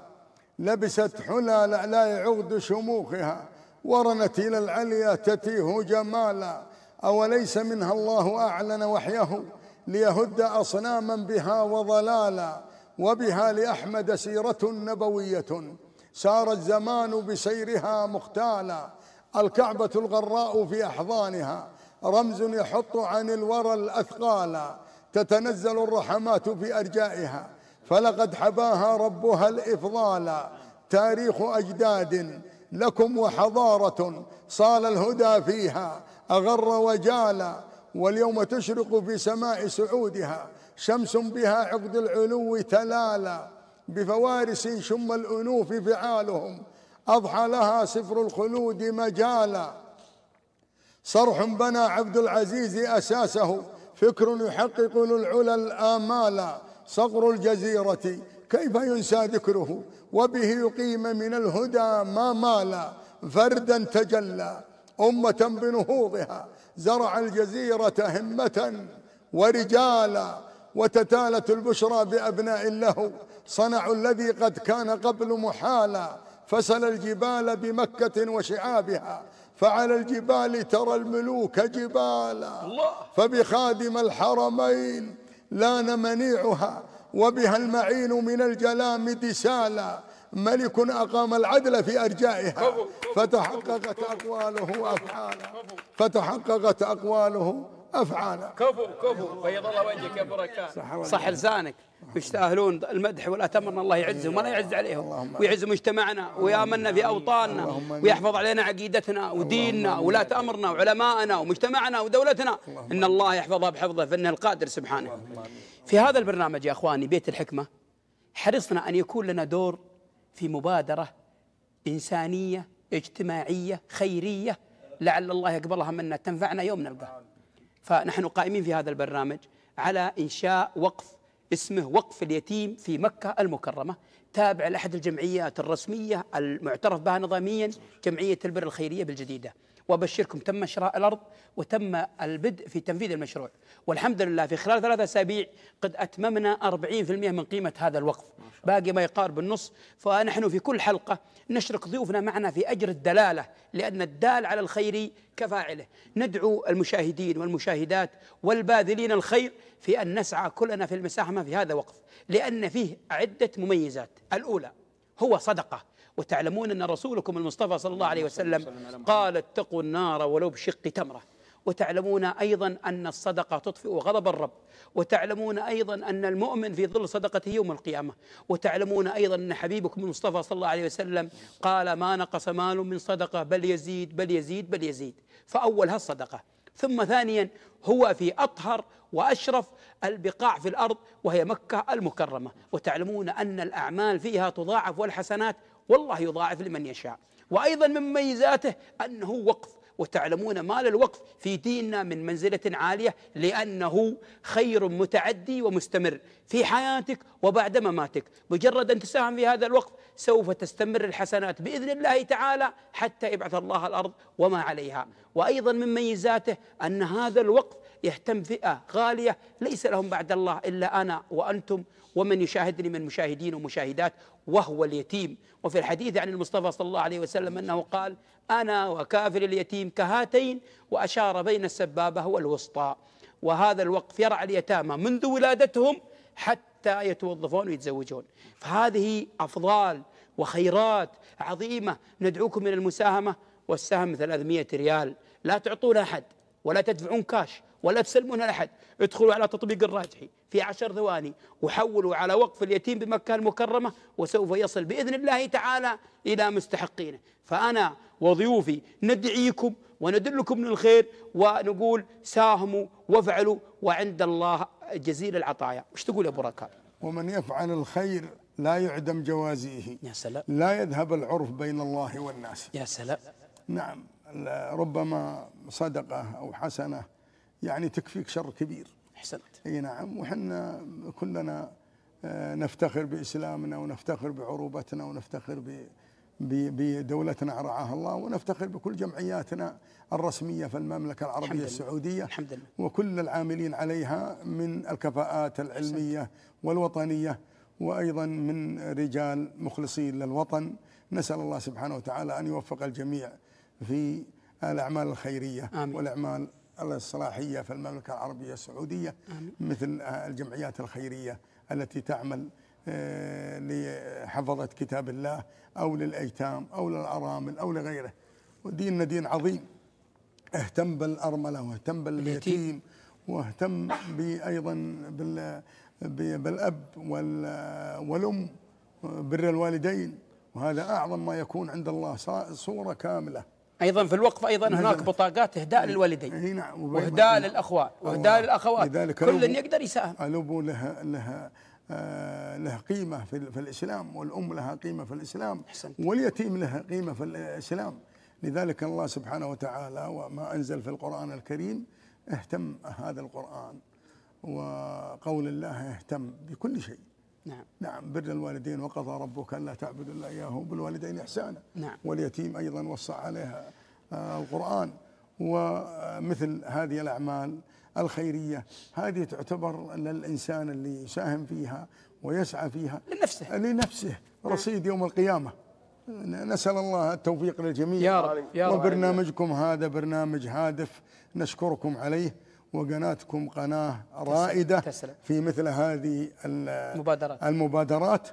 لبست حلى الأعلاء عقد شموخها. ورنت إلى العليا تتيه جمالا. أوليس منها الله أعلن وحيه ليهد أصناما بها وضلالا. وبها لأحمد سيرة نبوية. سار الزمان بسيرها مختالا. الكعبة الغراء في أحضانها. رمز يحط عن الورى الأثقال تتنزل الرحمات في أرجائها. فلقد حباها ربها الإفضال. تاريخ أجداد لكم وحضارة صال الهدى فيها. أغر وجال واليوم تشرق في سماء سعودها. شمس بها عقد العلو تلالى بفوارس شم الأنوف فعالهم. أضحى لها سفر الخلود مجالا. صرح بنى عبد العزيز أساسه فكر يحقق للعلا الآمال صقر الجزيرة. كيف ينسى ذكره؟ وبه يقيم من الهدى ما مال. فردا تجلى أمة بنهوضها. زرع الجزيرة همة ورجالا وتتالت البشرى بأبناء له. صنعوا الذي قد كان قبل محالا فسل الجبال بمكة وشعابها. فعلى الجبال ترى الملوك جبالا. فبخادم الحرمين لأن منيعها وبها المعين من الجلامد سالا ملك أقام العدل في أرجائها. فتحققت أقواله وأفعاله. فتحققت أقواله أفعاله. كفو كفو. بيض الله وجهك يا بركات صح لسانك. يستاهلون المدح ولا تمرنا الله يعزهم. ولا يعز عليهم. ويعز مجتمعنا. ويامنا في أوطاننا. ويحفظ علينا عقيدتنا وديننا ولاة أمرنا وعلماءنا ومجتمعنا ودولتنا. إن الله يحفظها بحفظه. فإنه القادر سبحانه. في هذا البرنامج يا أخواني بيت الحكمة حرصنا أن يكون لنا دور في مبادرة إنسانية اجتماعية خيرية. لعل الله يقبلها منا. تنفعنا يوم نلقاه. فنحن قائمين في هذا البرنامج على إنشاء وقف اسمه وقف اليتيم في مكة المكرمة تابع لأحد الجمعيات الرسمية المعترف بها نظاميا جمعية البر الخيرية بالجديدة. وأبشركم تم شراء الأرض وتم البدء في تنفيذ المشروع. والحمد لله في خلال ثلاثة أسابيع قد أتممنا 40% من قيمة هذا الوقف. باقي ما يقارب النص فنحن في كل حلقة نشرك ضيوفنا معنا في أجر الدلالة لأن الدال على الخير كفاعله. ندعو المشاهدين والمشاهدات والباذلين الخير في أن نسعى كلنا في المساهمة في هذا الوقف لأن فيه عدة مميزات. الأولى هو صدقة. وتعلمون أن رسولكم المصطفى صلى الله عليه وسلم قال اتقوا النار ولو بشق تمرة. وتعلمون أيضا أن الصدقة تطفئ غضب الرب. وتعلمون أيضا أن المؤمن في ظل صدقته يوم القيامة. وتعلمون أيضا أن حبيبكم المصطفى صلى الله عليه وسلم قال ما نقص مال من صدقة بل يزيد بل يزيد بل يزيد. فأولها الصدقة. ثم ثانيا هو في أطهر وأشرف البقاع في الأرض وهي مكة المكرمة. وتعلمون أن الأعمال فيها تضاعف والحسنات والله يضاعف لمن يشاء. وأيضا من مميزاته أنه وقف. وتعلمون ما للوقف في ديننا من منزلة عالية لأنه خير متعدي ومستمر في حياتك وبعد مماتك. مجرد أن تساهم في هذا الوقف سوف تستمر الحسنات بإذن الله تعالى حتى يبعث الله الأرض وما عليها. وأيضا من ميزاته أن هذا الوقف يهتم فئة غالية ليس لهم بعد الله إلا أنا وأنتم ومن يشاهدني من مشاهدين ومشاهدات وهو اليتيم. وفي الحديث عن المصطفى صلى الله عليه وسلم أنه قال أنا وكافر اليتيم كهاتين وأشار بين السبابة والوسطى وهذا الوقف يرعى اليتامى منذ ولادتهم حتى يتوظفون ويتزوجون. فهذه أفضال وخيرات عظيمة ندعوكم من المساهمة. والسهم 300 ريال. لا تعطون أحد ولا تدفعون كاش. ولا تسلمون لأحد. ادخلوا على تطبيق الراجحي في عشر ثواني وحولوا على وقف اليتيم بمكة المكرمة وسوف يصل بإذن الله تعالى إلى مستحقينه. فأنا وضيوفي ندعيكم وندلكم من الخير ونقول ساهموا وافعلوا وعند الله جزيل العطايا. وش تقول يا أبو ركاب؟ ومن يفعل الخير لا يعدم جوازيه. يا سلام. لا يذهب العرف بين الله والناس. يا سلام. نعم ربما صدقة أو حسنة يعني تكفيك شر كبير. أحسنت. إي نعم وحنا كلنا آه، نفتخر بإسلامنا ونفتخر بعروبتنا ونفتخر ب بدولتنا رعاها الله ونفتخر بكل جمعياتنا الرسمية في المملكة الحمد العربيه لله. السعودية الحمد لله. وكل العاملين عليها من الكفاءات العلمية والوطنية وأيضا من رجال مخلصين للوطن. نسأل الله سبحانه وتعالى أن يوفق الجميع في الأعمال الخيرية آمين. والأعمال الصلاحيه في المملكة العربية السعودية آمين. مثل الجمعيات الخيرية التي تعمل آه، لحفظة كتاب الله أو للأيتام أو للأرامل أو لغيره. وديننا دين عظيم. اهتم بالأرملة واهتم باليتيم واهتم أيضا بالأب وال- والأم بر الوالدين. وهذا أعظم ما يكون عند الله صورة كاملة. أيضا في الوقف أيضا هناك. بطاقات إهداء للوالدين. اي نعم واهداء للأخوان. واهداء للأخوات. كل يقدر يساهم. الأب لها لها آه، لها قيمة في, في الإسلام والأم لها قيمة في الإسلام أحسنت. واليتيم لها قيمة في الإسلام. لذلك الله سبحانه وتعالى وما أنزل في القرآن الكريم اهتم هذا القرآن وقول الله اهتم بكل شيء. نعم. نعم بر الوالدين وقضى ربك ألا تعبدوا إلا إياه وبالوالدين إحسانا. نعم. واليتيم أيضا وصى عليها آه، القرآن. ومثل هذه الأعمال الخيرية هذه تعتبر للإنسان اللي يساهم فيها ويسعى فيها لنفسه. لنفسه. رصيد يوم القيامة. نسأل الله التوفيق للجميع. يا رب، يا رب. وبرنامجكم هذا برنامج هادف نشكركم عليه. وقناتكم قناة رائدة تسلم. في مثل هذه ال- مبادرات. المبادرات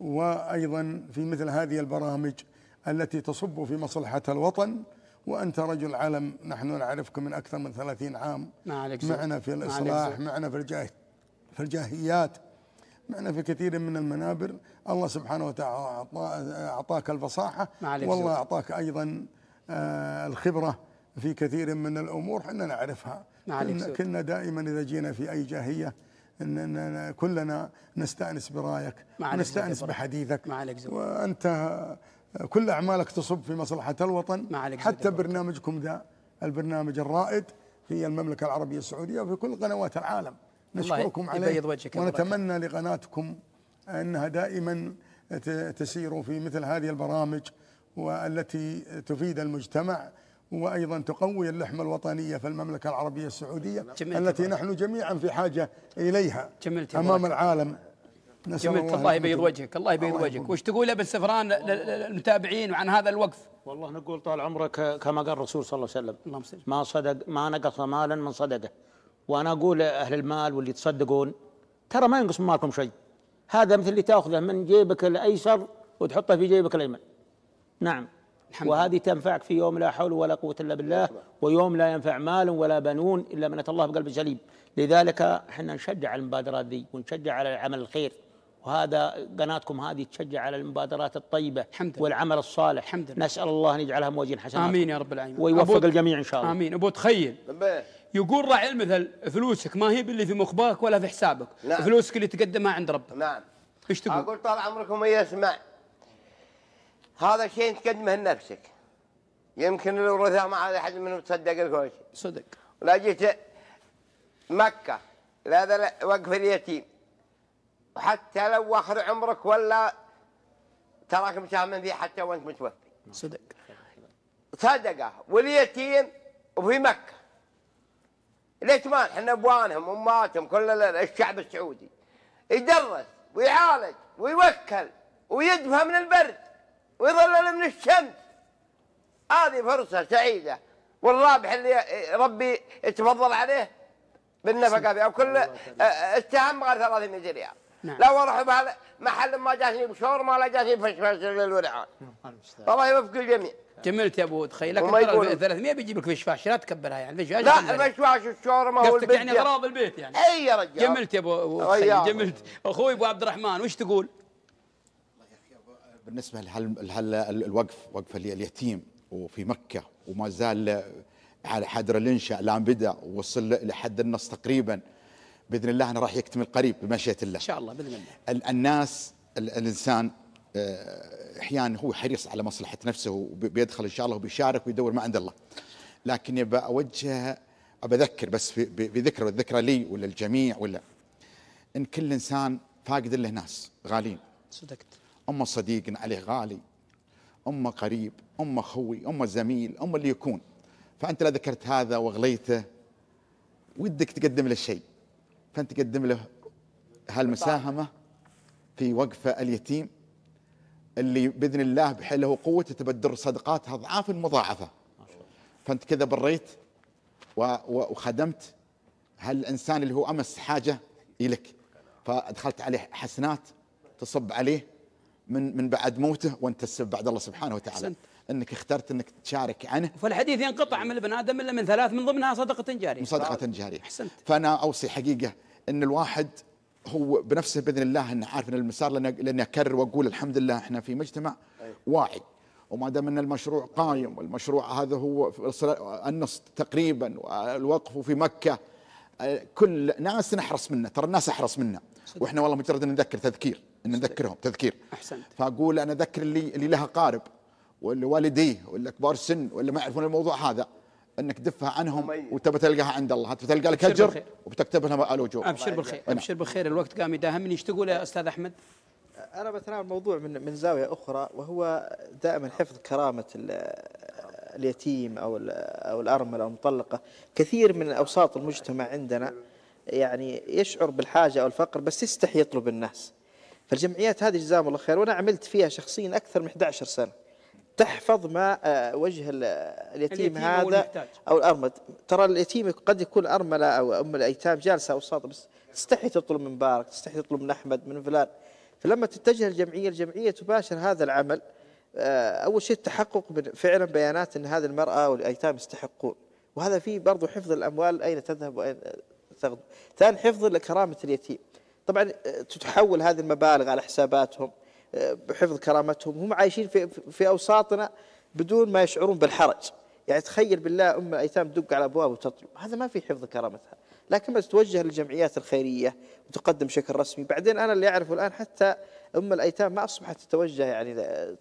وأيضا في مثل هذه البرامج التي تصب في مصلحة الوطن وأنت رجل علم نحن نعرفك من أكثر من ثلاثين عام. معنا في الإصلاح. معنا في الجاه في الجاهيات معنا في كثير من المنابر الله سبحانه وتعالى أعطا- أعطاك الفصاحة والله. أعطاك أيضا آه، الخبرة في كثير من الأمور إحنا نعرفها كنا. كنا دائما إذا جينا في أي جاهية إن كلنا نستأنس برأيك بركة. بحديثك ما عليك. وأنت كل أعمالك تصب في مصلحة الوطن ما عليك حتى. برنامجكم ذا البرنامج الرائد في المملكة العربية السعودية وفي كل قنوات العالم نشكركم عليه. ونتمنى لقناتكم أنها دائما تسير في مثل هذه البرامج والتي تفيد المجتمع وأيضا تقوي اللحمة الوطنية في المملكة العربية السعودية جميل التي. نحن جميعا في حاجة إليها. جميل أمام تبارك. العالم. جملت الله لكم يبيض. وجهك. الله يبيض الله وجهك. وش تقول يا ابن سفران لل- لل- للمتابعين عن هذا الوقف؟ والله نقول طال عمرك كما قال الرسول صلى الله عليه وسلم. اللهم ما صدق ما نقص مالا من صدقه. وأنا أقول أهل المال واللي يتصدقون ترى ما ينقص من مالكم شيء. هذا مثل اللي تأخذه من جيبك الأيسر وتحطه في جيبك الأيمن. نعم. الحمد وهذه تنفعك في يوم لا حول ولا قوة إلا بالله ويوم لا ينفع مال ولا بنون إلا من اتى الله بقلب سليم. لذلك إحنا نشجع على المبادرات دي ونشجع على العمل الخير. وهذا قناتكم هذه تشجع على المبادرات الطيبة الحمد لله. والعمل الصالح. الحمد لله. نسأل الله أن يجعلها موازين حسنات آمين يا رب العالمين. ويوفق أبو- الجميع إن شاء الله. آمين. أبو تخيل. يقول راعي المثل فلوسك ما هي باللي في مخباك ولا في حسابك. نعم. فلوسك اللي تقدمها عند ربك. نعم. إيش تقول؟ أقول طال عمركم يسمع هذا شيء تقدمه لنفسك. يمكن الورثه ما عاد أحد منهم تصدق شيء صدق. ولا جيت مكة لهذا لا- وقف اليتيم. وحتى لو آخر عمرك ولا تراك مساهما فيه حتى وأنت متوفي. صدق. صدقه. واليتيم وفي مكة. اليتيمان إحنا أبوانهم امهاتهم كل ال- الشعب السعودي. يدرس ويعالج ويوكل ويدفى من البرد. ويظلل من الشمس. هذه فرصة سعيدة. والرابح اللي ربي يتفضل عليه بالنفقة فيها وكل اتهم غير 300 ريال. نعم. لو أروح بهذا محل ما جاتني بشاورما ولا جاتني فشفش للورعان الله يوفق الجميع. جملت يا أبو تخيل لكن يقولون. 300 بيجيب لك فشفاش لا تكبرها يعني. فشفاش لا تكبرها. المشواش والشاورما هو قصدك البيت يعني أغراض البيت يعني. أي يا رجال. جملت يا ابو أبو تخيل. جملت. أخوي أبو عبد الرحمن وش تقول؟ بالنسبة لهال الوقف وقف ال- اليتيم وفي مكة وما زال على حدر الإنشاء الآن بدأ ووصل لحد النص تقريبا. بإذن الله انه راح يكتمل قريب بمشيئه الله. إن شاء الله بإذن الله. ال- الناس ال- الإنسان آه، أحيانا هو حريص على مصلحة نفسه وبيدخل إن شاء الله وبيشارك ويدور ما عند الله. لكن يبى أوجه بذكر بس بذكر والذكرى لي ولا الجميع ولا. إن كل إنسان فاقد له ناس غالين صدقت. اما صديق عليه غالي اما قريب اما أخوي اما زميل اما اللي يكون. فأنت لا ذكرت هذا واغليته ودك تقدم له شيء. فأنت تقدم له هالمساهمة في وقفة اليتيم اللي بإذن الله بحيله وقوته تبدر صدقاتها أضعاف مضاعفه فأنت كذا بريت وخدمت هالإنسان اللي هو أمس حاجة اليك فأدخلت عليه حسنات تصب عليه من من بعد موته وانت السبب بعد الله سبحانه وتعالى. أحسنت. إنك اخترت إنك تشارك عنه. فالحديث ينقطع من ابن آدم إلا من ثلاث من ضمنها صدقة جارية. مصادقة جارية. أحسنت. فأنا أوصي حقيقة أن الواحد هو بنفسه بإذن الله أنه عارف أن المسار لأن لأني أكرر وأقول الحمد لله إحنا في مجتمع واعي وما دام أن المشروع قايم والمشروع هذا هو النص تقريبا والوقف في مكة آه، كل ناس نحرص منه ترى الناس أحرص منا وإحنا والله مجرد نذكر تذكير. أن نذكرهم تذكير. أحسنت. فأقول أنا أذكر اللي اللي لها قارب واللي والديه واللي كبار السن واللي ما يعرفون الموضوع هذا إنك تدفع عنهم وتبى تلقاها عند الله. تلقى لك أجر. وبتكتب لها الاجور أبشر بالخير. نعم. أبشر بالخير. الوقت قام يداهمني. إيش تقول يا أستاذ أحمد؟ أنا بتناول الموضوع من من زاوية أخرى وهو دائما حفظ كرامة ال- اليتيم أو ال- أو الأرملة أو المطلقة. كثير من أوساط المجتمع عندنا يعني يشعر بالحاجة أو الفقر بس يستحي يطلب الناس. فالجمعيات هذه جزاهم الله خير وأنا عملت فيها شخصيا أكثر من 11 سنة. تحفظ ما آه، وجه ال- اليتيم هذا المحتاج. أو الأرملة ترى اليتيم قد يكون أرملة أو أم الأيتام جالسة وساطه بس تستحي تطلب من مبارك تستحي تطلب من أحمد من فلان. فلما تتجه الجمعية الجمعية تباشر هذا العمل. آه، أول شيء التحقق من فعلا بيانات إن هذه المرأة والايتام يستحقون. وهذا فيه برضو حفظ الأموال أين تذهب وأين تغدو ثاني حفظ كرامه اليتيم. طبعا آه، تتحول هذه المبالغ على حساباتهم آه، بحفظ كرامتهم. هم عايشين في في أوساطنا بدون ما يشعرون بالحرج. يعني تخيل بالله أم الأيتام تدق على أبواب وتطلب هذا ما في حفظ كرامتها. لكن بس توجه للجمعيات الخيرية وتقدم بشكل رسمي. بعدين أنا اللي أعرفه الآن حتى أم الأيتام ما أصبحت تتوجه يعني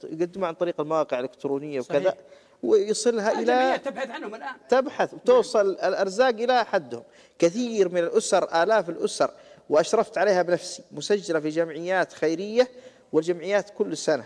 يقدموا عن طريق المواقع الإلكترونية وكذا. ويصلها إلى الجمعيات تبحث عنهم الآن. تبحث وتوصل الأرزاق إلى حدهم كثير من الأسر آلاف الأسر وأشرفت عليها بنفسي مسجلة في جمعيات خيرية والجمعيات كل سنة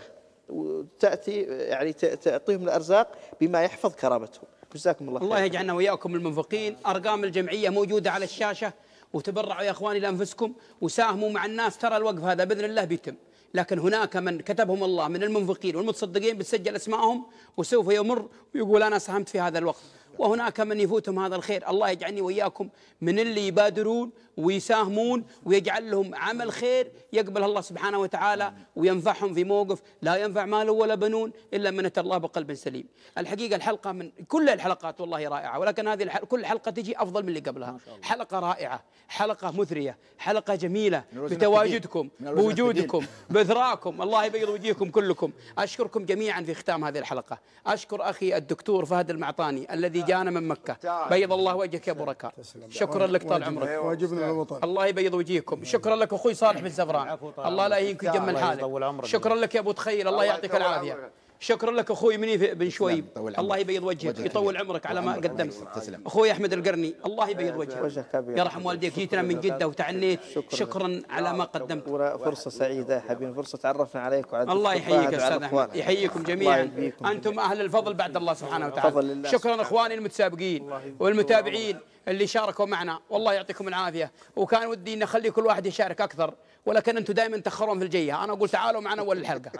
وتأتي يعني تعطيهم الأرزاق بما يحفظ كرامتهم. جزاكم الله خير. الله يجعلنا وإياكم المنفقين. أرقام الجمعية موجودة على الشاشة وتبرعوا يا إخواني لأنفسكم وساهموا مع الناس. ترى الوقف هذا بإذن الله بيتم. لكن هناك من كتبهم الله من المنفقين والمتصدقين بتسجل اسمائهم وسوف يمر ويقول أنا ساهمت في هذا الوقت. وهناك من يفوتهم هذا الخير. الله يجعلني وإياكم من اللي يبادرون ويساهمون ويجعل لهم عمل خير يقبل الله سبحانه وتعالى وينفعهم في موقف لا ينفع مال ولا بنون إلا من اتى الله بقلب سليم. الحقيقة الحلقة من كل الحلقات والله رائعة ولكن هذه الحلقة كل حلقة تجي أفضل من اللي قبلها. حلقة رائعة، حلقة مثرية، حلقة جميلة الوزن بتواجدكم بوجودكم باثراءكم الله يبيض وجيهكم كلكم. أشكركم جميعا في ختام هذه الحلقة. أشكر أخي الدكتور فهد المعطاني الذي جانا من مكة. بيض الله وجهك يا أبو ركاب شكرا لك طال عمرك. واجبنا الوطن الله يبيض وجيهكم شكرا لك أخوي صالح بن زفران. الله لا يهينك يجمل حالك. شكرا لك يا أبو تخيل. الله يعطيك عمرك. شكرا لك أخوي منيف بن شويب. يطول عمرك. الله يبيض وجهك يطول. عمرك على ما. قدمت. تسلم. أخوي أحمد القرني الله يبيض وجهك. وجهك. يرحم والديك جيتنا من جدة وتعنيت شكراً. شكرا على ما قدمت. سعيدة يا حبيبي فرصة تعرفنا عليك وعلى الله يحييك أستاذ أحمد. يحييكم جميعا. أنتم أهل الفضل بعد الله سبحانه وتعالى. شكرا أخواني المتسابقين والمتابعين اللي شاركوا معنا. والله يعطيكم العافية. وكان ودي إن أخلي كل واحد يشارك أكثر. ولكن أنتم دائما تاخرون في الجيه أنا أقول تعالوا معنا اول الحلقة.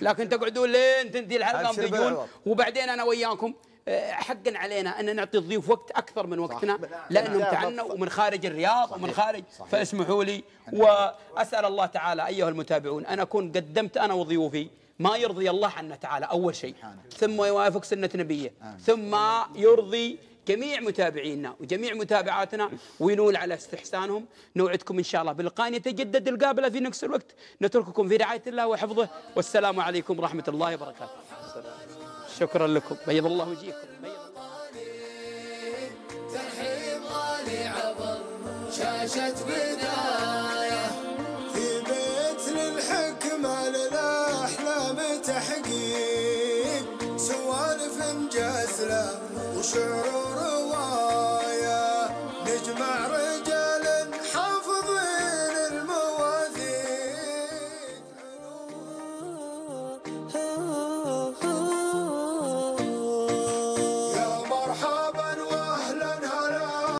لكن تقعدون لين تنتهي الحلقة وتجون. وبعدين أنا وياكم آه، حقا علينا أن نعطي الضيوف وقت أكثر من وقتنا لأنهم تعنا ومن خارج الرياض ومن خارج فاسمحوا لي. وأسأل الله تعالى أيها المتابعون أن أكون قدمت أنا وضيوفي ما يرضي الله عنا تعالى أول شيء. ثم يوافق سنة نبيه. ثم يرضي جميع متابعينا وجميع متابعاتنا وينول على استحسانهم. نوعدكم إن شاء الله بلقاء يتجدد القابلة في نفس الوقت. نترككم في رعاية الله وحفظه. والسلام عليكم ورحمة الله وبركاته. شكرا لكم. بيض الله الله ترحيب غالي عبر شاشة بداية في بيت للحكمة للأحلام تحقيق. سوالف جزلة وشعر ورواية نجمع رجال